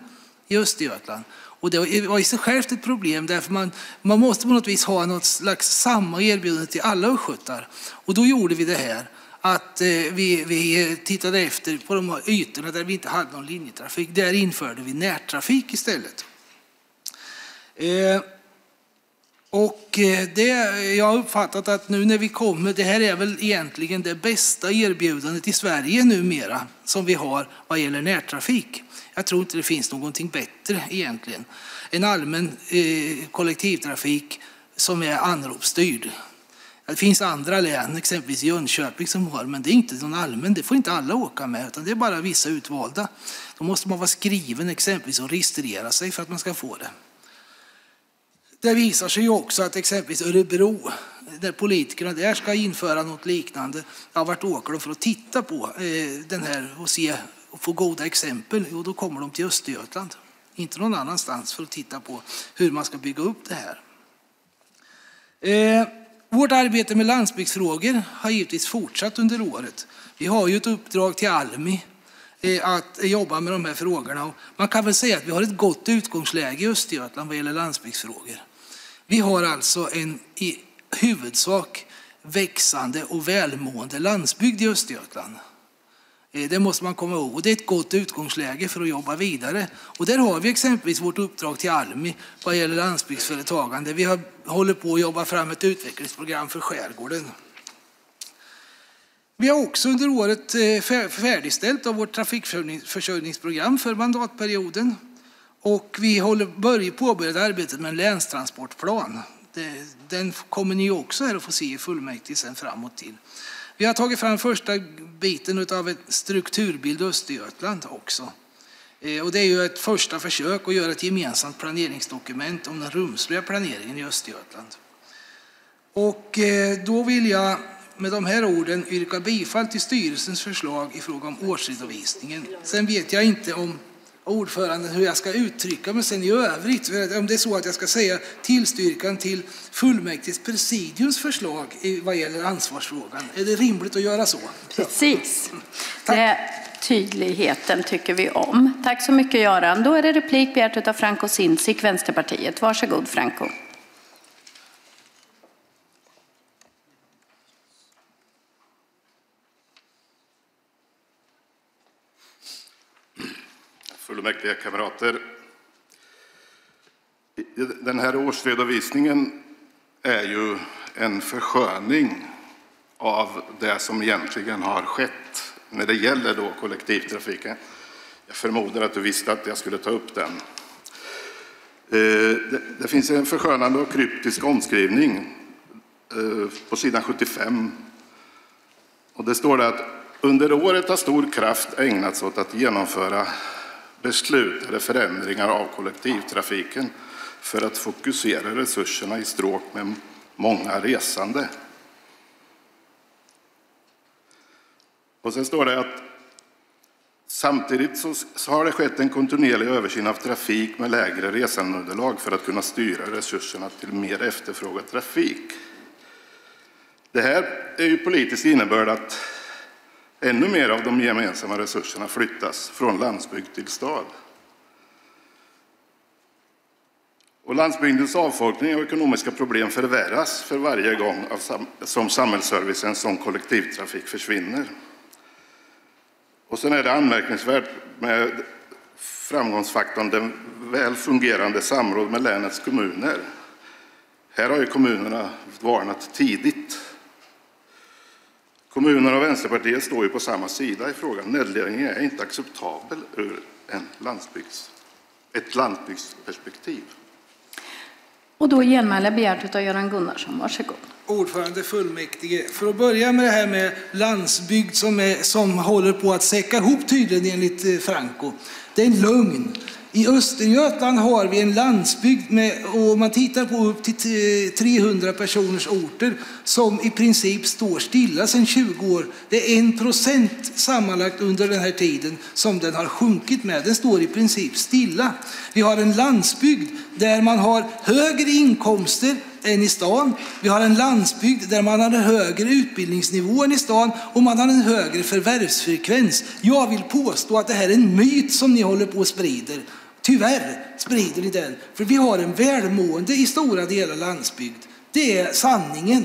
i Östergötland. Och det var i sig självt ett problem därför man, man måste på något vis ha något slags samma erbjudande till alla östgötar. Och då gjorde vi det här att eh, vi, vi tittade efter på de här ytorna där vi inte hade någon linjetrafik. Där införde vi närtrafik istället. Eh, och eh, det, jag har uppfattat att nu när vi kommer, det här är väl egentligen det bästa erbjudandet i Sverige numera som vi har vad gäller närtrafik. Jag tror inte det finns någonting bättre egentligen. En allmän eh, kollektivtrafik som är anropsstyrd. Det finns andra län, exempelvis Jönköping, som har, men det är inte någon allmän. Det får inte alla åka med, utan det är bara vissa utvalda. Då måste man vara skriven exempelvis och registrera sig för att man ska få det. Det visar sig också att exempelvis Örebro, där politikerna där ska införa något liknande, har varit åker för att titta på eh, den här och se och få goda exempel, jo, då kommer de till Östergötland. Inte någon annanstans för att titta på hur man ska bygga upp det här. Eh, vårt arbete med landsbygdsfrågor har givetvis fortsatt under året. Vi har ju ett uppdrag till Almi eh, att jobba med de här frågorna. Och man kan väl säga att vi har ett gott utgångsläge i Östergötland vad gäller landsbygdsfrågor. Vi har alltså en i huvudsak växande och välmående landsbygd i Östergötland. Eh, det måste man komma ihåg. Och det är ett gott utgångsläge för att jobba vidare. Och där har vi exempelvis vårt uppdrag till Almi vad gäller landsbygdsföretagande. Vi har, håller på att jobba fram ett utvecklingsprogram för skärgården. Vi har också under året eh, färdigställt av vårt trafikförsörjningsprogram för mandatperioden. Och vi håller börjar påbörja arbetet med en länstransportplan. Den kommer ni också här att få se i fullmäktige sen framåt till. Vi har tagit fram första biten av en strukturbild Östergötland också. Eh, och det är ju ett första försök att göra ett gemensamt planeringsdokument om den rumsliga planeringen i Östergötland. Och eh, då vill jag med de här orden yrka bifall till styrelsens förslag i fråga om årsredovisningen. Sen vet jag inte om ordföranden hur jag ska uttrycka mig sen i övrigt. Om det är så att jag ska säga tillstyrkan till fullmäktiges presidiums förslag vad gäller ansvarsfrågan. Är det rimligt att göra så? Precis. Det, tydligheten tycker vi om. Tack så mycket Göran. Då är det replik begärt av Franco Sinzik, Vänsterpartiet. Varsågod Franco. Fullmäktige kamrater. Den här årsredovisningen är ju en försköning av det som egentligen har skett när det gäller då kollektivtrafiken. Jag förmodar att du visste att jag skulle ta upp den. Eh, det finns en förskönande och kryptisk omskrivning eh, på sidan 75. Och det står det att under året har stor kraft ägnats åt att genomföra beslutade förändringar av kollektivtrafiken för att fokusera resurserna i stråk med många resande. Och sen står det att samtidigt så, har det skett en kontinuerlig översyn av trafik med lägre resandeunderlag för att kunna styra resurserna till mer efterfrågad trafik. Det här är ju politisk innebörd att ännu mer av de gemensamma resurserna flyttas från landsbygd till stad. Och landsbygdens avfolkning och ekonomiska problem förvärras för varje gång som samhällsservicen som kollektivtrafik försvinner. Och sen är det anmärkningsvärt med framgångsfaktorn den väl fungerande samråd med länets kommuner. Här har ju kommunerna varnat tidigt. Kommunerna och Vänsterpartiet står ju på samma sida i frågan. Nedläggning är inte acceptabel ur en landsbygds, ett landsbygdsperspektiv. Och då genmäle begärt av Göran Gunnarsson. Varsågod. Ordförande fullmäktige. För att börja med det här med landsbygd som, är, som håller på att säcka ihop tydligen enligt eh, Franco. Det är en lögn. I Östergötland har vi en landsbygd med, och man tittar på upp till 300 personers orter som i princip står stilla sedan 20 år. Det är en procent sammanlagt under den här tiden som den har sjunkit med. Den står i princip stilla. Vi har en landsbygd där man har högre inkomster än i stan. Vi har en landsbygd där man har en högre utbildningsnivå än i stan och man har en högre förvärvsfrekvens. Jag vill påstå att det här är en myt som ni håller på och sprider. Tyvärr sprider ni den, för vi har en välmående i stora delar landsbygd. Det är sanningen.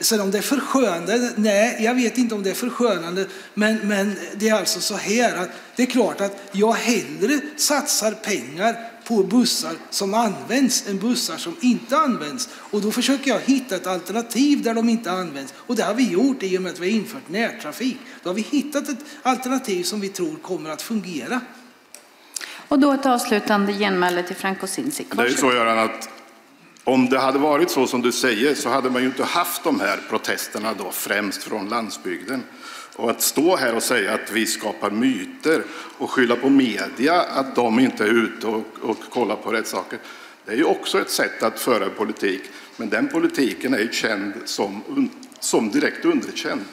Sen om det är förskönande? Nej, jag vet inte om det är förskönande, men, men det är alltså så här att det är klart att jag hellre satsar pengar på bussar som används än bussar som inte används. Och då försöker jag hitta ett alternativ där de inte används. Och det har vi gjort i och med att vi har infört närtrafik. Då har vi hittat ett alternativ som vi tror kommer att fungera. Och då ett avslutande genmäle till Franco Sinzik. Det är så Göran att om det hade varit så som du säger så hade man ju inte haft de här protesterna då främst från landsbygden. Och att stå här och säga att vi skapar myter och skylla på media att de inte är ute och, och kollar på rätt saker. Det är ju också ett sätt att föra politik. Men den politiken är ju känd som, som direkt underkänd.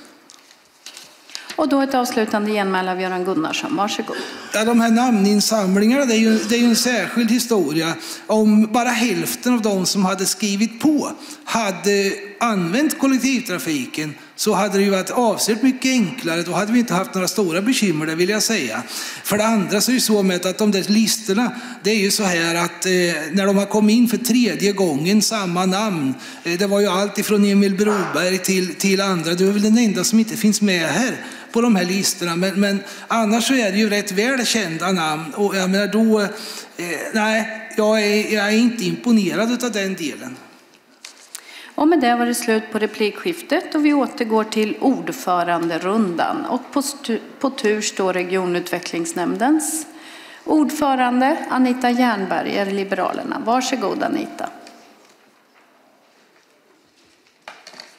Och då ett avslutande genmäle av Göran Gunnarsson. Varsågod. Ja, de här namninsamlingarna, det är, ju, det är ju en särskild historia. Om bara hälften av de som hade skrivit på hade använt kollektivtrafiken så hade det ju varit avsevärt mycket enklare. Då hade vi inte haft några stora bekymmer, det vill jag säga. För det andra så är det så med att de där listorna, det är ju så här att eh, när de har kommit in för tredje gången, samma namn. Eh, det var ju allt ifrån Emil Broberg till, till andra. Du är väl den enda som inte finns med här på de här listorna. Men, men annars så är det ju rätt väl kända namn. Och jag menar då, eh, nej, jag är, jag är inte imponerad av den delen. Och med det var det slut på replikskiftet och vi återgår till ordföranderundan. Och på, på tur står regionutvecklingsnämndens ordförande Anita Jernberger, Liberalerna. Varsågod Anita.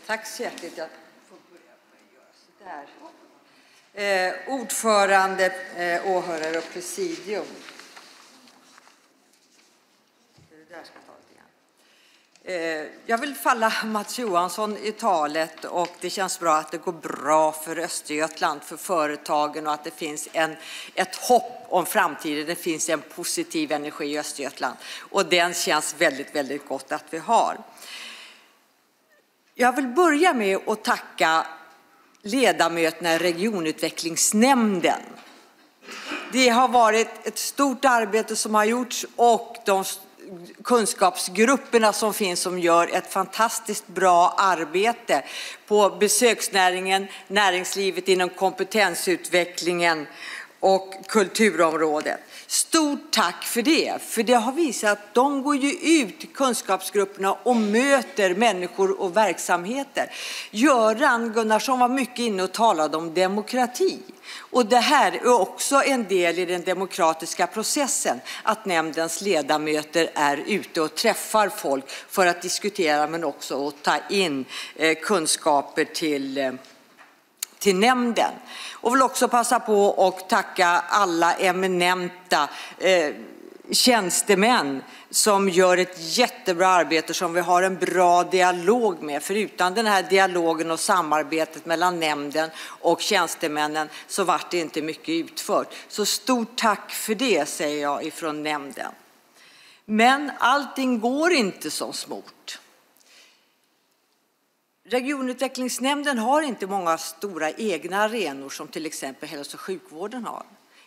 Tack så hjärtligt. Jag får börja med att göra sådär. Eh, ordförande, eh, åhörare och presidium. Eh, jag vill falla Mats Johansson i talet och det känns bra att det går bra för Östergötland, för företagen och att det finns en, ett hopp om framtiden. Det finns en positiv energi i Östergötland och den känns väldigt, väldigt gott att vi har. Jag vill börja med att tacka ledamöterna i regionutvecklingsnämnden. Det har varit ett stort arbete som har gjorts och de kunskapsgrupperna som finns som gör ett fantastiskt bra arbete på besöksnäringen, näringslivet inom kompetensutvecklingen och kulturområdet. Stort tack för det, för det har visat att de går ju ut, kunskapsgrupperna, och möter människor och verksamheter. Göran Gunnarsson var mycket inne och talade om demokrati. Och det här är också en del i den demokratiska processen, att nämndens ledamöter är ute och träffar folk för att diskutera men också att ta in eh, kunskaper till eh, till nämnden. Och vill också passa på att tacka alla eminenta eh, tjänstemän som gör ett jättebra arbete som vi har en bra dialog med. För utan den här dialogen och samarbetet mellan nämnden och tjänstemännen så vart det inte mycket utfört. Så stort tack för det säger jag ifrån nämnden. Men allting går inte som smort. Regionutvecklingsnämnden har inte många stora egna arenor som till exempel hälso och sjukvården har.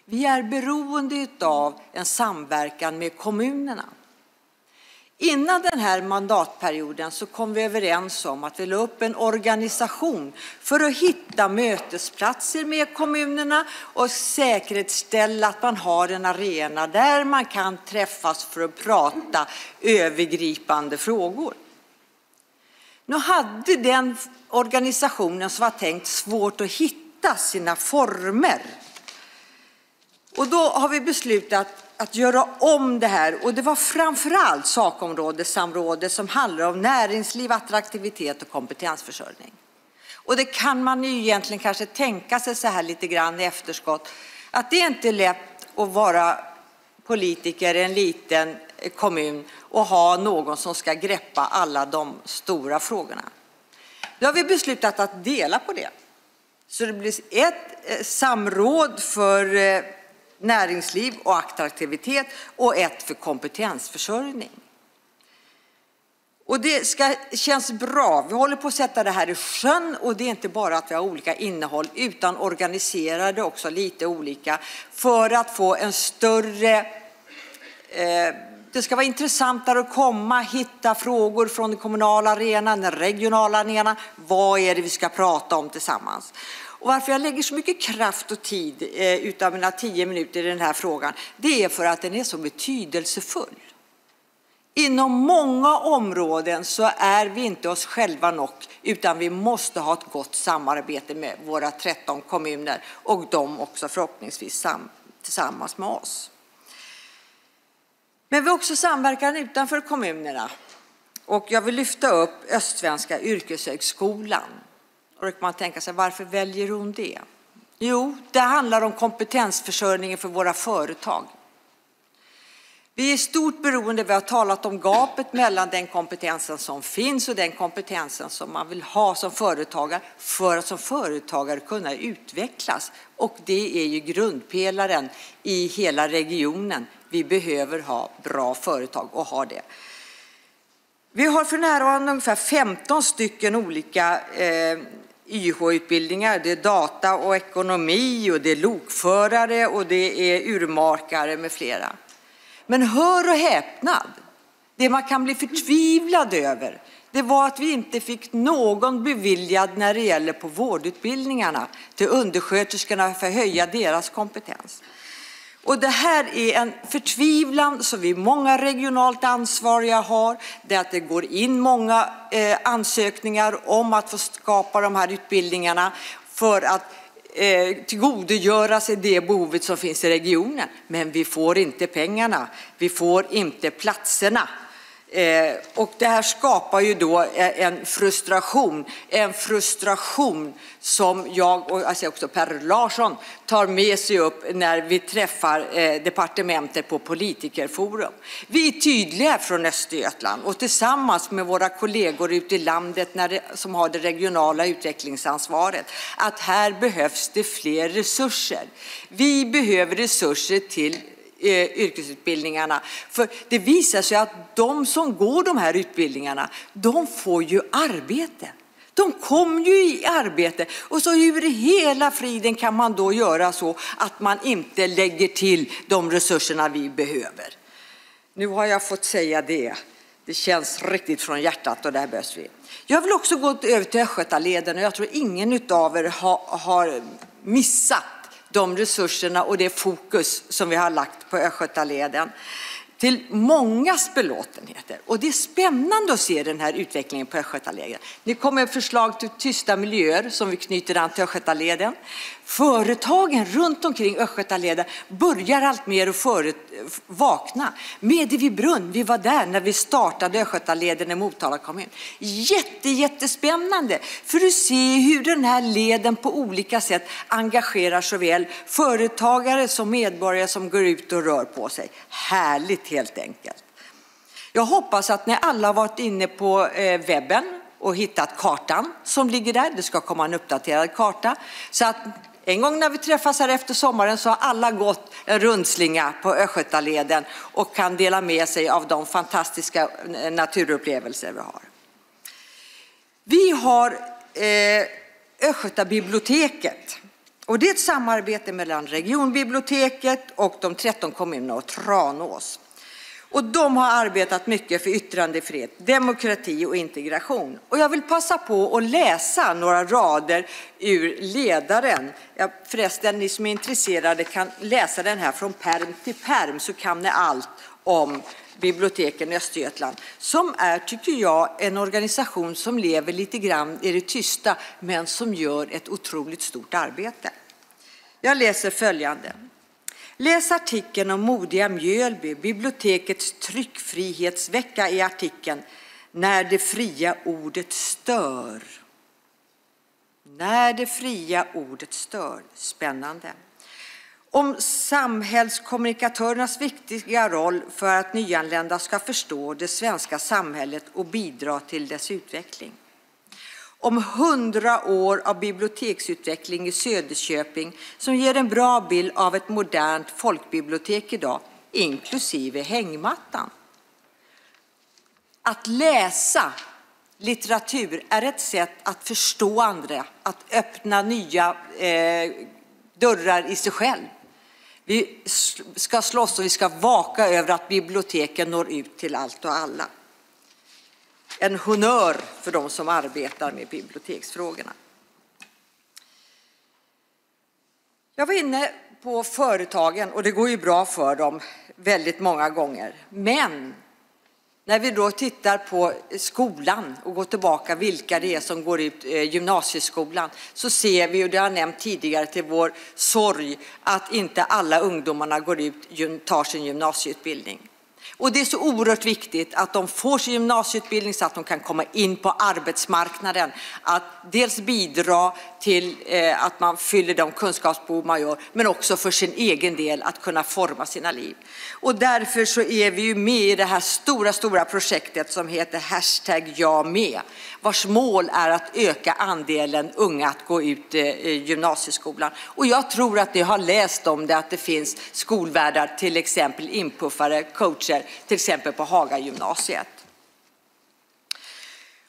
Vi är beroende av en samverkan med kommunerna. Innan den här mandatperioden så kom vi överens om att vi la upp en organisation för att hitta mötesplatser med kommunerna och säkerställa att man har en arena där man kan träffas för att prata övergripande frågor. Nu hade den organisationen som var tänkt svårt att hitta sina former. Och då har vi beslutat att göra om det här och det var framförallt sakområdessamrådet som handlar om näringsliv, attraktivitet och kompetensförsörjning. Och det kan man ju egentligen kanske tänka sig så här lite grann i efterskott att det är inte lätt att vara politiker i en liten kommun och ha någon som ska greppa alla de stora frågorna. Nu har vi beslutat att dela på det. Så det blir ett eh, samråd för eh, näringsliv och attraktivitet och ett för kompetensförsörjning. Och det ska, känns bra. Vi håller på att sätta det här i sjön och det är inte bara att vi har olika innehåll utan organiserar det också lite olika för att få en större eh, det ska vara intressantare att komma, hitta frågor från den kommunala arenan, den regionala arenan. Vad är det vi ska prata om tillsammans? Och varför jag lägger så mycket kraft och tid eh, utav mina tio minuter i den här frågan, det är för att den är så betydelsefull. Inom många områden så är vi inte oss själva nog, utan vi måste ha ett gott samarbete med våra 13 kommuner och de också förhoppningsvis tillsammans med oss. Men vi har också samverkan utanför kommunerna. Och jag vill lyfta upp Östsvenska yrkeshögskolan. Och då kan man tänka sig, varför väljer hon det? Jo, det handlar om kompetensförsörjningen för våra företag. Vi är stort beroende, vi har talat om gapet mellan den kompetensen som finns och den kompetensen som man vill ha som företagare för att som företagare kunna utvecklas. Och det är ju grundpelaren i hela regionen. Vi behöver ha bra företag och har det. Vi har för närvarande ungefär 15 stycken olika eh, YH-utbildningar. Det är data och ekonomi och det är lokförare och det är urmakare med flera. Men hör och häpnad, det man kan bli förtvivlad över det var att vi inte fick någon beviljad när det gäller på vårdutbildningarna till undersköterskorna för att höja deras kompetens. Och det här är en förtvivlan som vi många regionalt ansvariga har. Det att det går in många eh, ansökningar om att få skapa de här utbildningarna för att eh, tillgodogöra sig det behovet som finns i regionen. Men vi får inte pengarna, vi får inte platserna. Eh, och det här skapar ju då en frustration, en frustration som jag och alltså också Per Larsson tar med sig upp när vi träffar eh, departementet på politikerforum. Vi är tydliga från Östergötland och tillsammans med våra kollegor ute i landet när det, som har det regionala utvecklingsansvaret att här behövs det fler resurser. Vi behöver resurser till Eh, yrkesutbildningarna. För det visar sig att de som går de här utbildningarna, de får ju arbete. De kommer ju i arbete och så hur i hela friden kan man då göra så att man inte lägger till de resurserna vi behöver? Nu har jag fått säga det. Det känns riktigt från hjärtat och där behövs vi. Jag vill också gå över till Östgötaleden och jag tror ingen av er har, har missat de resurserna och det fokus som vi har lagt på Östgötaleden. till mångas belåtenheter. Och det är spännande att se den här utvecklingen på Östgötaleden. Det kommer förslag till tysta miljöer som vi knyter an till Östgötaleden. Företagen runt omkring Östgötaleden börjar alltmer att före, vakna. Medevibrunn, vi var där när vi startade Östgötaleden i Motala kommun. Jätte, jättespännande för att se hur den här leden på olika sätt engagerar såväl företagare som medborgare som går ut och rör på sig. Härligt helt enkelt. Jag hoppas att ni alla har varit inne på eh, webben och hittat kartan som ligger där. Det ska komma en uppdaterad karta. Så att en gång när vi träffas här efter sommaren så har alla gått en rundslinga på Östgötaleden och kan dela med sig av de fantastiska eh, naturupplevelser vi har. Vi har eh, Östgötabiblioteket. Och det är ett samarbete mellan regionbiblioteket och de 13 kommunerna och Tranås. Och de har arbetat mycket för yttrandefrihet, demokrati och integration. Och jag vill passa på att läsa några rader ur ledaren. Jag, förresten, ni som är intresserade kan läsa den här från perm till perm så kan ni allt om biblioteken i Östergötland som är, tycker jag, en organisation som lever lite grann i det tysta men som gör ett otroligt stort arbete. Jag läser följande. Läs artikeln om Modiga Mjölby, bibliotekets tryckfrihetsvecka i artikeln När det fria ordet stör. När det fria ordet stör. Spännande. Om samhällskommunikatörernas viktiga roll för att nyanlända ska förstå det svenska samhället och bidra till dess utveckling om hundra år av biblioteksutveckling i Söderköping som ger en bra bild av ett modernt folkbibliotek idag, inklusive hängmattan. Att läsa litteratur är ett sätt att förstå andra, att öppna nya eh, dörrar i sig själv. Vi ska slåss och vi ska vaka över att biblioteken når ut till allt och alla en honör för de som arbetar med biblioteksfrågorna. Jag var inne på företagen och det går ju bra för dem väldigt många gånger. Men när vi då tittar på skolan och går tillbaka vilka det är som går ut eh, gymnasieskolan så ser vi, och det har jag nämnt tidigare till vår sorg, att inte alla ungdomarna går ut, tar sin gymnasieutbildning. Och det är så oerhört viktigt att de får sin gymnasieutbildning så att de kan komma in på arbetsmarknaden. Att dels bidra till eh, att man fyller de kunskapsbehov man gör, men också för sin egen del att kunna forma sina liv. Och därför så är vi ju med i det här stora, stora projektet som heter hashtag jag med, vars mål är att öka andelen unga att gå ut eh, gymnasieskolan. Och jag tror att ni har läst om det, att det finns skolvärdar, till exempel inpuffare, coacher, till exempel på Hagagymnasiet.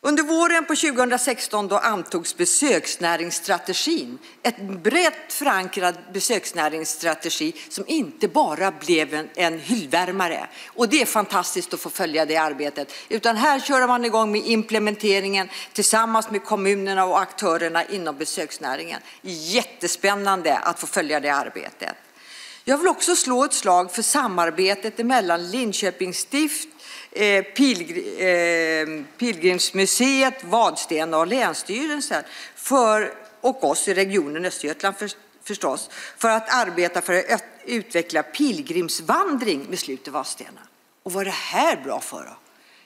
Under våren på 2016 då antogs besöksnäringsstrategin, ett brett förankrad besöksnäringsstrategi som inte bara blev en, en hyllvärmare. Och det är fantastiskt att få följa det arbetet. Utan här kör man igång med implementeringen tillsammans med kommunerna och aktörerna inom besöksnäringen. Jättespännande att få följa det arbetet. Jag vill också slå ett slag för samarbetet mellan Linköpings stift Eh, pilgr eh, Pilgrimsmuseet, Vadstena och Länsstyrelsen för, och oss i regionen Östergötland för, förstås, för att arbeta för att utveckla pilgrimsvandring med slut i Vadstena. Och vad är det här bra för? Då?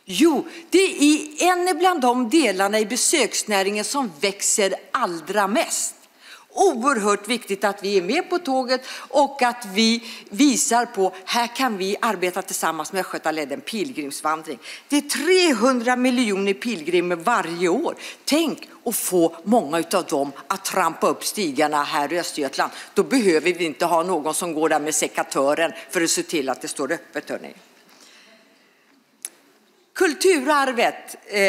Jo, det är en bland de delarna i besöksnäringen som växer allra mest oerhört viktigt att vi är med på tåget och att vi visar på här kan vi arbeta tillsammans med Östgötaleden pilgrimsvandring. Det är 300 miljoner pilgrimer varje år. Tänk att få många av dem att trampa upp stigarna här i Östergötland. Då behöver vi inte ha någon som går där med sekatören för att se till att det står öppet. Hörrni. Kulturarvet eh,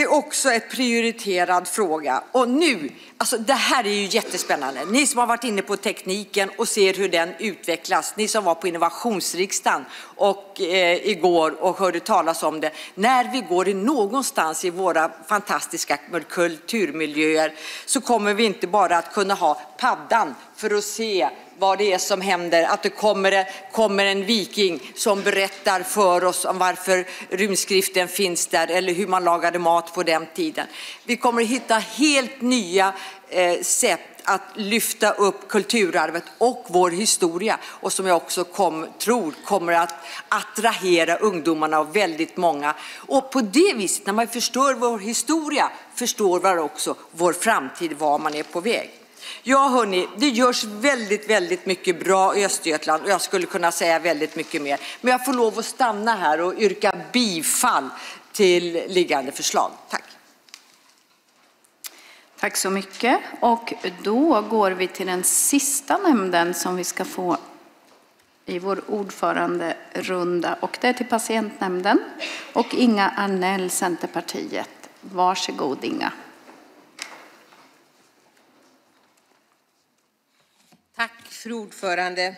är också ett prioriterad fråga. Och nu, alltså det här är ju jättespännande. Ni som har varit inne på tekniken och ser hur den utvecklas. Ni som var på innovationsriksdagen och, eh, igår och hörde talas om det. När vi går någonstans i våra fantastiska kulturmiljöer så kommer vi inte bara att kunna ha paddan för att se vad det är som händer, att det kommer, kommer en viking som berättar för oss om varför rymdskriften finns där eller hur man lagade mat på den tiden. Vi kommer att hitta helt nya eh, sätt att lyfta upp kulturarvet och vår historia och som jag också kom, tror kommer att attrahera ungdomarna och väldigt många. Och på det viset, när man förstår vår historia, förstår man också vår framtid, var man är på väg. Ja, hörni, det görs väldigt, väldigt mycket bra i Östergötland och jag skulle kunna säga väldigt mycket mer. Men jag får lov att stanna här och yrka bifall till liggande förslag. Tack. Tack så mycket. Och då går vi till den sista nämnden som vi ska få i vår ordföranderunda och det är till patientnämnden. Och Inga Arnell, Centerpartiet. Varsågod Inga. Tack fru ordförande,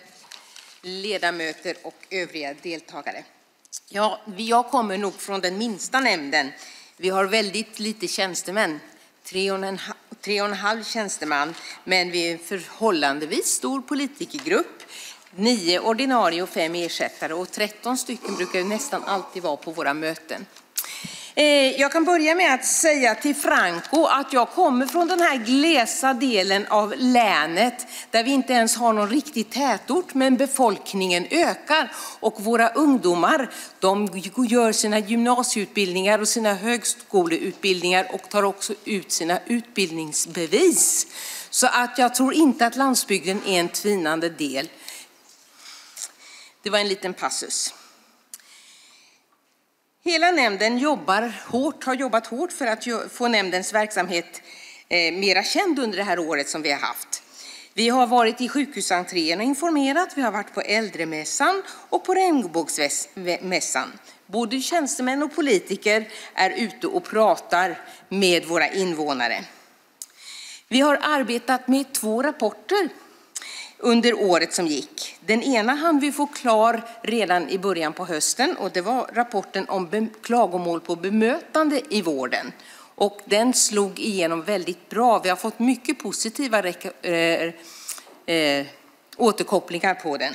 ledamöter och övriga deltagare. Ja, jag kommer nog från den minsta nämnden. Vi har väldigt lite tjänstemän, tre och en, tre och en halv tjänsteman, men vi är en förhållandevis stor politikergrupp. Nio ordinarie och fem ersättare och 13 stycken brukar nästan alltid vara på våra möten. Eh, jag kan börja med att säga till Franco att jag kommer från den här glesa delen av länet där vi inte ens har någon riktig tätort men befolkningen ökar och våra ungdomar de gör sina gymnasieutbildningar och sina högskoleutbildningar och tar också ut sina utbildningsbevis. Så att jag tror inte att landsbygden är en tvinande del. Det var en liten passus. Hela nämnden jobbar hårt, har jobbat hårt för att få nämndens verksamhet eh, mera känd under det här året som vi har haft. Vi har varit i sjukhusentrén och informerat, vi har varit på äldremässan och på regnbågsmässan. Både tjänstemän och politiker är ute och pratar med våra invånare. Vi har arbetat med två rapporter under året som gick. Den ena hann vi få klar redan i början på hösten och det var rapporten om klagomål på bemötande i vården. Och den slog igenom väldigt bra. Vi har fått mycket positiva äh, äh, återkopplingar på den.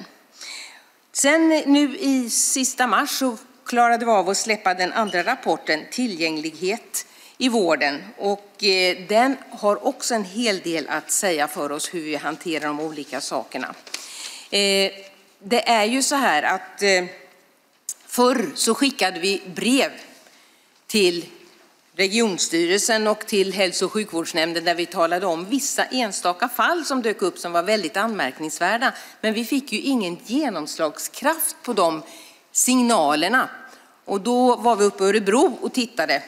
Sen nu i sista mars så klarade vi av att släppa den andra rapporten, Tillgänglighet i vården och eh, den har också en hel del att säga för oss hur vi hanterar de olika sakerna. Eh, det är ju så här att eh, förr så skickade vi brev till regionstyrelsen och till hälso och sjukvårdsnämnden där vi talade om vissa enstaka fall som dök upp som var väldigt anmärkningsvärda. Men vi fick ju ingen genomslagskraft på de signalerna. Och då var vi uppe i Örebro och tittade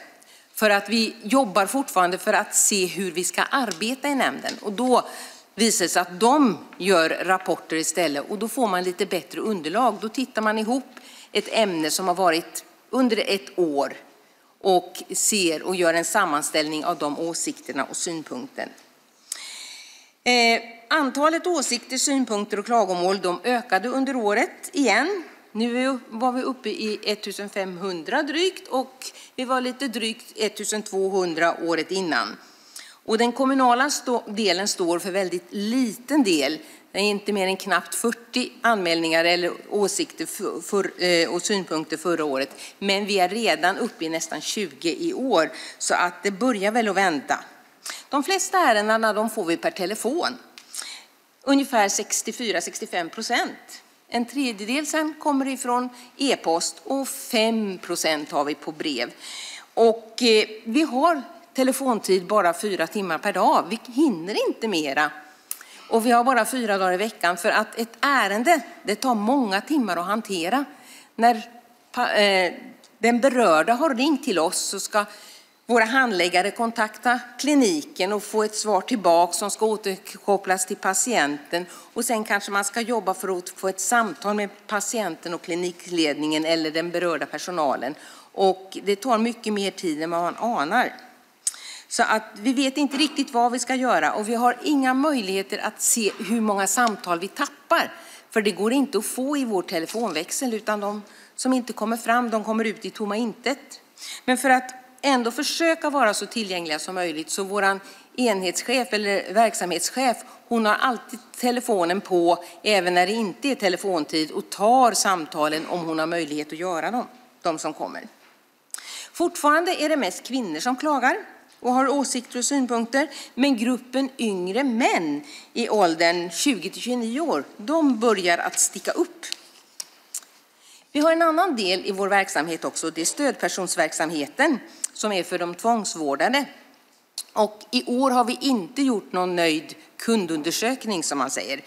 för att vi jobbar fortfarande för att se hur vi ska arbeta i nämnden. Och då visar det sig att de gör rapporter istället och då får man lite bättre underlag. Då tittar man ihop ett ämne som har varit under ett år och ser och gör en sammanställning av de åsikterna och synpunkten. Eh, antalet åsikter, synpunkter och klagomål de ökade under året igen. Nu var vi uppe i 1500 drygt och vi var lite drygt 1200 året innan. Och den kommunala delen står för väldigt liten del. Det är inte mer än knappt 40 anmälningar eller åsikter för, för, och synpunkter förra året. Men vi är redan uppe i nästan 20 i år, så att det börjar väl att vända. De flesta ärendena de får vi per telefon. Ungefär 64-65 procent. En tredjedel sen kommer ifrån e-post och 5 procent har vi på brev. Och eh, vi har telefontid bara fyra timmar per dag. Vi hinner inte mera. Och vi har bara fyra dagar i veckan för att ett ärende, det tar många timmar att hantera. När eh, den berörda har ringt till oss så ska våra handläggare kontakta kliniken och få ett svar tillbaka som ska återkopplas till patienten. Och sen kanske man ska jobba för att få ett samtal med patienten och klinikledningen eller den berörda personalen. Och det tar mycket mer tid än vad man anar. Så att vi vet inte riktigt vad vi ska göra och vi har inga möjligheter att se hur många samtal vi tappar. För det går inte att få i vår telefonväxel utan de som inte kommer fram de kommer ut i tomma intet. Men för att ändå försöka vara så tillgängliga som möjligt. Så vår enhetschef eller verksamhetschef, hon har alltid telefonen på även när det inte är telefontid och tar samtalen om hon har möjlighet att göra dem, de som kommer. Fortfarande är det mest kvinnor som klagar och har åsikter och synpunkter, men gruppen yngre män i åldern 20 till 29 år, de börjar att sticka upp. Vi har en annan del i vår verksamhet också, det är stödpersonsverksamheten som är för de tvångsvårdade. Och i år har vi inte gjort någon nöjd kundundersökning som man säger.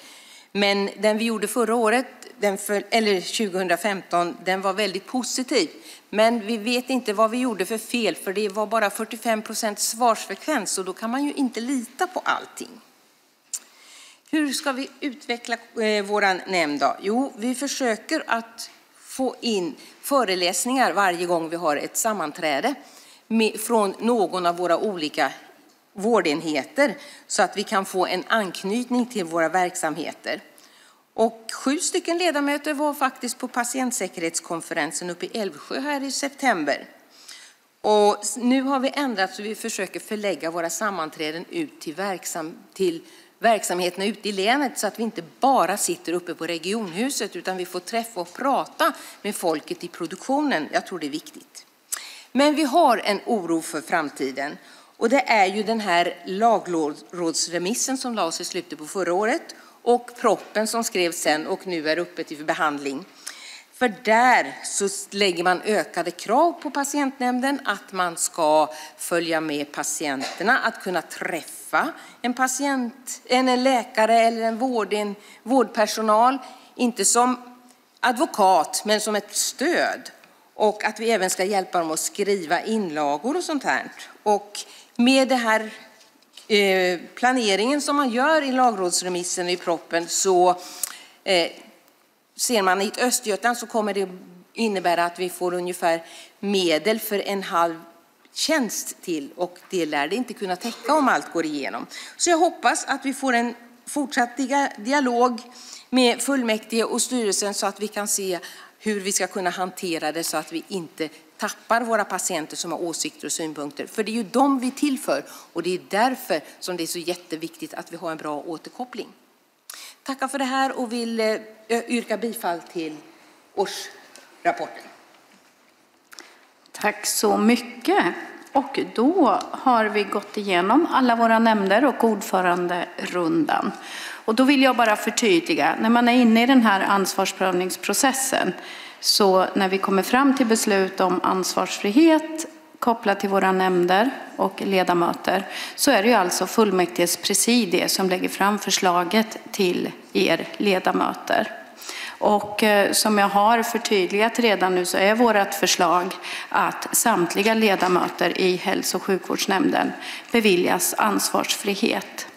Men den vi gjorde förra året, den för, eller 2015, den var väldigt positiv. Men vi vet inte vad vi gjorde för fel, för det var bara 45 procents svarsfrekvens och då kan man ju inte lita på allting. Hur ska vi utveckla eh, vår nämnd då? Jo, vi försöker att få in föreläsningar varje gång vi har ett sammanträde med, från någon av våra olika vårdenheter så att vi kan få en anknytning till våra verksamheter. Och sju stycken ledamöter var faktiskt på patientsäkerhetskonferensen uppe i Älvsjö här i september. Och nu har vi ändrat så vi försöker förlägga våra sammanträden ut till, verksam, till verksamheterna ute i länet så att vi inte bara sitter uppe på regionhuset utan vi får träffa och prata med folket i produktionen. Jag tror det är viktigt. Men vi har en oro för framtiden och det är ju den här lagrådsremissen som lades i slutet på förra året och proppen som skrevs sen och nu är uppe till behandling. För där så lägger man ökade krav på patientnämnden att man ska följa med patienterna, att kunna träffa en patient, en läkare eller en, vård, en vårdpersonal, inte som advokat men som ett stöd. Och att vi även ska hjälpa dem att skriva inlagor och sånt här. Och med det här eh, planeringen som man gör i lagrådsremissen i proppen så eh, ser man i Östergötland så kommer det innebära att vi får ungefär medel för en halv tjänst till och det lär det inte kunna täcka om allt går igenom. Så jag hoppas att vi får en fortsatt dialog med fullmäktige och styrelsen så att vi kan se hur vi ska kunna hantera det så att vi inte tappar våra patienter som har åsikter och synpunkter. För det är ju dem vi tillför och det är därför som det är så jätteviktigt att vi har en bra återkoppling. Tackar för det här och vill eh, yrka bifall till årsrapporten. Tack så mycket. Och då har vi gått igenom alla våra nämnder och ordföranderundan. Och då vill jag bara förtydliga, när man är inne i den här ansvarsprövningsprocessen så när vi kommer fram till beslut om ansvarsfrihet kopplat till våra nämnder och ledamöter så är det ju alltså fullmäktiges presidie som lägger fram förslaget till er ledamöter. Och eh, som jag har förtydligat redan nu så är vårt förslag att samtliga ledamöter i hälso och sjukvårdsnämnden beviljas ansvarsfrihet.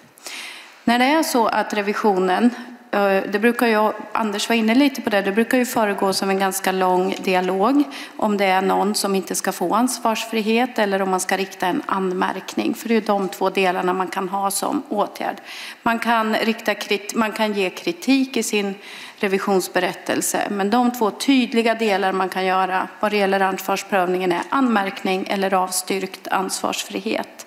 När det är så att revisionen eh, det brukar ju, Anders var inne lite på det, det brukar ju föregå som en ganska lång dialog om det är någon som inte ska få ansvarsfrihet eller om man ska rikta en anmärkning. För det är de två delarna man kan ha som åtgärd. Man kan, rikta, man kan ge kritik i sin revisionsberättelse, men de två tydliga delar man kan göra vad det gäller ansvarsprövningen är anmärkning eller avstyrkt ansvarsfrihet.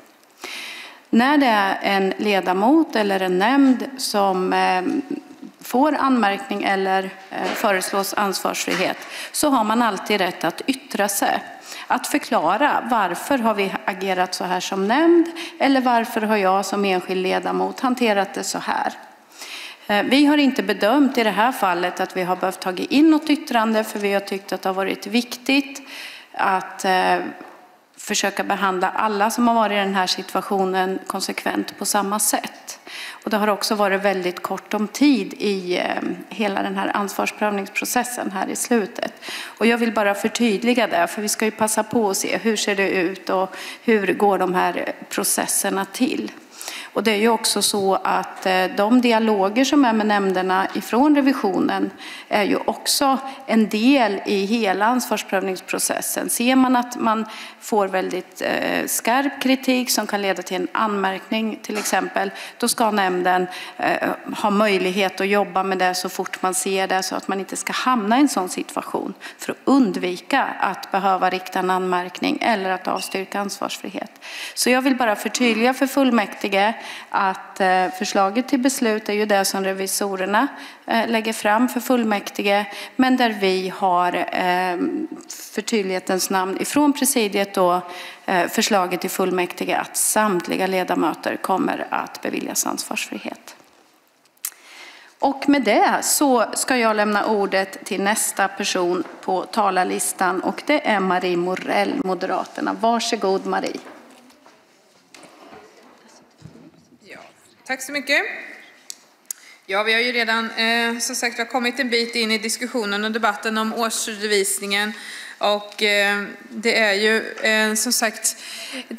När det är en ledamot eller en nämnd som eh, får anmärkning eller eh, föreslås ansvarsfrihet så har man alltid rätt att yttra sig. Att förklara varför har vi agerat så här som nämnd eller varför har jag som enskild ledamot hanterat det så här. Eh, vi har inte bedömt i det här fallet att vi har behövt ta in något yttrande för vi har tyckt att det har varit viktigt att försöka behandla alla som har varit i den här situationen konsekvent på samma sätt. Och det har också varit väldigt kort om tid i eh, hela den här ansvarsprövningsprocessen här i slutet. Och jag vill bara förtydliga det, för vi ska ju passa på att se hur ser det ut och hur går de här processerna till. Och det är ju också så att eh, de dialoger som är med nämnderna ifrån revisionen är ju också en del i hela ansvarsprövningsprocessen. Ser man att man får väldigt eh, skarp kritik som kan leda till en anmärkning till exempel, då ska nämnden eh, ha möjlighet att jobba med det så fort man ser det så att man inte ska hamna i en sån situation för att undvika att behöva rikta en anmärkning eller att avstyrka ansvarsfrihet. Så jag vill bara förtydliga för fullmäktige att eh, förslaget till beslut är ju det som revisorerna eh, lägger fram för fullmäktige, men där vi har ehm, för tydlighetens namn ifrån presidiet då eh, förslaget till fullmäktige att samtliga ledamöter kommer att beviljas ansvarsfrihet. Och med det så ska jag lämna ordet till nästa person på talarlistan och det är Marie Morell, Moderaterna. Varsågod Marie. Ja, tack så mycket. Ja, vi har ju redan eh, som sagt har kommit en bit in i diskussionen och debatten om årsredovisningen och eh, det är ju eh, som sagt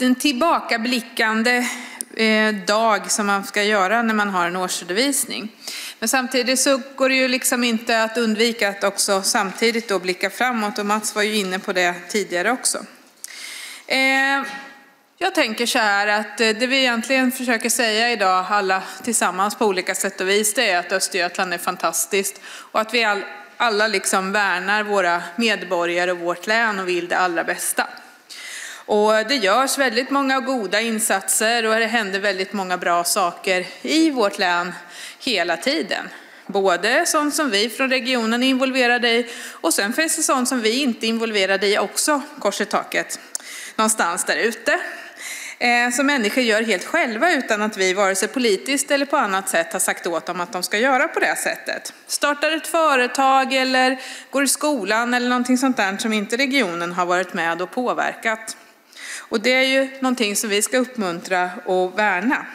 en tillbakablickande eh, dag som man ska göra när man har en årsredovisning. Men samtidigt så går det ju liksom inte att undvika att också samtidigt då blicka framåt och Mats var ju inne på det tidigare också. Eh, jag tänker så här att eh, det vi egentligen försöker säga idag, alla tillsammans på olika sätt och vis, det är att Östergötland är fantastiskt och att vi alla liksom värnar våra medborgare och vårt län och vill det allra bästa. Och det görs väldigt många goda insatser och det händer väldigt många bra saker i vårt län hela tiden. Både sånt som vi från regionen är involverade i och sen finns det sånt som vi inte är involverade i också, kors i taket, någonstans där ute. Eh, som människor gör helt själva utan att vi vare sig politiskt eller på annat sätt har sagt åt dem att de ska göra på det sättet. Startar ett företag eller går i skolan eller någonting sånt där som inte regionen har varit med och påverkat. Och det är ju någonting som vi ska uppmuntra och värna.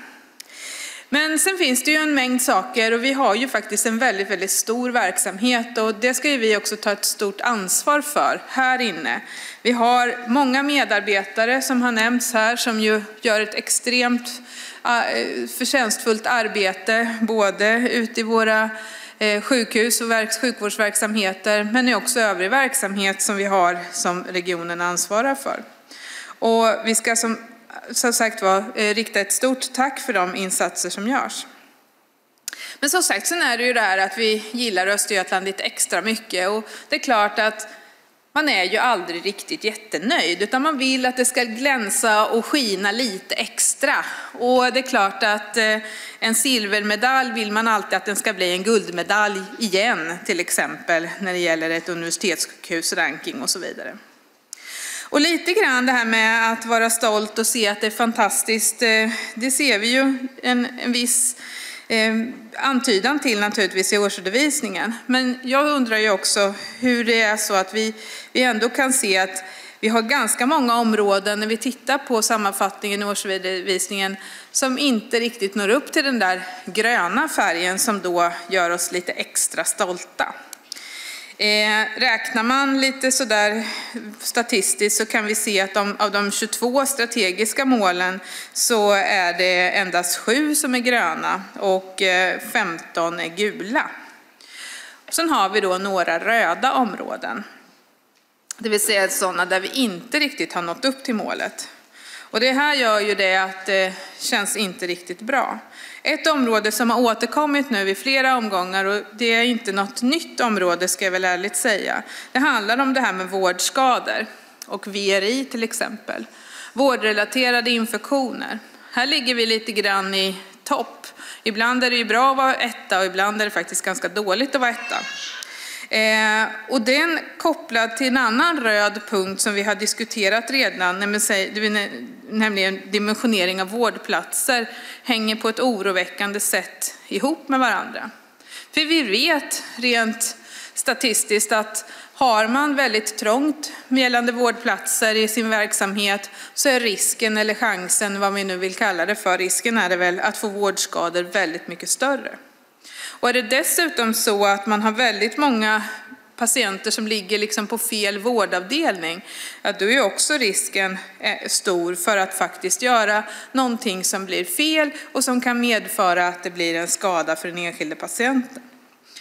Men sen finns det ju en mängd saker och vi har ju faktiskt en väldigt, väldigt stor verksamhet och det ska ju vi också ta ett stort ansvar för här inne. Vi har många medarbetare som har nämnts här som ju gör ett extremt äh, förtjänstfullt arbete både ute i våra eh, sjukhus och sjukvårdsverksamheter men också övrig verksamhet som vi har som regionen ansvarar för. Och vi ska som som sagt var eh, rikta ett stort tack för de insatser som görs. Men som sagt, sen är det ju det här att vi gillar Östergötland lite extra mycket och det är klart att man är ju aldrig riktigt jättenöjd utan man vill att det ska glänsa och skina lite extra. Och det är klart att eh, en silvermedalj vill man alltid att den ska bli en guldmedalj igen, till exempel när det gäller ett universitetssjukhus ranking och så vidare. Och lite grann det här med att vara stolt och se att det är fantastiskt, eh, det ser vi ju en, en viss Ehm, antydan till naturligtvis i årsredovisningen. Men jag undrar ju också hur det är så att vi, vi ändå kan se att vi har ganska många områden när vi tittar på sammanfattningen i årsredovisningen som inte riktigt når upp till den där gröna färgen som då gör oss lite extra stolta. Eh, räknar man lite sådär statistiskt så kan vi se att de, av de 22 strategiska målen så är det endast 7 som är gröna och eh, 15 är gula. Sen har vi då några röda områden. Det vill säga sådana där vi inte riktigt har nått upp till målet. Och det här gör ju det att det känns inte riktigt bra. Ett område som har återkommit nu i flera omgångar och det är inte något nytt område ska jag väl ärligt säga. Det handlar om det här med vårdskador och VRI till exempel. Vårdrelaterade infektioner. Här ligger vi lite grann i topp. Ibland är det ju bra att vara etta och ibland är det faktiskt ganska dåligt att vara etta. Eh, och den kopplad till en annan röd punkt som vi har diskuterat redan, nämligen dimensionering av vårdplatser, hänger på ett oroväckande sätt ihop med varandra. För vi vet rent statistiskt att har man väldigt trångt gällande vårdplatser i sin verksamhet så är risken eller chansen, vad vi nu vill kalla det för, risken är det väl att få vårdskador väldigt mycket större. Och är det dessutom så att man har väldigt många patienter som ligger liksom på fel vårdavdelning, att då är också risken eh, stor för att faktiskt göra någonting som blir fel och som kan medföra att det blir en skada för den enskilde patienten.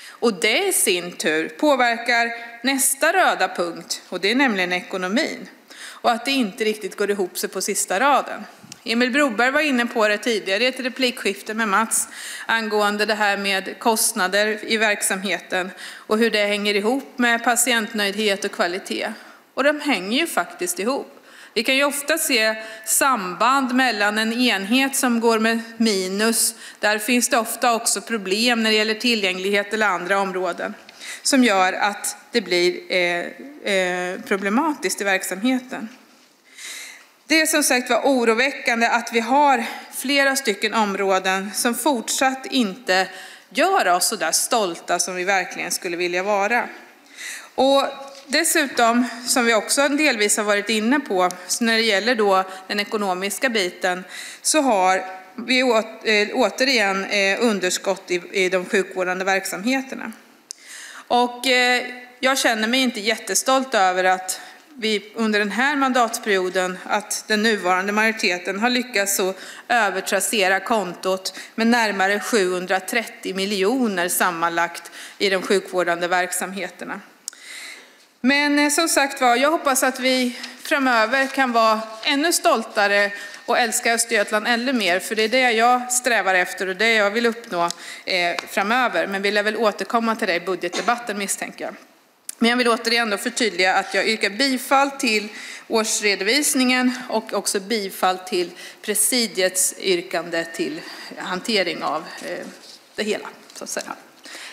Och det i sin tur påverkar nästa röda punkt, och det är nämligen ekonomin. Och att det inte riktigt går ihop sig på sista raden. Emil Broberg var inne på det tidigare i ett replikskifte med Mats angående det här med kostnader i verksamheten och hur det hänger ihop med patientnöjdhet och kvalitet. Och de hänger ju faktiskt ihop. Vi kan ju ofta se samband mellan en enhet som går med minus, där finns det ofta också problem när det gäller tillgänglighet eller andra områden som gör att det blir eh, eh, problematiskt i verksamheten. Det är som sagt var oroväckande att vi har flera stycken områden som fortsatt inte gör oss så där stolta som vi verkligen skulle vilja vara. Och dessutom, som vi också delvis har varit inne på, när det gäller då den ekonomiska biten, så har vi eh, återigen eh, underskott i de sjukvårdande verksamheterna. Och eh, jag känner mig inte jättestolt över att vi under den här mandatperioden att den nuvarande majoriteten har lyckats så övertrassera kontot med närmare 730 miljoner sammanlagt i de sjukvårdande verksamheterna. Men eh, som sagt var, jag hoppas att vi framöver kan vara ännu stoltare och älska Östergötland ännu mer, för det är det jag strävar efter och det jag vill uppnå eh, framöver. Men vi lär väl återkomma till det i budgetdebatten misstänker jag. Men jag vill återigen då förtydliga att jag yrkar bifall till årsredovisningen och också bifall till presidiets yrkande till hantering av eh, det hela. Så att säga.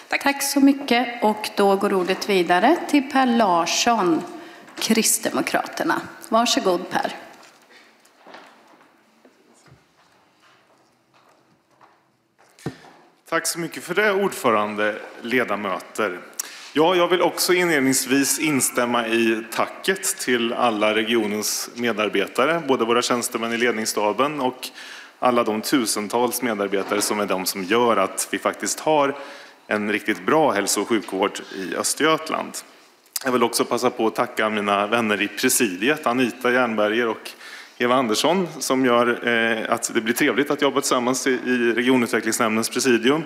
Tack. Tack så mycket. Och då går ordet vidare till Per Larsson, Kristdemokraterna. Varsågod Per. Tack så mycket för det, ordförande, ledamöter. Ja, jag vill också inledningsvis instämma i tacket till alla regionens medarbetare, både våra tjänstemän i ledningsstaben och alla de tusentals medarbetare som är de som gör att vi faktiskt har en riktigt bra hälso och sjukvård i Östergötland. Jag vill också passa på att tacka mina vänner i presidiet, Anita Jernberger och Eva Andersson, som gör eh, att det blir trevligt att jobba tillsammans i regionutvecklingsnämndens presidium.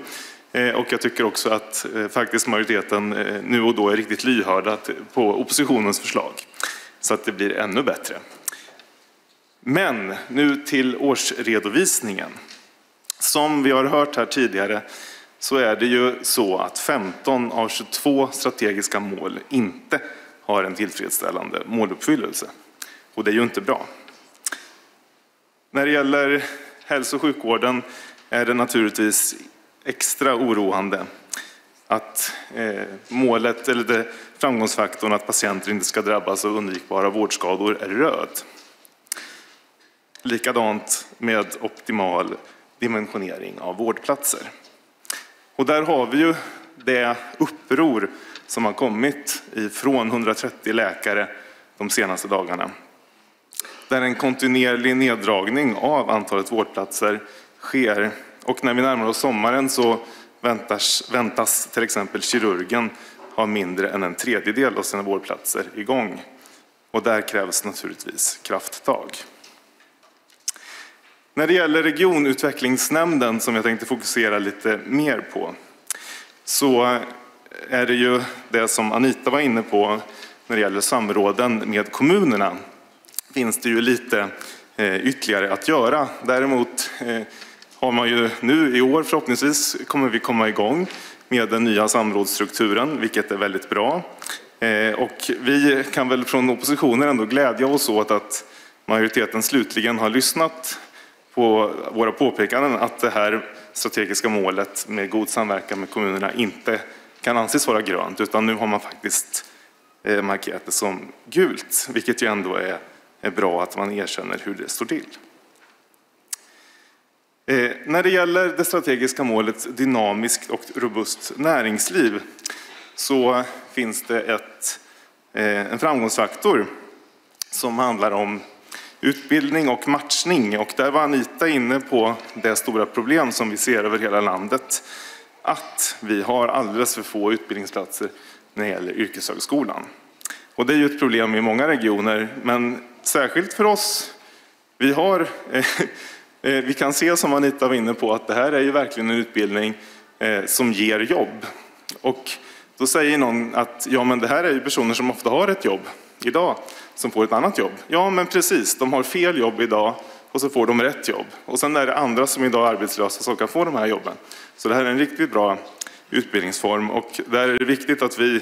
Eh, och jag tycker också att eh, faktiskt majoriteten eh, nu och då är riktigt lyhörda på oppositionens förslag. Så att det blir ännu bättre. Men nu till årsredovisningen. Som vi har hört här tidigare så är det ju så att 15 av 22 strategiska mål inte har en tillfredsställande måluppfyllelse. Och det är ju inte bra. När det gäller hälso och sjukvården är det naturligtvis extra oroande att eh, målet, eller det, framgångsfaktorn att patienter inte ska drabbas av undvikbara vårdskador är röd. Likadant med optimal dimensionering av vårdplatser. Och där har vi ju det uppror som har kommit från 130 läkare de senaste dagarna. Där en kontinuerlig neddragning av antalet vårdplatser sker och när vi närmar oss sommaren så väntas, väntas till exempel kirurgen ha mindre än en tredjedel av sina vårdplatser igång. Och där krävs naturligtvis krafttag. När det gäller regionutvecklingsnämnden som jag tänkte fokusera lite mer på så är det ju det som Anita var inne på när det gäller samråden med kommunerna finns det ju lite eh, ytterligare att göra. Däremot eh, har man ju nu i år förhoppningsvis kommer vi komma igång med den nya samrådsstrukturen, vilket är väldigt bra. Eh, och vi kan väl från oppositionen ändå glädja oss åt att majoriteten slutligen har lyssnat på våra påpekanden att det här strategiska målet med god samverkan med kommunerna inte kan anses vara grönt, utan nu har man faktiskt eh, markerat det som gult, vilket ju ändå är, är bra att man erkänner hur det står till. Eh, när det gäller det strategiska målet dynamiskt och robust näringsliv så finns det ett, eh, en framgångsfaktor som handlar om utbildning och matchning. Och där var Anita inne på det stora problem som vi ser över hela landet. Att vi har alldeles för få utbildningsplatser när det gäller yrkeshögskolan. Och det är ju ett problem i många regioner, men särskilt för oss. Vi, har, eh, Eh, vi kan se, som Anita var inne på, att det här är ju verkligen en utbildning eh, som ger jobb. Och då säger någon att ja, men det här är ju personer som ofta har ett jobb idag som får ett annat jobb. Ja, men precis, de har fel jobb idag och så får de rätt jobb. Och sen är det andra som idag är arbetslösa som kan få de här jobben. Så det här är en riktigt bra utbildningsform och där är det viktigt att vi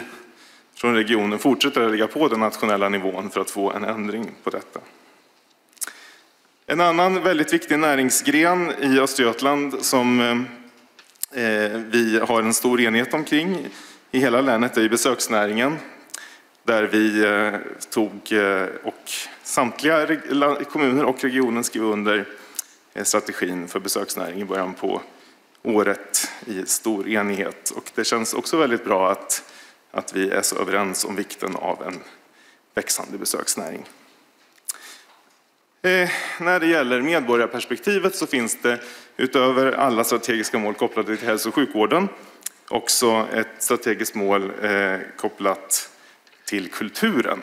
från regionen fortsätter att ligga på den nationella nivån för att få en ändring på detta. En annan väldigt viktig näringsgren i Östergötland som eh, vi har en stor enighet omkring i hela länet är besöksnäringen där vi eh, tog eh, och samtliga kommuner och regionen skrev under strategin för besöksnäring i början på året i stor enighet. Och det känns också väldigt bra att, att vi är så överens om vikten av en växande besöksnäring. Eh, när det gäller medborgarperspektivet så finns det utöver alla strategiska mål kopplade till hälso och sjukvården också ett strategiskt mål eh, kopplat till kulturen.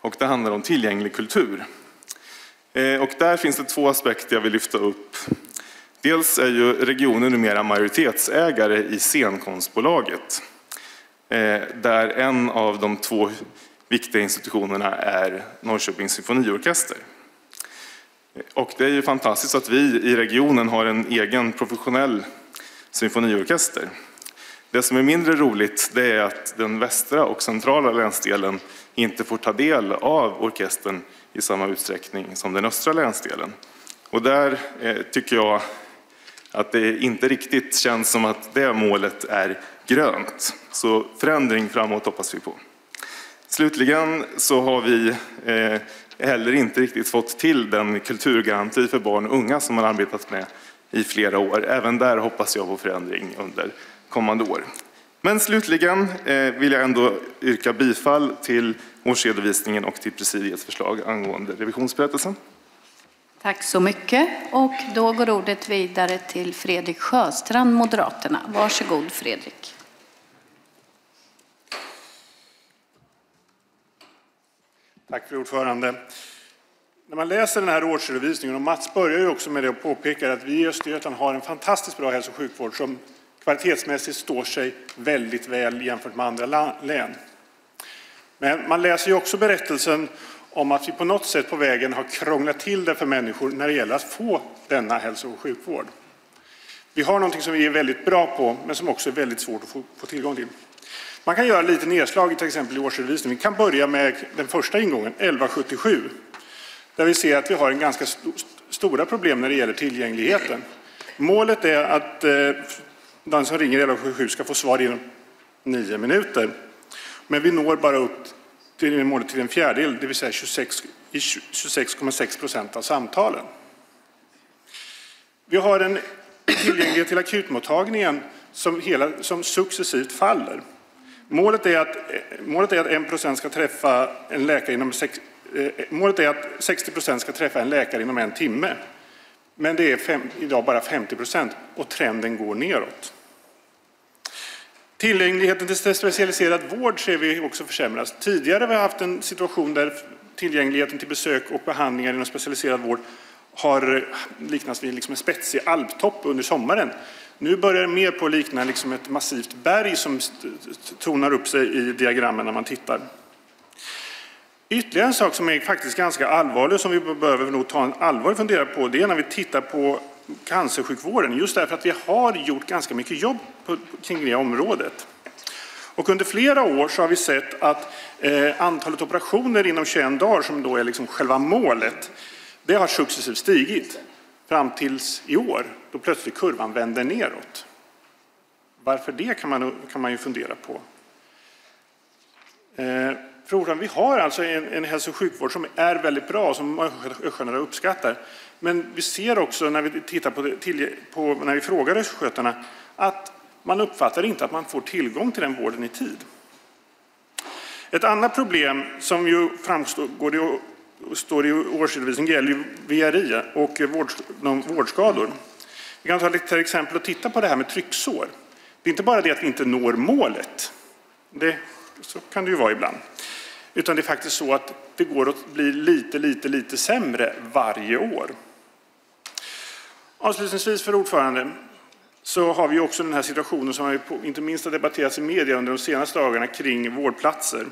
Och det handlar om tillgänglig kultur. Eh, och där finns det två aspekter jag vill lyfta upp. Dels är ju regionen numera majoritetsägare i scenkonstbolaget. Där en av de två viktiga institutionerna är Norrköpings symfoniorkester. Och det är ju fantastiskt att vi i regionen har en egen professionell symfoniorkester. Det som är mindre roligt det är att den västra och centrala länsdelen inte får ta del av orkestern i samma utsträckning som den östra länsdelen. Och där eh, tycker jag att det inte riktigt känns som att det målet är grönt. Så förändring framåt hoppas vi på. Slutligen så har vi eh, heller inte riktigt fått till den kulturgaranti för barn och unga som man arbetat med i flera år. Även där hoppas jag på förändring under kommande år. Men slutligen eh, vill jag ändå yrka bifall till årsredovisningen och till presidiets förslag angående revisionsberättelsen. Tack så mycket. Och då går ordet vidare till Fredrik Sjöstrand, Moderaterna. Varsågod Fredrik. Tack för ordförande. När man läser den här årsredovisningen, och Mats börjar ju också med det och påpekar att vi i Östergötland har en fantastiskt bra hälso och sjukvård som kvalitetsmässigt står sig väldigt väl jämfört med andra län. Men man läser ju också berättelsen om att vi på något sätt på vägen har krånglat till det för människor när det gäller att få denna hälso och sjukvård. Vi har någonting som vi är väldigt bra på, men som också är väldigt svårt att få, få tillgång till. Man kan göra lite nedslag till exempel i årsredovisningen. Vi kan börja med den första ingången, 1177, där vi ser att vi har en ganska st stora problem när det gäller tillgängligheten. Målet är att eh, den som ringer 1177 ska få svar inom nio minuter. Men vi når bara upp till målet till en fjärdedel, det vill säga 26,6 procent av samtalen. Vi har en tillgänglighet till akutmottagningen som, hela, som successivt faller. Målet är att, målet är att 1 procent ska träffa en läkare inom sex, eh, målet är att 60 procent ska träffa en läkare inom en timme. Men det är fem, idag bara 50 procent och trenden går neråt. Tillgängligheten till specialiserad vård ser vi också försämras. Tidigare har vi haft en situation där tillgängligheten till besök och behandlingar inom specialiserad vård har liknats vid liksom en spetsig alptopp under sommaren. Nu börjar det mer på att likna liksom ett massivt berg som tonar upp sig i diagrammen när man tittar. Ytterligare en sak som är faktiskt ganska allvarlig och som vi behöver nog ta en allvarlig fundera på det är när vi tittar på cancersjukvården. Just därför att vi har gjort ganska mycket jobb på, kring det området. Och under flera år så har vi sett att eh, antalet operationer inom 21 dagar, som då är liksom själva målet, det har successivt stigit fram tills i år, då plötsligt kurvan vänder neråt. Varför det kan man, kan man ju fundera på. Eh, vi har alltså en, en hälso och sjukvård som är väldigt bra, som östgötarna uppskattar. Men vi ser också när vi tittar på, till, på när vi frågar östgötarna att man uppfattar inte att man får tillgång till den vården i tid. Ett annat problem som ju framgår står i årsredovisningen gäller ju VRI och vård, vårdskador. Vi kan ta ett exempel och titta på det här med trycksår. Det är inte bara det att vi inte når målet Det, så kan det ju vara ibland. Utan det är faktiskt så att det går att bli lite, lite, lite sämre varje år. Avslutningsvis, för ordförande, så har vi också den här situationen som inte minst har debatterats i media under de senaste dagarna kring vårdplatser.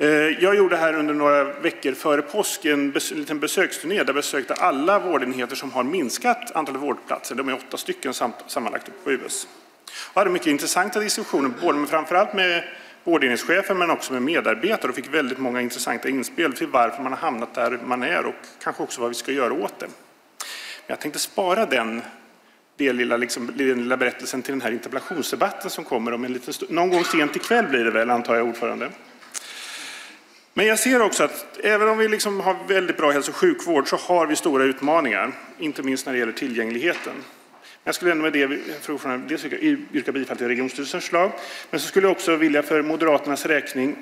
Eh, jag gjorde här under några veckor före påsk en liten besöksturné där jag besökte alla vårdenheter som har minskat antalet vårdplatser. De är åtta stycken sammanlagt på US. Jag hade mycket intressanta diskussioner, både med, framförallt med vårdenhetschefen men också med medarbetare och fick väldigt många intressanta inspel till varför man har hamnat där man är och kanske också vad vi ska göra åt det. Men jag tänkte spara den den lilla, liksom, den lilla berättelsen till den här interpellationsdebatten som kommer om en liten stund. Någon gång sent ikväll blir det väl, antar jag, ordförande. Men jag ser också att även om vi liksom har väldigt bra hälso och sjukvård så har vi stora utmaningar, inte minst när det gäller tillgängligheten. Jag skulle ändå med det, för ordförande, dels yrka bifall till regionstyrelsens förslag, men så skulle jag också vilja för Moderaternas räkning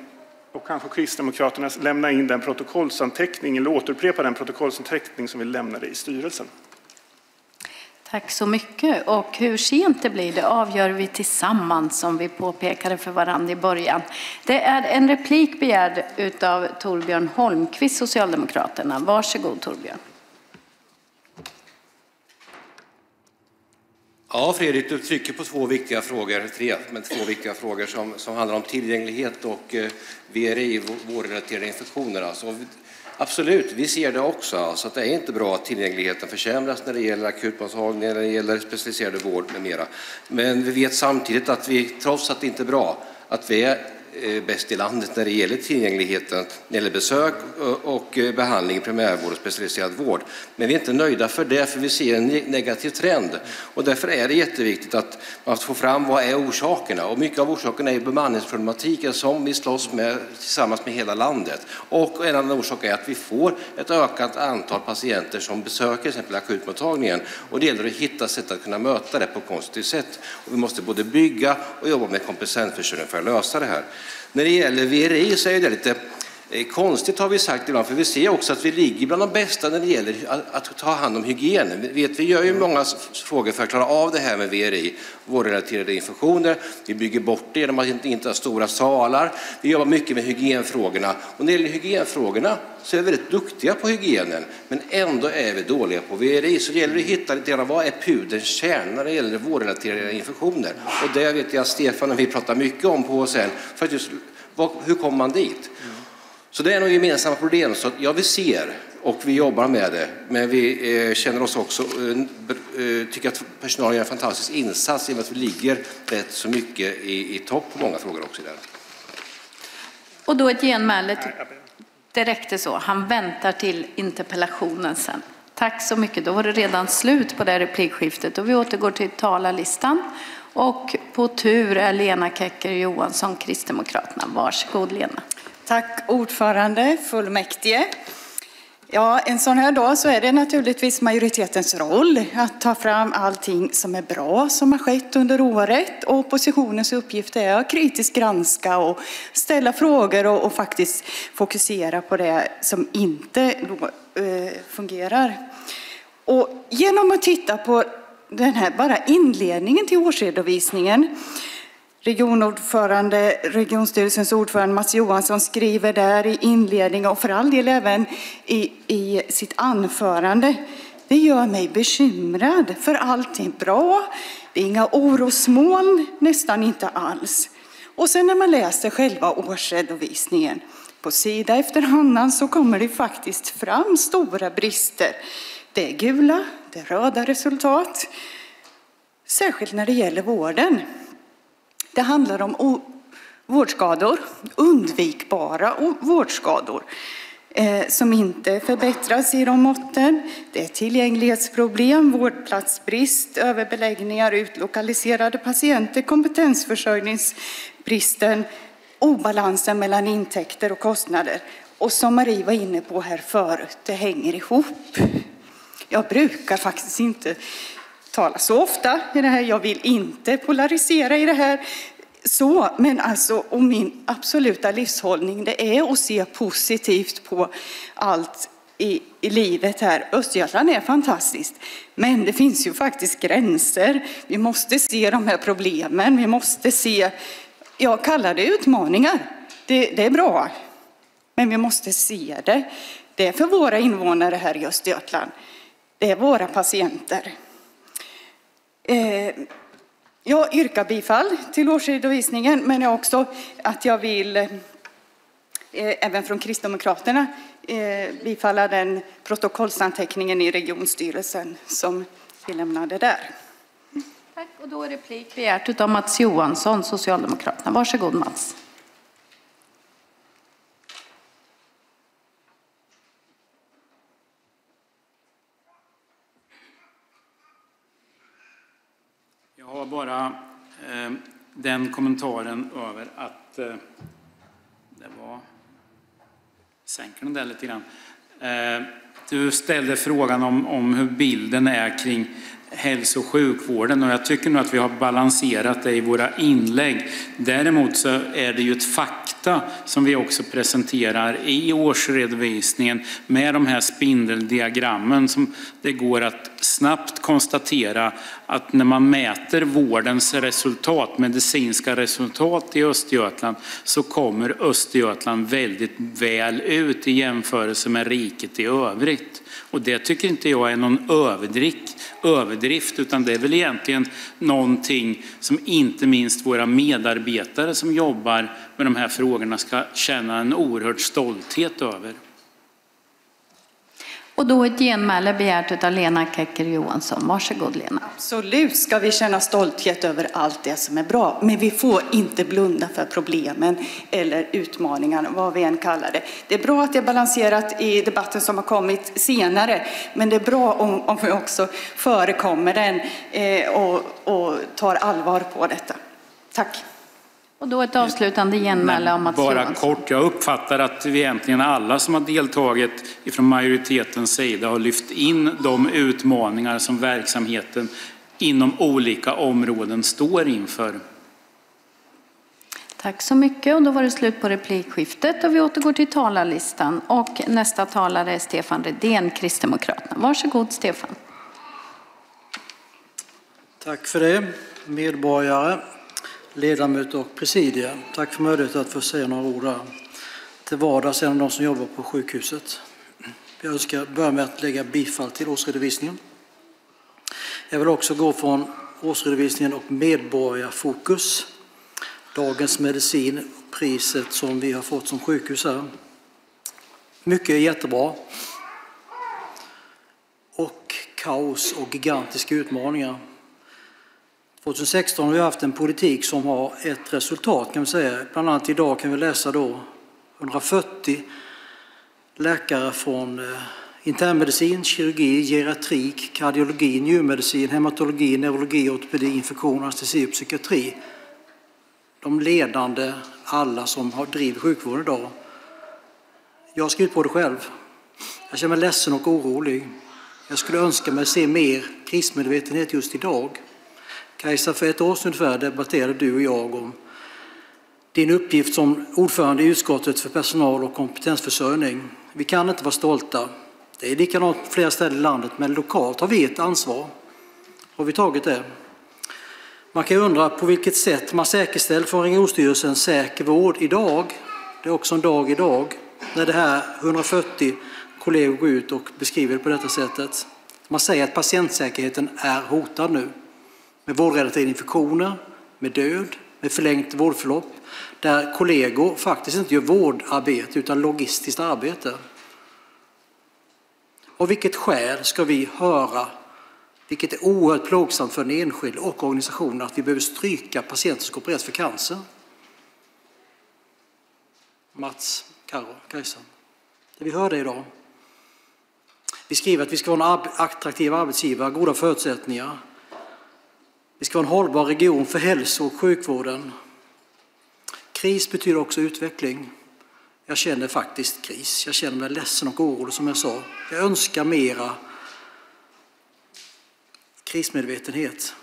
och kanske Kristdemokraternas lämna in den protokollsanteckning, eller återupprepa den protokollsanteckning som vi lämnade i styrelsen. Tack så mycket. Och hur sent det blir, det avgör vi tillsammans som vi påpekade för varandra i början. Det är en replik begärd av Torbjörn Holmqvist, Socialdemokraterna. Varsågod Torbjörn. Ja, Fredrik, du trycker på två viktiga frågor, tre, men två viktiga frågor som, som handlar om tillgänglighet och eh, VRI, vårdrelaterade infektioner. Alltså, Absolut, vi ser det också. Så att det är inte bra att tillgängligheten försämras när det gäller akutmottagningar, när det gäller specialiserad vård med mera. Men vi vet samtidigt att vi, trots att det inte är bra, att vi är Eh, bäst i landet när det gäller tillgängligheten, när det gäller besök och eh, behandling i primärvård och specialiserad vård. Men vi är inte nöjda för det, för vi ser en negativ trend. Och därför är det jätteviktigt att man får fram vad är orsakerna. Och mycket av orsakerna är bemanningsproblematiken som vi slåss med tillsammans med hela landet. Och en annan orsak är att vi får ett ökat antal patienter som besöker till exempel akutmottagningen. Och det gäller att hitta sätt att kunna möta det på ett konstruktivt sätt. Och vi måste både bygga och jobba med kompetensförsörjning för att lösa det här. När det gäller VRI så är det lite konstigt har vi sagt ibland, för vi ser också att vi ligger bland de bästa när det gäller att ta hand om hygienen. Vi, vet, vi gör ju många frågor för att klara av det här med VRI, vårdrelaterade infektioner. Vi bygger bort det genom att inte ha stora salar. Vi jobbar mycket med hygienfrågorna. Och när det gäller hygienfrågorna så är vi väldigt duktiga på hygienen, men ändå är vi dåliga på VRI. Så det gäller att hitta lite grann vad är pudelns kärna när det gäller vårdrelaterade infektioner. Och det vet jag Stefan och vi pratar mycket om på sen. För just, vad, hur kommer man dit? Så det är nog gemensamma problem. Så ja, vi ser och vi jobbar med det. Men vi eh, känner oss också, eh, eh tycker att personalen gör en fantastisk insats i och med att vi ligger rätt så mycket i, i topp på många frågor också. Där. Och då ett genmäle. Det räckte så. Han väntar till interpellationen sen. Tack så mycket. Då var det redan slut på det replikskiftet och vi återgår till talarlistan. Och på tur är Lena Kecker Johansson, Kristdemokraterna. Varsågod Lena. Tack ordförande, fullmäktige. Ja, en sån här dag så är det naturligtvis majoritetens roll att ta fram allting som är bra som har skett under året. Och oppositionens uppgift är att kritiskt granska och ställa frågor och, och faktiskt fokusera på det som inte då, eh, fungerar. Och genom att titta på den här bara inledningen till årsredovisningen Regionordförande, regionstyrelsens ordförande Mats Johansson skriver där i inledningen och för all del även i, i sitt anförande. Det gör mig bekymrad för allt är bra. Det är inga orosmoln, nästan inte alls. Och sen när man läser själva årsredovisningen på sida efter annan så kommer det faktiskt fram stora brister. Det är gula, det är röda resultat. Särskilt när det gäller vården. Det handlar om vårdskador, undvikbara vårdskador eh, som inte förbättras i de måtten. Det är tillgänglighetsproblem, vårdplatsbrist, överbeläggningar, utlokaliserade patienter, kompetensförsörjningsbristen, obalansen mellan intäkter och kostnader. Och som Marie var inne på här förut, det hänger ihop. Jag brukar faktiskt inte talar så ofta i det här. Jag vill inte polarisera i det här. Så, men alltså, och min absoluta livshållning det är att se positivt på allt i, i livet här. Östergötland är fantastiskt, men det finns ju faktiskt gränser. Vi måste se de här problemen. Vi måste se Jag kallar det utmaningar. Det, det är bra. Men vi måste se det. Det är för våra invånare här i Östergötland. Det är våra patienter. Eh, jag yrkar bifall till årsredovisningen, men jag också att jag vill eh, även från Kristdemokraterna eh, bifalla den protokollsanteckningen i regionstyrelsen som vi lämnade där. Tack, och då är replik begärt av Mats Johansson, Socialdemokraterna. Varsågod Mats. Jag har bara eh, den kommentaren över att eh, det var... Sänker den där lite grann. Eh, du ställde frågan om, om hur bilden är kring hälso och sjukvården och jag tycker nog att vi har balanserat det i våra inlägg. Däremot så är det ju ett fakta som vi också presenterar i årsredovisningen med de här spindeldiagrammen som det går att snabbt konstatera att när man mäter vårdens resultat, medicinska resultat i Östergötland så kommer Östergötland väldigt väl ut i jämförelse med riket i övrigt. Och det tycker inte jag är någon överdrift, överdrift utan det är väl egentligen någonting som inte minst våra medarbetare som jobbar med de här frågorna ska känna en oerhörd stolthet över. Och då ett genmäle begärt av Lena Kecker Johansson. Varsågod Lena. Absolut ska vi känna stolthet över allt det som är bra, men vi får inte blunda för problemen eller utmaningarna, vad vi än kallar det. Det är bra att det är balanserat i debatten som har kommit senare, men det är bra om, om vi också förekommer den eh, och, och tar allvar på detta. Tack. Och då ett avslutande genmäle av Mats Bara kort, jag uppfattar att vi egentligen alla som har deltagit ifrån majoritetens sida har lyft in de utmaningar som verksamheten inom olika områden står inför. Tack så mycket. Och då var det slut på replikskiftet och vi återgår till talarlistan. Och nästa talare är Stefan Redén, Kristdemokraterna. Varsågod Stefan. Tack för det, medborgare, ledamöter och presidier. Tack för möjligheten att få säga några ord här. Till vardags en av de som jobbar på sjukhuset. Jag önskar börja med att lägga bifall till årsredovisningen. Jag vill också gå från årsredovisningen och medborgarfokus. Dagens medicin, priset som vi har fått som sjukhus här. Mycket är jättebra. Och kaos och gigantiska utmaningar. 2016 har vi haft en politik som har ett resultat kan vi säga. Bland annat idag kan vi läsa då 140 läkare från eh, internmedicin, kirurgi, geriatrik, kardiologi, njurmedicin, hematologi, neurologi, ortopedi, infektion, anestesi och psykiatri. De ledande, alla som har driver sjukvården idag. Jag har skrivit på det själv. Jag känner mig ledsen och orolig. Jag skulle önska mig se mer krismedvetenhet just idag. Kajsa, för ett år sedan ungefär debatterade du och jag om din uppgift som ordförande i utskottet för personal och kompetensförsörjning. Vi kan inte vara stolta. Det är likadant på flera ställen i landet, men lokalt har vi ett ansvar. Har vi tagit det? Man kan undra på vilket sätt man säkerställer från Regionstyrelsen säker vård idag. Det är också en dag idag när det här 140 kollegor går ut och beskriver det på detta sättet. Man säger att patientsäkerheten är hotad nu med vårdrelaterade infektioner, med död, med förlängt vårdförlopp, där kollegor faktiskt inte gör vårdarbete utan logistiskt arbete. Av vilket skäl ska vi höra, vilket är oerhört plågsamt för den enskilde och organisationen, att vi behöver stryka patienter som ska opereras för cancer? Mats, Karo, Kajsa. Vi hörde idag. Vi skriver att vi ska vara en attraktiv arbetsgivare, goda förutsättningar. Vi ska vara en hållbar region för hälso och sjukvården. Kris betyder också utveckling. Jag känner faktiskt kris. Jag känner mig ledsen och orolig som jag sa. Jag önskar mera krismedvetenhet.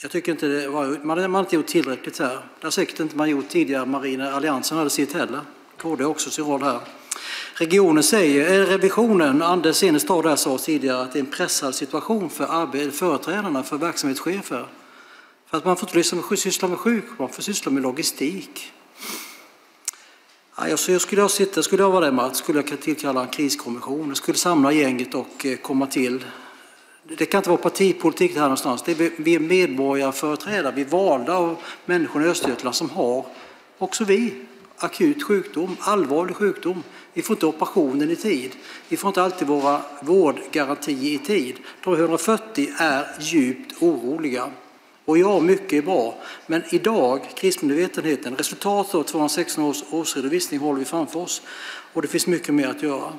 Jag tycker inte det var, man har inte gjort tillräckligt här. Det har säkert inte man gjort tidigare, Marina Alliansen hade sitt heller. KD har också sin roll här. Regionen säger, eh, revisionen, Anders Enestad där sa tidigare att det är en pressad situation för företrädarna, för verksamhetschefer. För att man får inte syssla med, sjukvård, man får syssla med logistik. Alltså, jag skulle jag sitta, skulle jag vara där, Mats, skulle jag tillkalla en kriskommission. Jag skulle samla gänget och eh, komma till. Det kan inte vara partipolitik det här någonstans. Det är vi är medborgarföreträdare, vi är valda av människorna i Östergötland som har, också vi, akut sjukdom, allvarlig sjukdom. Vi får inte operationen i tid. Vi får inte alltid våra vårdgarantier i tid. De 140 är djupt oroliga. Och ja, mycket är bra. Men idag, krismedvetenheten, resultatet av 216 års årsredovisning håller vi framför oss. Och det finns mycket mer att göra.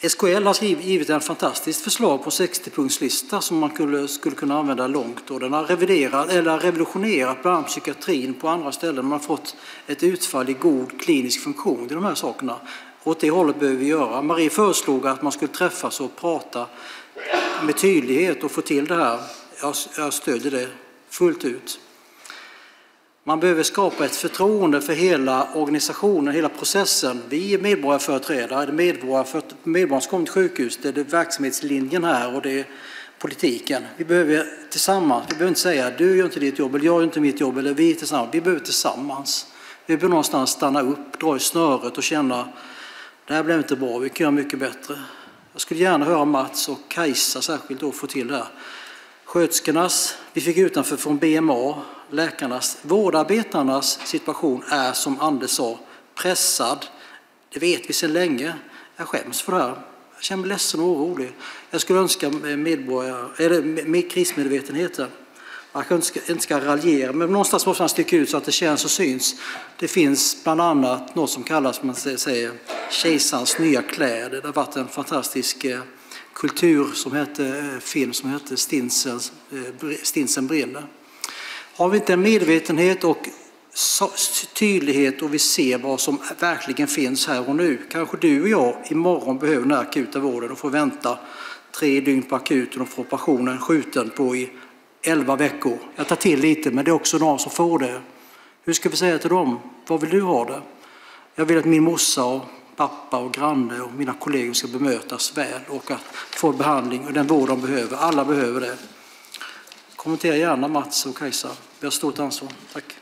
SKL har givit en fantastiskt förslag på 60-punktslista som man skulle, skulle kunna använda långt. Och den har reviderat, eller revolutionerat bland annat psykiatrin på andra ställen. Man har fått ett utfall i god klinisk funktion i de här sakerna. Och åt det hållet behöver vi göra. Marie föreslog att man skulle träffas och prata med tydlighet och få till det här. Jag, jag stödjer det fullt ut. Man behöver skapa ett förtroende för hela organisationen, hela processen. Vi är medborgarföreträdare, det är medborgare, medborgarna som kommer till sjukhus, det är verksamhetslinjen här och det är politiken. Vi behöver tillsammans, vi behöver inte säga du gör inte ditt jobb eller jag gör inte mitt jobb eller vi tillsammans. Vi behöver tillsammans. Vi behöver någonstans stanna upp, dra i snöret och känna det här blev inte bra, vi kan göra mycket bättre. Jag skulle gärna höra Mats och Kajsa särskilt då få till det här. Sköterskornas, vi fick utanför från BMA, läkarnas, vårdarbetarnas situation är som Anders sa pressad. Det vet vi sedan länge. Jag skäms för det här. Jag känner mig ledsen och orolig. Jag skulle önska medborgare, eller med krismedvetenheten. Man kanske inte ska raljera, men någonstans måste man sticka ut så att det känns och syns. Det finns bland annat något som kallas, man säger, kejsarens nya kläder. Det har varit en fantastisk eh, kultur som hette, eh, film som hette Stinsen, eh, Stinsen brinner. Har vi inte en medvetenhet och tydlighet och vi ser vad som verkligen finns här och nu. Kanske du och jag imorgon behöver den akuta vården och får vänta tre dygn på akuten och får operationen skjuten på i elva veckor. Jag tar till lite, men det är också någon som får det. Hur ska vi säga till dem? Vad vill du ha det? Jag vill att min morsa och pappa och granne och mina kollegor ska bemötas väl och att få behandling och den vård de behöver. Alla behöver det. Kommentera gärna Mats och Kajsa. Vi har stort ansvar. Tack.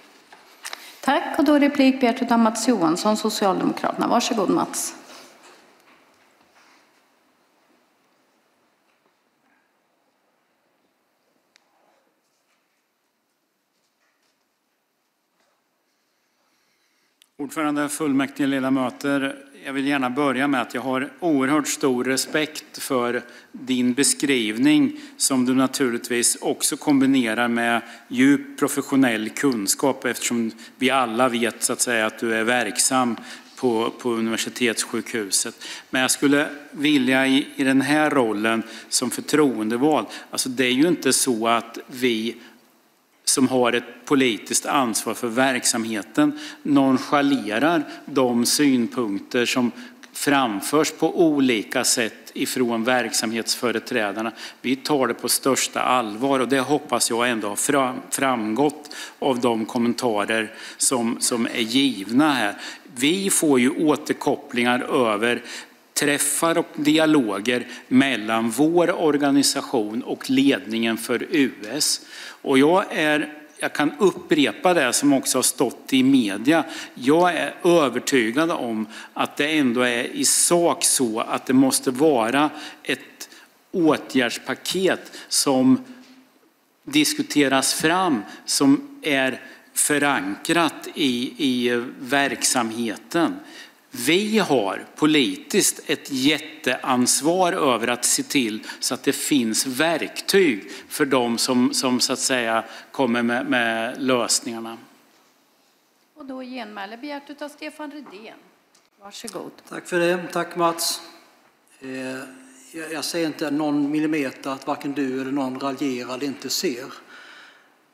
Tack. Och då replik begärt av Mats Johansson, Socialdemokraterna. Varsågod Mats. Ordförande, fullmäktige ledamöter. Jag vill gärna börja med att jag har oerhört stor respekt för din beskrivning som du naturligtvis också kombinerar med djup professionell kunskap eftersom vi alla vet så att säga att du är verksam på, på universitetssjukhuset. Men jag skulle vilja i, i den här rollen som förtroendevald, alltså det är ju inte så att vi som har ett politiskt ansvar för verksamheten nonchalerar de synpunkter som framförs på olika sätt ifrån verksamhetsföreträdarna. Vi tar det på största allvar och det hoppas jag ändå har framgått av de kommentarer som, som är givna här. Vi får ju återkopplingar över träffar och dialoger mellan vår organisation och ledningen för US. Och jag, är, jag kan upprepa det som också har stått i media. Jag är övertygad om att det ändå är i sak så att det måste vara ett åtgärdspaket som diskuteras fram som är förankrat i, i verksamheten. Vi har politiskt ett jätteansvar över att se till så att det finns verktyg för de som, som så att säga kommer med, med lösningarna. Och då genmäle begärt av Stefan Rydén. Varsågod. Tack för det. Tack Mats. Eh, jag säger inte någon millimeter att varken du eller någon raljerar eller inte ser.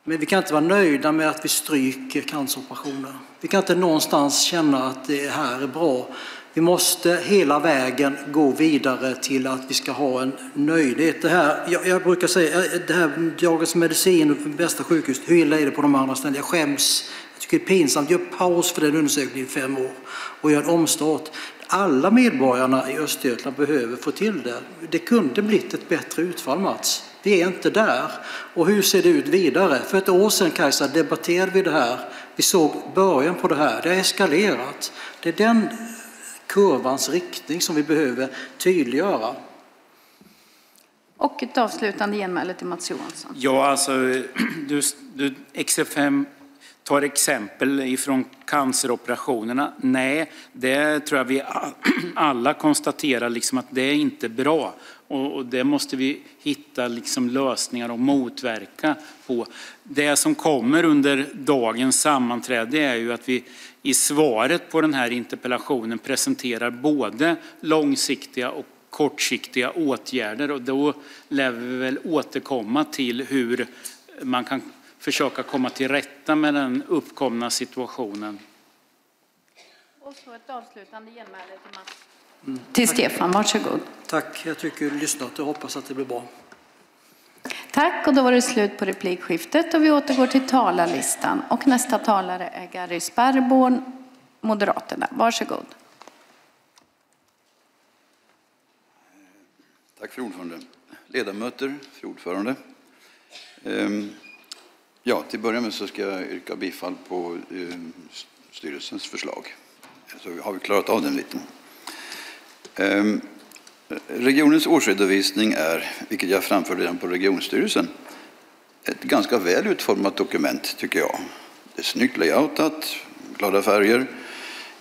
Men vi kan inte vara nöjda med att vi stryker canceroperationer. Vi kan inte någonstans känna att det här är bra. Vi måste hela vägen gå vidare till att vi ska ha en nöjdhet. Det här, jag, jag brukar säga, eh, det här Dagens Medicin, bästa sjukhus, hur illa är det på de andra ställena? Jag skäms tycker det är pinsamt. Gör paus för den undersökningen i fem år och gör en omstart. Alla medborgarna i Östergötland behöver få till det. Det kunde blivit ett bättre utfall, Mats. Vi är inte där. Och hur ser det ut vidare? För ett år sedan, Kajsa, debatterade vi det här. Vi såg början på det här. Det har eskalerat. Det är den kurvans riktning som vi behöver tydliggöra. Och ett avslutande genmäle till Mats Johansson. Ja, alltså, du, du, XFM tar exempel ifrån canceroperationerna. Nej, det tror jag vi alla konstaterar liksom att det är inte bra. Och, och det måste vi hitta liksom lösningar och motverka på. Det som kommer under dagens sammanträde är ju att vi i svaret på den här interpellationen presenterar både långsiktiga och kortsiktiga åtgärder och då lär vi väl återkomma till hur man kan försöka komma till rätta med den uppkomna situationen. Och så ett avslutande genmäle till Mats. Mm. Till Stefan, varsågod. Tack, jag tycker du lyssnat och hoppas att det blir bra. Tack, och då var det slut på replikskiftet och vi återgår till talarlistan. Och nästa talare är Gary Sparborn, Moderaterna. Varsågod. Tack för ordförande. Ledamöter, fru ordförande. Ehm, ja, till att börja med så ska jag yrka bifall på ehm, styrelsens förslag. Så har vi klarat av den lite. Ehm, regionens årsredovisning är, vilket jag framförde redan på regionstyrelsen, ett ganska väl utformat dokument tycker jag. Det är snyggt layoutat, glada färger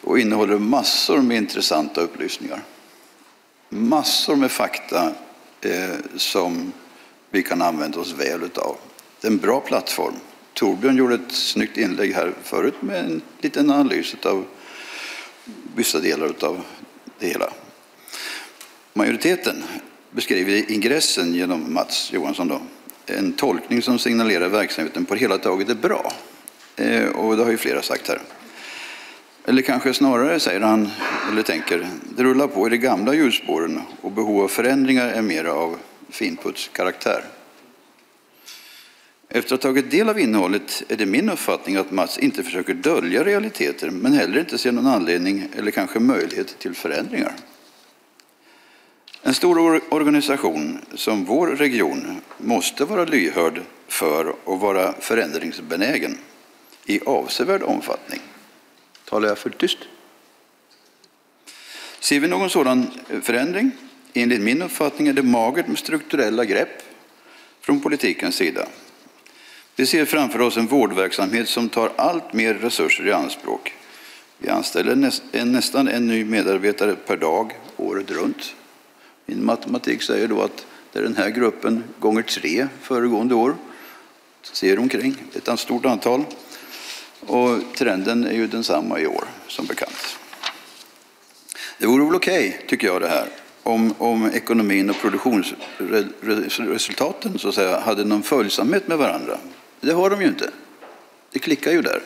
och innehåller massor med intressanta upplysningar massor med fakta eh, som vi kan använda oss väl av. Det är en bra plattform. Torbjörn gjorde ett snyggt inlägg här förut med en liten analys av vissa delar av det hela. Majoriteten beskriver i ingressen genom Mats Johansson då, en tolkning som signalerar verksamheten på det hela taget är bra. Eh, och det har ju flera sagt här. Eller kanske snarare, säger han, eller tänker, det rullar på i de gamla hjulspåren och behov av förändringar är mer av finputskaraktär. Efter att ha tagit del av innehållet är det min uppfattning att Mats inte försöker dölja realiteter men heller inte ser någon anledning eller kanske möjlighet till förändringar. En stor organisation som vår region måste vara lyhörd för och vara förändringsbenägen i avsevärd omfattning. Talar jag för tyst? Ser vi någon sådan förändring? Enligt min uppfattning är det magert med strukturella grepp från politikens sida. Vi ser framför oss en vårdverksamhet som tar allt mer resurser i anspråk. Vi anställer nästan en ny medarbetare per dag året runt. Min matematik säger då att det är den här gruppen gånger tre föregående år. Ser omkring ett stort antal. Och trenden är ju densamma i år, som bekant. Det vore väl okej, okay, tycker jag, det här, om, om ekonomin och produktionsresultaten så att säga, hade någon följsamhet med varandra. Det har de ju inte. Det klickar ju där.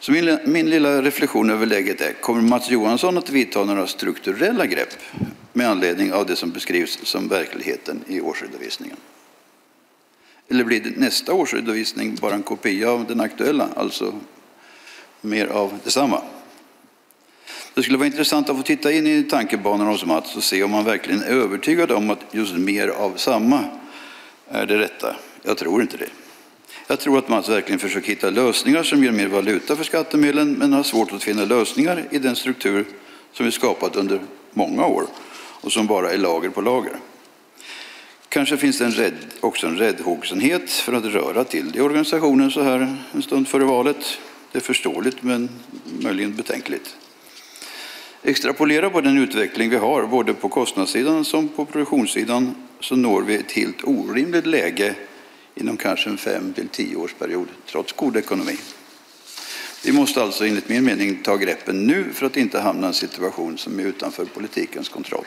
Så min, min lilla reflektion över läget är, kommer Mats Johansson att vidta några strukturella grepp med anledning av det som beskrivs som verkligheten i årsredovisningen? Eller blir det nästa årsredovisning bara en kopia av den aktuella, alltså mer av detsamma? Det skulle vara intressant att få titta in i tankebanorna hos Mats och se om han verkligen är övertygad om att just mer av samma är det rätta. Jag tror inte det. Jag tror att Mats verkligen försöker hitta lösningar som ger mer valuta för skattemedlen men har svårt att finna lösningar i den struktur som vi skapat under många år och som bara är lager på lager. Kanske finns det en rädd, också en räddhågsenhet för att röra till det i organisationen så här en stund före valet. Det är förståeligt men möjligen betänkligt. Extrapolera på den utveckling vi har både på kostnadssidan som på produktionssidan så når vi ett helt orimligt läge inom kanske en fem till tio årsperiod trots god ekonomi. Vi måste alltså enligt min mening ta greppen nu för att inte hamna i en situation som är utanför politikens kontroll.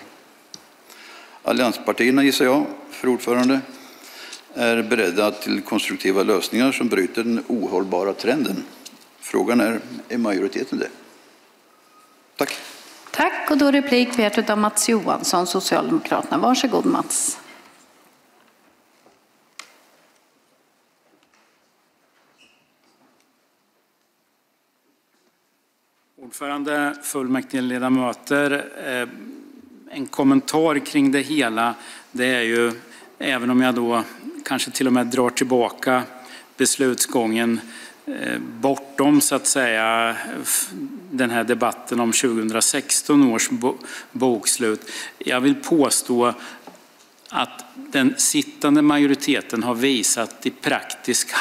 Allianspartierna, gissar jag, för ordförande, är beredda till konstruktiva lösningar som bryter den ohållbara trenden. Frågan är, är majoriteten det? Tack. Tack, och då replik begärt av Mats Johansson, Socialdemokraterna. Varsågod Mats. Ordförande, fullmäktige ledamöter. En kommentar kring det hela, det är ju, även om jag då kanske till och med drar tillbaka beslutsgången eh, bortom så att säga den här debatten om 2016 års bokslut. Jag vill påstå att den sittande majoriteten har visat i praktisk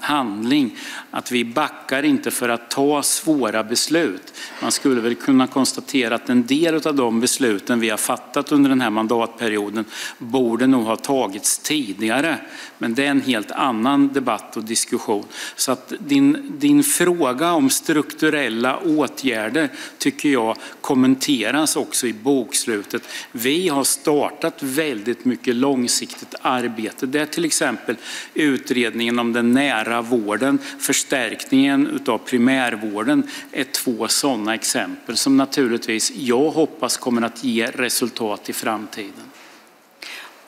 handling att vi backar inte för att ta svåra beslut. Man skulle väl kunna konstatera att en del av de besluten vi har fattat under den här mandatperioden borde nog ha tagits tidigare. Men det är en helt annan debatt och diskussion. Så att din, din fråga om strukturella åtgärder tycker jag kommenteras också i bokslutet. Vi har startat väldigt mycket långsiktigt arbete. Det är till exempel utredningen om den nära vården, förstärkningen av primärvården är två sådana exempel som naturligtvis jag hoppas kommer att ge resultat i framtiden.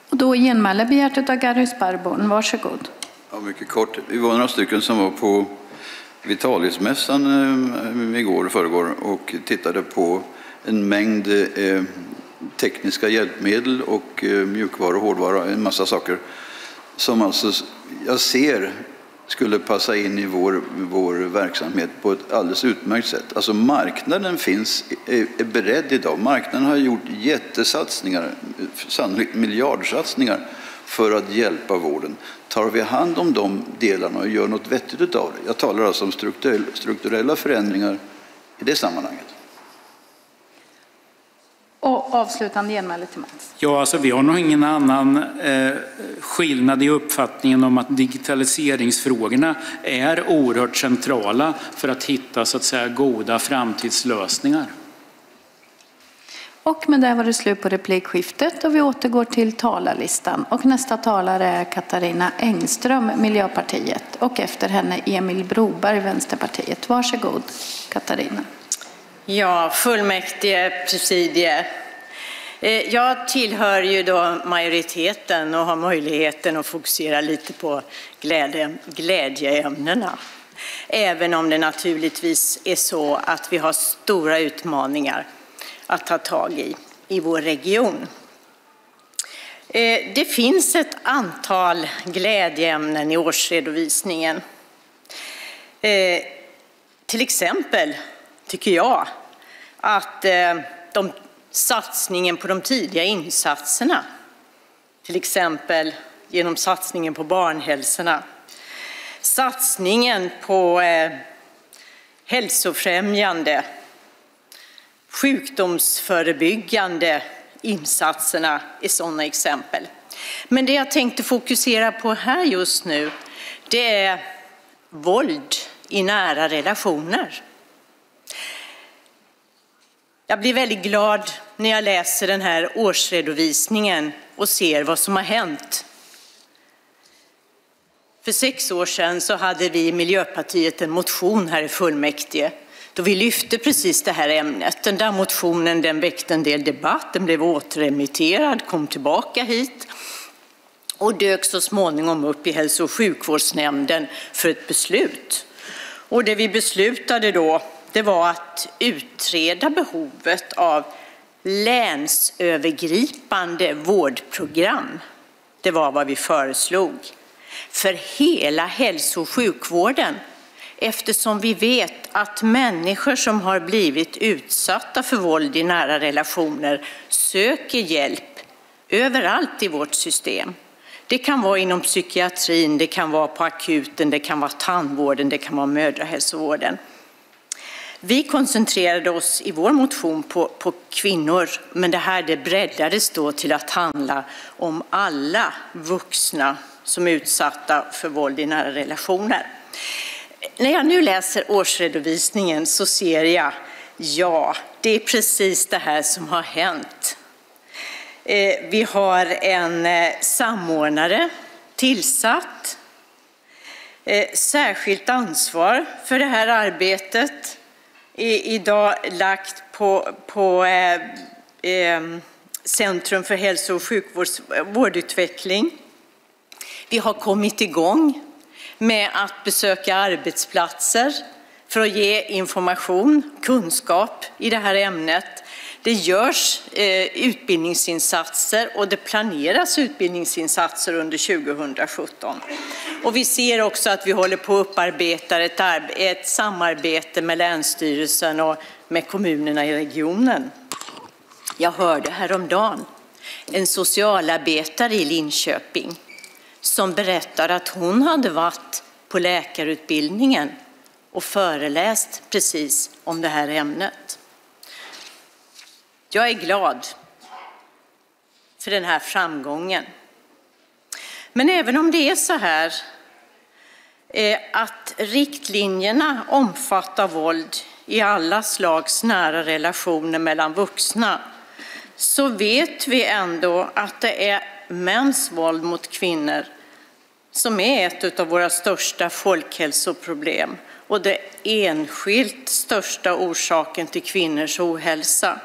Och då genmäle begärt av Gary Sparborn. Varsågod. Ja, mycket kort. Vi var några stycken som var på Vitalismässan eh, igår och förrgår och tittade på en mängd eh, tekniska hjälpmedel och eh, mjukvara och hårdvara, en massa saker som alltså jag ser skulle passa in i vår, vår verksamhet på ett alldeles utmärkt sätt. Alltså marknaden finns, är, är beredd idag. Marknaden har gjort jättesatsningar, sannolikt miljardsatsningar för att hjälpa vården. Tar vi hand om de delarna och gör något vettigt av det? Jag talar alltså om strukturella förändringar i det sammanhanget. Och avslutande genmäle till Mats. Ja, alltså vi har nog ingen annan eh, skillnad i uppfattningen om att digitaliseringsfrågorna är oerhört centrala för att hitta så att säga goda framtidslösningar. Och med det var det slut på replikskiftet och vi återgår till talarlistan. Och nästa talare är Katarina Engström, Miljöpartiet och efter henne Emil Broberg, Vänsterpartiet. Varsågod Katarina. Ja, fullmäktige, presidie. Eh, jag tillhör ju då majoriteten och har möjligheten att fokusera lite på glädje, glädjeämnena. Även om det naturligtvis är så att vi har stora utmaningar att ta tag i i vår region. Eh, det finns ett antal glädjeämnen i årsredovisningen. Eh, till exempel tycker jag att eh, de, satsningen på de tidiga insatserna, till exempel genom satsningen på barnhälsorna, satsningen på eh, hälsofrämjande, sjukdomsförebyggande insatserna är sådana exempel. Men det jag tänkte fokusera på här just nu, det är våld i nära relationer. Jag blir väldigt glad när jag läser den här årsredovisningen och ser vad som har hänt. För sex år sedan så hade vi i Miljöpartiet en motion här i fullmäktige då vi lyfte precis det här ämnet. Den där motionen den väckte en del debatt, den blev återremitterad, kom tillbaka hit och dök så småningom upp i hälso och sjukvårdsnämnden för ett beslut. Och det vi beslutade då det var att utreda behovet av länsövergripande vårdprogram. Det var vad vi föreslog för hela hälso och sjukvården eftersom vi vet att människor som har blivit utsatta för våld i nära relationer söker hjälp överallt i vårt system. Det kan vara inom psykiatrin, det kan vara på akuten, det kan vara tandvården, det kan vara mödrahälsovården. Vi koncentrerade oss i vår motion på, på kvinnor, men det här det breddades då till att handla om alla vuxna som är utsatta för våld i nära relationer. När jag nu läser årsredovisningen så ser jag, ja, det är precis det här som har hänt. Eh, vi har en eh, samordnare tillsatt, eh, särskilt ansvar för det här arbetet i idag lagt på, på eh, eh, Centrum för hälso och sjukvårdsutveckling. Vi har kommit igång med att besöka arbetsplatser för att ge information, kunskap i det här ämnet. Det görs eh, utbildningsinsatser och det planeras utbildningsinsatser under 2017. Och vi ser också att vi håller på att upparbeta ett, ett samarbete med Länsstyrelsen och med kommunerna i regionen. Jag hörde häromdagen en socialarbetare i Linköping som berättade att hon hade varit på läkarutbildningen och föreläst precis om det här ämnet. Jag är glad för den här framgången. Men även om det är så här eh, att riktlinjerna omfattar våld i alla slags nära relationer mellan vuxna så vet vi ändå att det är mäns våld mot kvinnor som är ett av våra största folkhälsoproblem och det enskilt största orsaken till kvinnors ohälsa.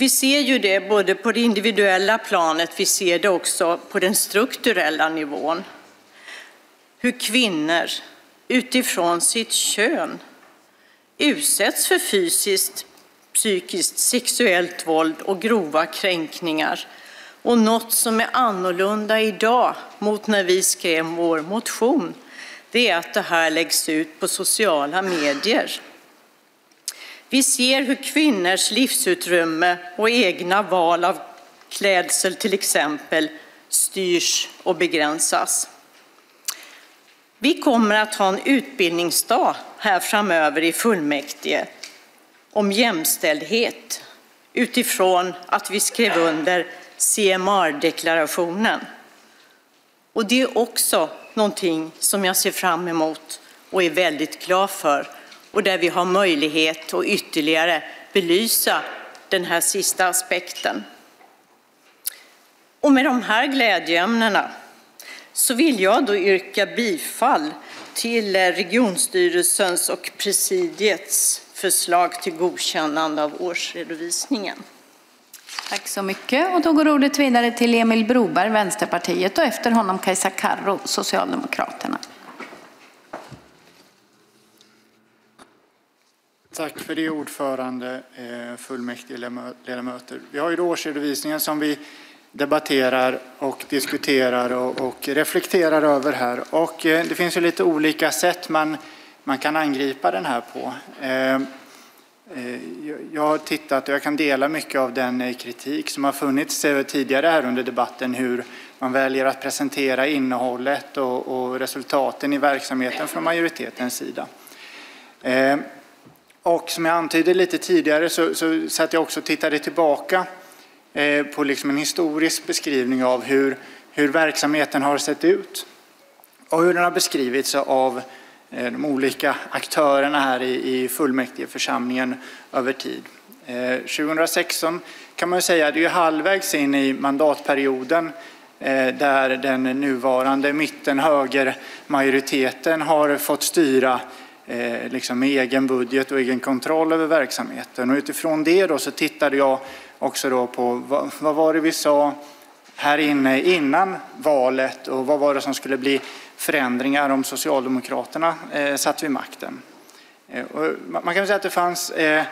Vi ser ju det både på det individuella planet, vi ser det också på den strukturella nivån. Hur kvinnor utifrån sitt kön utsätts för fysiskt, psykiskt, sexuellt våld och grova kränkningar. Och något som är annorlunda idag mot när vi skrev vår motion, det är att det här läggs ut på sociala medier. Vi ser hur kvinnors livsutrymme och egna val av klädsel till exempel styrs och begränsas. Vi kommer att ha en utbildningsdag här framöver i fullmäktige om jämställdhet utifrån att vi skrev under CMR-deklarationen. Och det är också någonting som jag ser fram emot och är väldigt glad för och där vi har möjlighet att ytterligare belysa den här sista aspekten. Och med de här glädjeämnena så vill jag då yrka bifall till regionstyrelsens och presidiets förslag till godkännande av årsredovisningen. Tack så mycket. Och då går ordet vidare till Emil Broberg, Vänsterpartiet och efter honom Kajsa Karro, Socialdemokraterna. Tack för det ordförande, fullmäktigeledamöter. fullmäktige ledamöter. Vi har ju årsredovisningen som vi debatterar och diskuterar och, och reflekterar över här. Och eh, det finns ju lite olika sätt man, man kan angripa den här på. Eh, jag har tittat och jag kan dela mycket av den kritik som har funnits tidigare här under debatten hur man väljer att presentera innehållet och, och resultaten i verksamheten från majoritetens sida. Och som jag antydde lite tidigare så, så satt jag också och tittade tillbaka eh, på liksom en historisk beskrivning av hur, hur verksamheten har sett ut och hur den har beskrivits av eh, de olika aktörerna här i, i fullmäktigeförsamlingen över tid. Eh, 2016 kan man säga, det är halvvägs in i mandatperioden eh, där den nuvarande mitten-höger-majoriteten har fått styra eh, liksom med egen budget och egen kontroll över verksamheten. Och utifrån det då så tittade jag också då på vad, vad var det vi sa här inne innan valet och vad var det som skulle bli förändringar om Socialdemokraterna eh, satt vid makten. Eh, man kan säga att det fanns eh,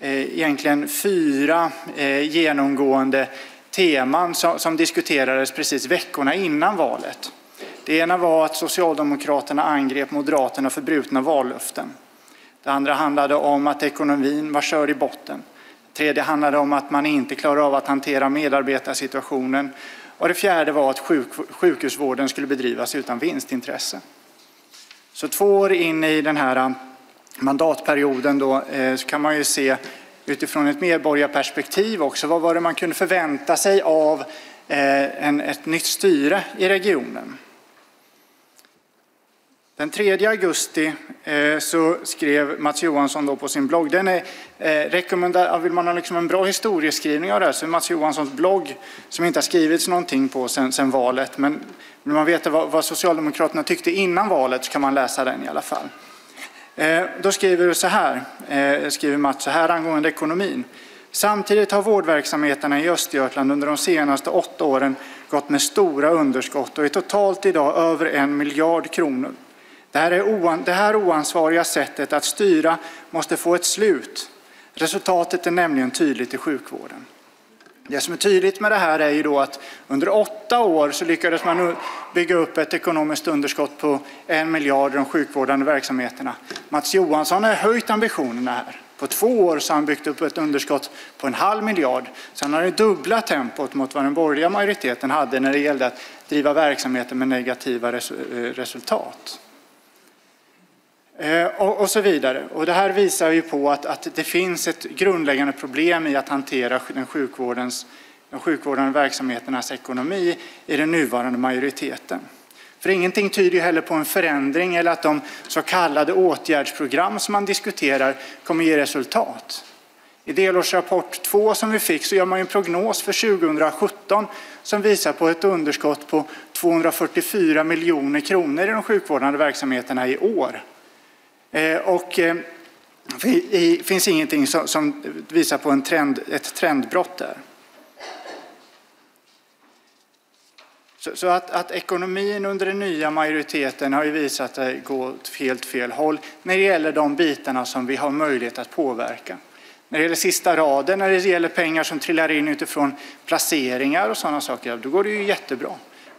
eh egentligen fyra eh, genomgående teman som, som diskuterades precis veckorna innan valet. Det ena var att Socialdemokraterna angrep Moderaterna för brutna vallöften. Det andra handlade om att ekonomin var körd i botten. Det tredje handlade om att man inte klarar av att hantera medarbetarsituationen. Och det fjärde var att sjuk sjukhusvården skulle bedrivas utan vinstintresse. Så två år in i den här eh, mandatperioden då, eh, så kan man ju se utifrån ett medborgarperspektiv också, vad var det man kunde förvänta sig av eh, en, ett nytt styre i regionen? Den 3 augusti eh, så skrev Mats Johansson då på sin blogg, den är eh, rekommendar, vill man ha liksom en bra historieskrivning av det här så är Mats Johanssons blogg som inte har skrivits någonting på sedan, valet, men vill man veta vad, vad, Socialdemokraterna tyckte innan valet så kan man läsa den i alla fall. Eh, då skriver du så här, eh, skriver Mats så här angående ekonomin. Samtidigt har vårdverksamheterna i Östergötland under de senaste åtta åren gått med stora underskott och är totalt idag över en miljard kronor. Det här, det här oansvariga sättet att styra måste få ett slut. Resultatet är nämligen tydligt i sjukvården. Det som är tydligt med det här är ju då att under åtta år så lyckades man bygga upp ett ekonomiskt underskott på en miljard i de sjukvårdande verksamheterna. Mats Johansson har höjt ambitionerna här. På två år så har han byggt upp ett underskott på en halv miljard. Sen har det dubbla tempot mot vad den borgerliga majoriteten hade när det gällde att driva verksamheten med negativa eh, resultat. Eh, och, och, så vidare. Och det här visar ju på att, att det finns ett grundläggande problem i att hantera den sjukvårdens, de sjukvårdande verksamheternas ekonomi i den nuvarande majoriteten. För ingenting tyder ju heller på en förändring eller att de så kallade åtgärdsprogram som man diskuterar kommer ge resultat. I delårsrapport 2 som vi fick så gör man en prognos för 2017 som visar på ett underskott på 244 miljoner kronor i de sjukvårdande verksamheterna i år. Eh, och eh, det finns ingenting som visar på en trend, ett trendbrott där. Så att, att, ekonomin under den nya majoriteten har ju visat sig gå åt helt fel håll när det gäller de bitarna som vi har möjlighet att påverka. När det gäller sista raden, när det gäller pengar som trillar in utifrån placeringar och sådana saker, då går det ju jättebra.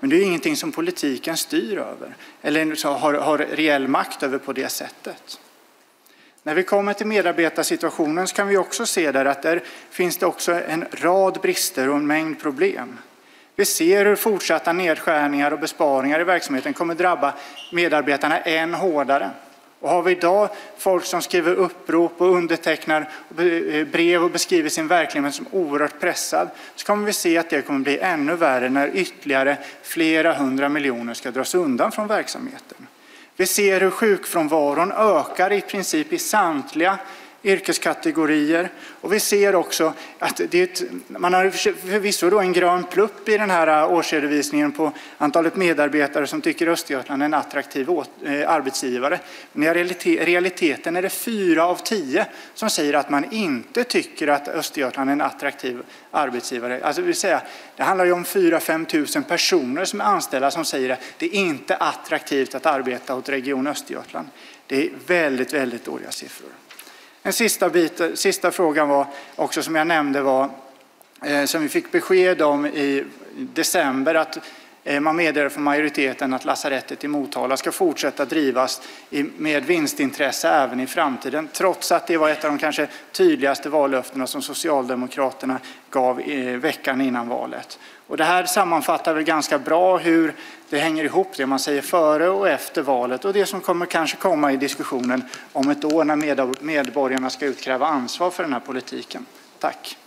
Men det är ingenting som politiken styr över eller har, har reell makt över på det sättet. När vi kommer till medarbetarsituationen så kan vi också se där att där finns det också en rad brister och en mängd problem. Vi ser hur fortsatta nedskärningar och besparingar i verksamheten kommer drabba medarbetarna än hårdare. Och har vi idag folk som skriver upprop och undertecknar brev och beskriver sin verklighet som oerhört pressad så kommer vi se att det kommer bli ännu värre när ytterligare flera hundra miljoner ska dras undan från verksamheten. Vi ser hur sjukfrånvaron ökar i princip i samtliga yrkeskategorier. Och vi ser också att det ett, man har förvisso då en grön plupp i den här äh, årsredovisningen på antalet medarbetare som tycker Östergötland är en attraktiv eh, arbetsgivare. Men i realiteten är det fyra av tio som säger att man inte tycker att Östergötland är en attraktiv arbetsgivare. Alltså det, vill säga, det handlar ju om 4-5 tusen personer som är anställda som säger att det är inte attraktivt att arbeta åt Region Östergötland. Det är väldigt, väldigt dåliga siffror. En sista, bit, sista frågan var också som jag nämnde var eh, som vi fick besked om i december att eh, man meddelar från majoriteten att lasarettet i Motala ska fortsätta drivas med vinstintresse även i framtiden, trots att det var ett av de kanske tydligaste vallöftena som Socialdemokraterna gav veckan innan valet. Och det här sammanfattar väl ganska bra hur det hänger ihop, det man säger före och efter valet och det som kommer kanske komma i diskussionen om ett år när medborgarna ska utkräva ansvar för den här politiken. Tack.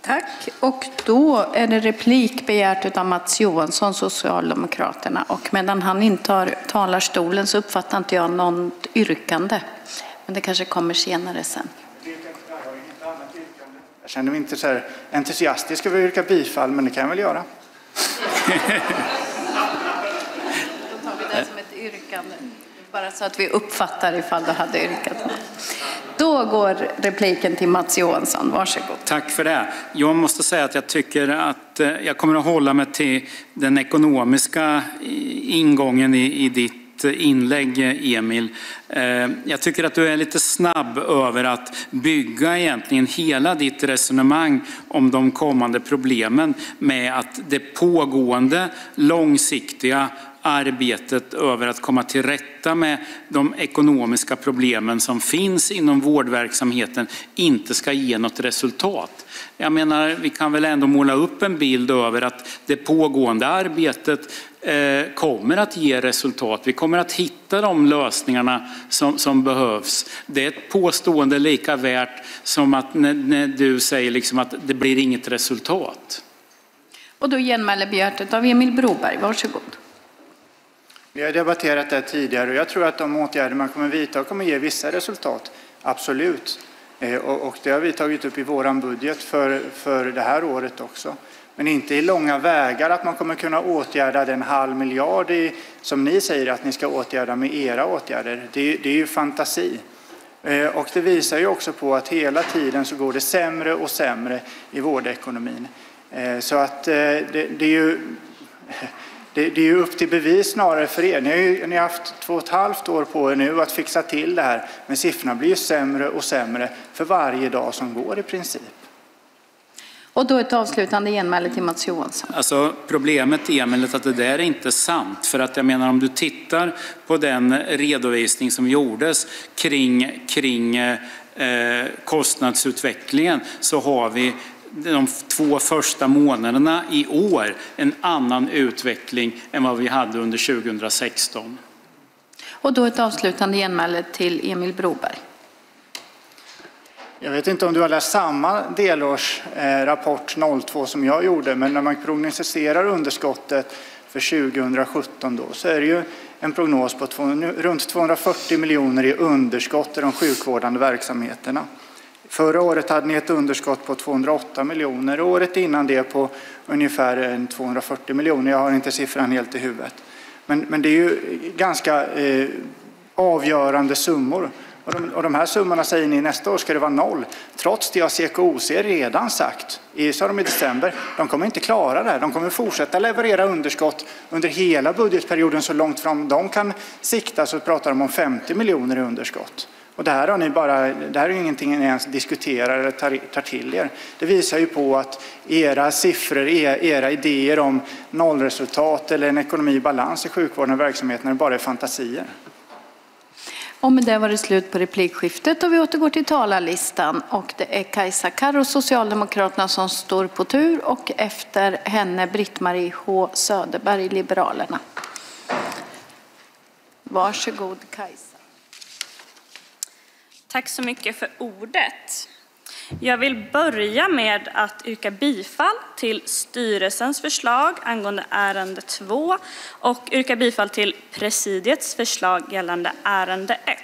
Tack. Och då är det replik begärt av Mats Johansson, Socialdemokraterna. Och medan han intar talarstolen så uppfattar inte jag något yrkande. Men det kanske kommer senare sen. Jag känner mig inte så här entusiastisk över att yrka bifall, men det kan jag väl göra. Då tar vi det som ett yrkande, bara så att vi uppfattar ifall du hade yrkat. Då går repliken till Mats Johansson, varsågod. Tack för det. Jag måste säga att jag tycker att eh, jag kommer att hålla mig till den ekonomiska ingången i, i ditt inlägg Emil. Eh, jag tycker att du är lite snabb över att bygga egentligen hela ditt resonemang om de kommande problemen med att det pågående långsiktiga arbetet över att komma till rätta med de ekonomiska problemen som finns inom vårdverksamheten inte ska ge något resultat. Jag menar, vi kan väl ändå måla upp en bild över att det pågående arbetet kommer att ge resultat. Vi kommer att hitta de lösningarna som, som behövs. Det är ett påstående lika värt som att när, när du säger liksom att det blir inget resultat. Och då genmäler begärt av Emil Broberg. Varsågod. Vi har debatterat det tidigare och jag tror att de åtgärder man kommer vidta kommer ge vissa resultat. Absolut. Eh, och det har vi tagit upp i vår budget för, för det här året också. Men inte i långa vägar att man kommer kunna åtgärda den halv miljard i, som ni säger att ni ska åtgärda med era åtgärder. Det, det är ju fantasi. Eh, och det visar ju också på att hela tiden så går det sämre och sämre i vårdekonomin. Eh, så att eh, det, det är ju Det, det är ju upp till bevis snarare för er. Ni har, ju, ni har haft två och ett halvt år på er nu att fixa till det här, men siffrorna blir ju sämre och sämre för varje dag som går i princip. Och då ett avslutande genmäle till Mats Johansson. Alltså problemet Emil är att det där är inte sant. För att jag menar om du tittar på den redovisning som gjordes kring, kring eh, kostnadsutvecklingen så har vi de två första månaderna i år en annan utveckling än vad vi hade under 2016. Och då ett avslutande genmäle till Emil Broberg. Jag vet inte om du har läst samma delårsrapport eh, 02 som jag gjorde, men när man prognostiserar underskottet för 2017 då, så är det ju en prognos på runt 240 miljoner i underskott i de sjukvårdande verksamheterna. Förra året hade ni ett underskott på 208 miljoner och året innan det på ungefär 240 miljoner. Jag har inte siffran helt i huvudet. Men, men det är ju ganska eh, avgörande summor. Och de, och de, här summorna säger ni nästa år ska det vara noll. Trots det har CKOC redan sagt, i, sa de i december, de kommer inte klara det här. De kommer fortsätta leverera underskott under hela budgetperioden så långt fram de kan sikta så pratar de om 50 miljoner i underskott. Och det här, har ni bara, det här är ingenting ni ens diskuterar eller tar, tar till er. Det visar ju på att era siffror, e, era idéer om nollresultat eller en ekonomi i balans i sjukvården och verksamheten bara är fantasier. Och med det var det slut på replikskiftet och vi återgår till talarlistan. Och det är Kajsa Karro, Socialdemokraterna, som står på tur och efter henne Britt-Marie H Söderberg, Liberalerna. Varsågod Kajsa. Tack så mycket för ordet. Jag vill börja med att yrka bifall till styrelsens förslag angående ärende 2 och yrka bifall till presidiets förslag gällande ärende 1.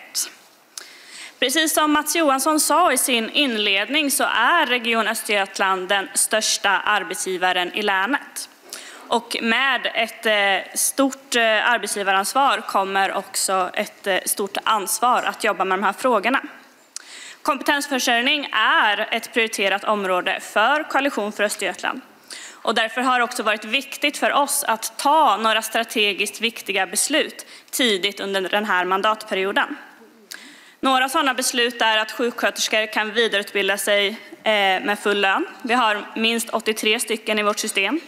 Precis som Mats Johansson sa i sin inledning så är Region Östergötland den största arbetsgivaren i länet. Och med ett eh, stort eh, arbetsgivaransvar kommer också ett eh, stort ansvar att jobba med de här frågorna. Kompetensförsörjning är ett prioriterat område för Koalition för Östergötland. Och därför har det också varit viktigt för oss att ta några strategiskt viktiga beslut tidigt under den här mandatperioden. Några sådana beslut är att sjuksköterskor kan vidareutbilda sig eh, med full lön. Vi har minst 83 stycken i vårt system.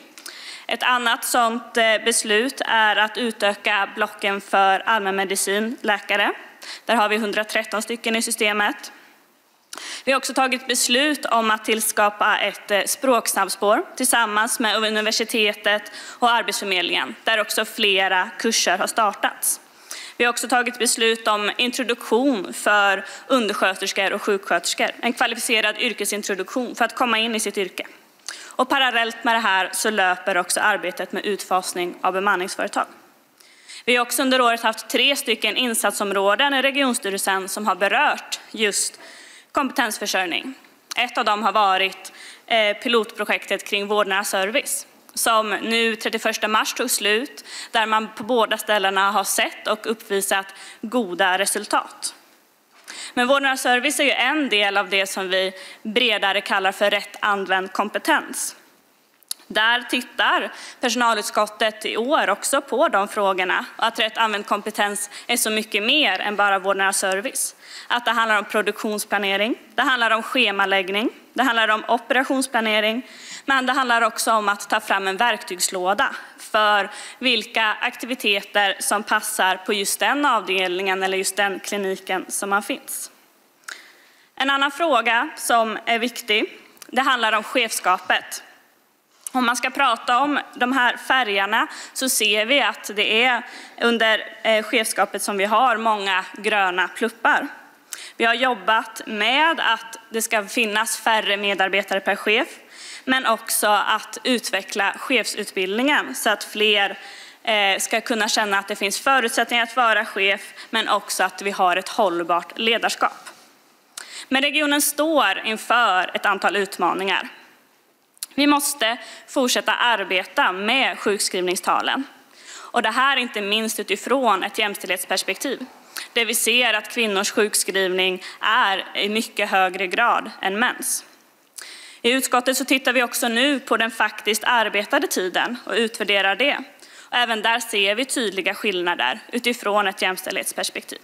Ett annat sådant eh, beslut är att utöka blocken för allmänmedicin, läkare. Där har vi 113 stycken i systemet. Vi har också tagit beslut om att tillskapa ett eh, språksnabbspår tillsammans med universitetet och Arbetsförmedlingen, där också flera kurser har startats. Vi har också tagit beslut om introduktion för undersköterskor och sjuksköterskor, en kvalificerad yrkesintroduktion för att komma in i sitt yrke. Och parallellt med det här så löper också arbetet med utfasning av bemanningsföretag. Vi har också under året haft tre stycken insatsområden i regionstyrelsen som har berört just kompetensförsörjning. Ett av dem har varit eh, pilotprojektet kring vårdnära service som nu 31 mars tog slut, där man på båda ställena har sett och uppvisat goda resultat. Men vårdnära service är ju en del av det som vi bredare kallar för rätt använd kompetens. Där tittar personalutskottet i år också på de frågorna och att rätt använd kompetens är så mycket mer än bara vårdnära service. Att det handlar om produktionsplanering, det handlar om schemaläggning, det handlar om operationsplanering, men det handlar också om att ta fram en verktygslåda för vilka aktiviteter som passar på just den avdelningen eller just den kliniken som man finns. En annan fråga som är viktig, det handlar om chefskapet. Om man ska prata om de här färgerna så ser vi att det är under eh, chefskapet som vi har många gröna pluppar. Vi har jobbat med att det ska finnas färre medarbetare per chef, men också att utveckla chefsutbildningen så att fler eh, ska kunna känna att det finns förutsättningar att vara chef, men också att vi har ett hållbart ledarskap. Men regionen står inför ett antal utmaningar. Vi måste fortsätta arbeta med sjukskrivningstalen. Och det här inte minst utifrån ett jämställdhetsperspektiv. Där vi ser att kvinnors sjukskrivning är i mycket högre grad än mäns. I utskottet så tittar vi också nu på den faktiskt arbetade tiden och utvärderar det. Och även där ser vi tydliga skillnader utifrån ett jämställdhetsperspektiv.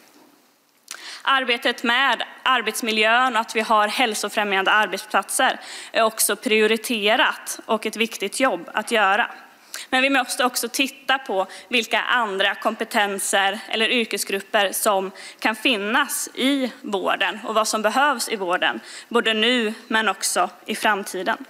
Arbetet med arbetsmiljön och att vi har hälsofrämjande arbetsplatser är också prioriterat och ett viktigt jobb att göra. Men vi måste också titta på vilka andra kompetenser eller yrkesgrupper som kan finnas i vården och vad som behövs i vården, både nu men också i framtiden.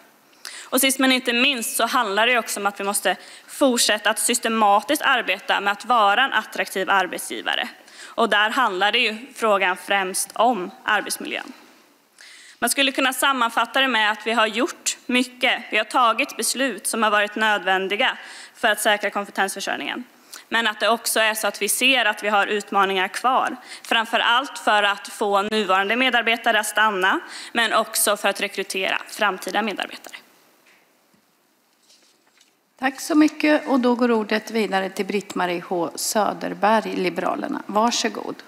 Och sist men inte minst så handlar det också om att vi måste fortsätta att systematiskt arbeta med att vara en attraktiv arbetsgivare. Och där handlar det ju frågan främst om arbetsmiljön. Man skulle kunna sammanfatta det med att vi har gjort mycket. Vi har tagit beslut som har varit nödvändiga för att säkra kompetensförsörjningen. Men att det också är så att vi ser att vi har utmaningar kvar. Framför allt för att få nuvarande medarbetare att stanna, men också för att rekrytera framtida medarbetare. Tack så mycket. Och då går ordet vidare till Britt-Marie H Söderberg, Liberalerna. Varsågod.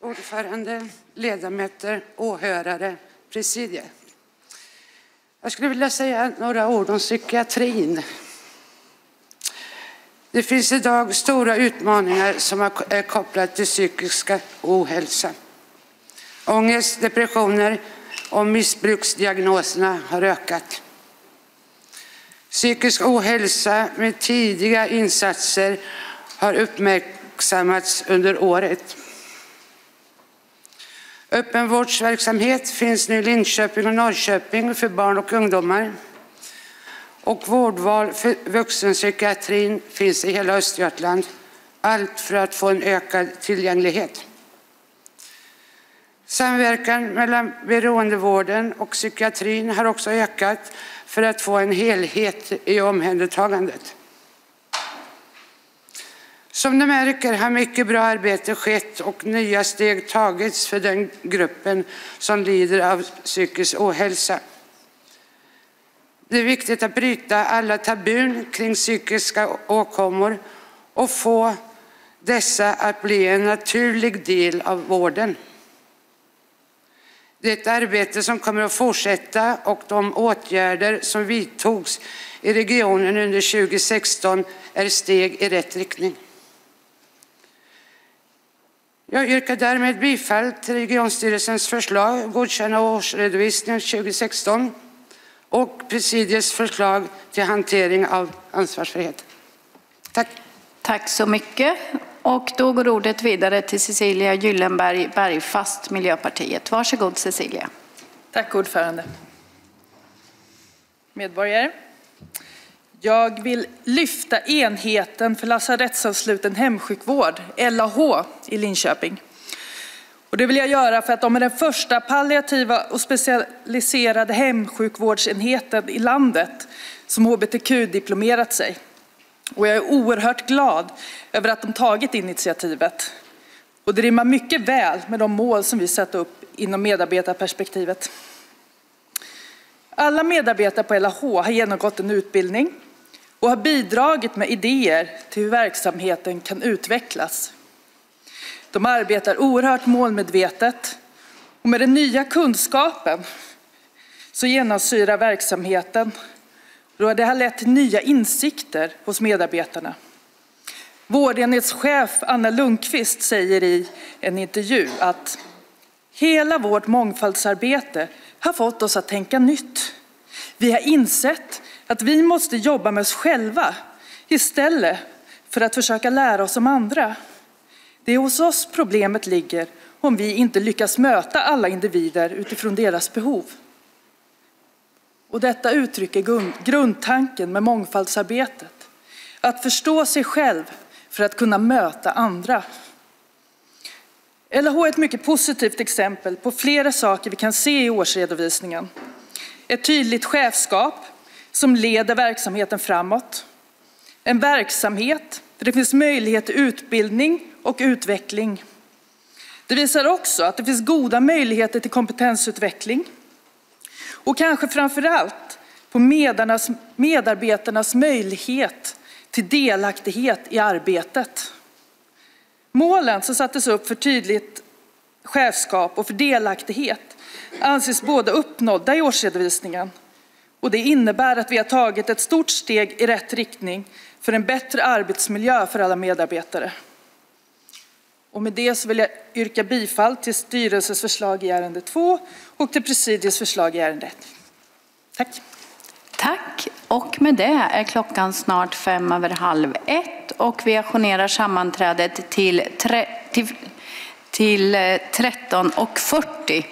Ordförande, ledamöter, åhörare, presidiet. Jag skulle vilja säga några ord om psykiatrin. Det finns idag stora utmaningar som är kopplade till psykisk ohälsa. Ångest, depressioner och missbruksdiagnoserna har ökat. Psykisk ohälsa med tidiga insatser har uppmärksammats under året. Öppenvårdsverksamhet finns nu i Linköping och Norrköping för barn och ungdomar. Och vårdval för vuxenpsykiatrin finns i hela Östergötland. Allt för att få en ökad tillgänglighet. Samverkan mellan beroendevården och psykiatrin har också ökat för att få en helhet i omhändertagandet. Som ni märker har mycket bra arbete skett och nya steg tagits för den gruppen som lider av psykisk ohälsa. Det är viktigt att bryta alla tabun kring psykiska åkommor och få dessa att bli en naturlig del av vården. Det är ett arbete som kommer att fortsätta och de åtgärder som vidtogs i regionen under 2016 är steg i rätt riktning. Jag yrkar därmed bifall till regionstyrelsens förslag att godkänna årsredovisningen 2016 och presidiets förslag till hantering av ansvarsfrihet. Tack. Tack så mycket. Och då går ordet vidare till Cecilia Gyllenberg Bergfast, Miljöpartiet. Varsågod Cecilia. Tack ordförande. Medborgare. Jag vill lyfta enheten för lasarettsansluten hemsjukvård, LAH, i Linköping. Och det vill jag göra för att de är den första palliativa och specialiserade hemsjukvårdsenheten i landet som hbtq-diplomerat sig. Och jag är oerhört glad över att de tagit initiativet. Och det rimmar mycket väl med de mål som vi satt upp inom medarbetarperspektivet. Alla medarbetare på LAH har genomgått en utbildning och har bidragit med idéer till hur verksamheten kan utvecklas. De arbetar oerhört målmedvetet och med den nya kunskapen så genomsyrar verksamheten och det har lett till nya insikter hos medarbetarna. Vårdenhetschef Anna Lundqvist säger i en intervju att hela vårt mångfaldsarbete har fått oss att tänka nytt. Vi har insett att vi måste jobba med oss själva istället för att försöka lära oss om andra. Det är hos oss problemet ligger om vi inte lyckas möta alla individer utifrån deras behov. Och detta uttrycker grundtanken med mångfaldsarbetet. Att förstå sig själv för att kunna möta andra. LH är ett mycket positivt exempel på flera saker vi kan se i årsredovisningen. Ett tydligt chefskap som leder verksamheten framåt. En verksamhet där det finns möjlighet till utbildning och utveckling. Det visar också att det finns goda möjligheter till kompetensutveckling. Och kanske framför allt på medarbetarnas möjlighet till delaktighet i arbetet. Målen som sattes upp för tydligt chefskap och för delaktighet anses båda uppnådda i årsredovisningen. Och det innebär att vi har tagit ett stort steg i rätt riktning för en bättre arbetsmiljö för alla medarbetare. Och med det så vill jag yrka bifall till styrelsens förslag i ärende 2 och till presidiets förslag i ärende 1. Tack. Tack. Och med det är klockan snart fem över halv ett och vi ajournerar sammanträdet till, tre, till, till eh, 13.40.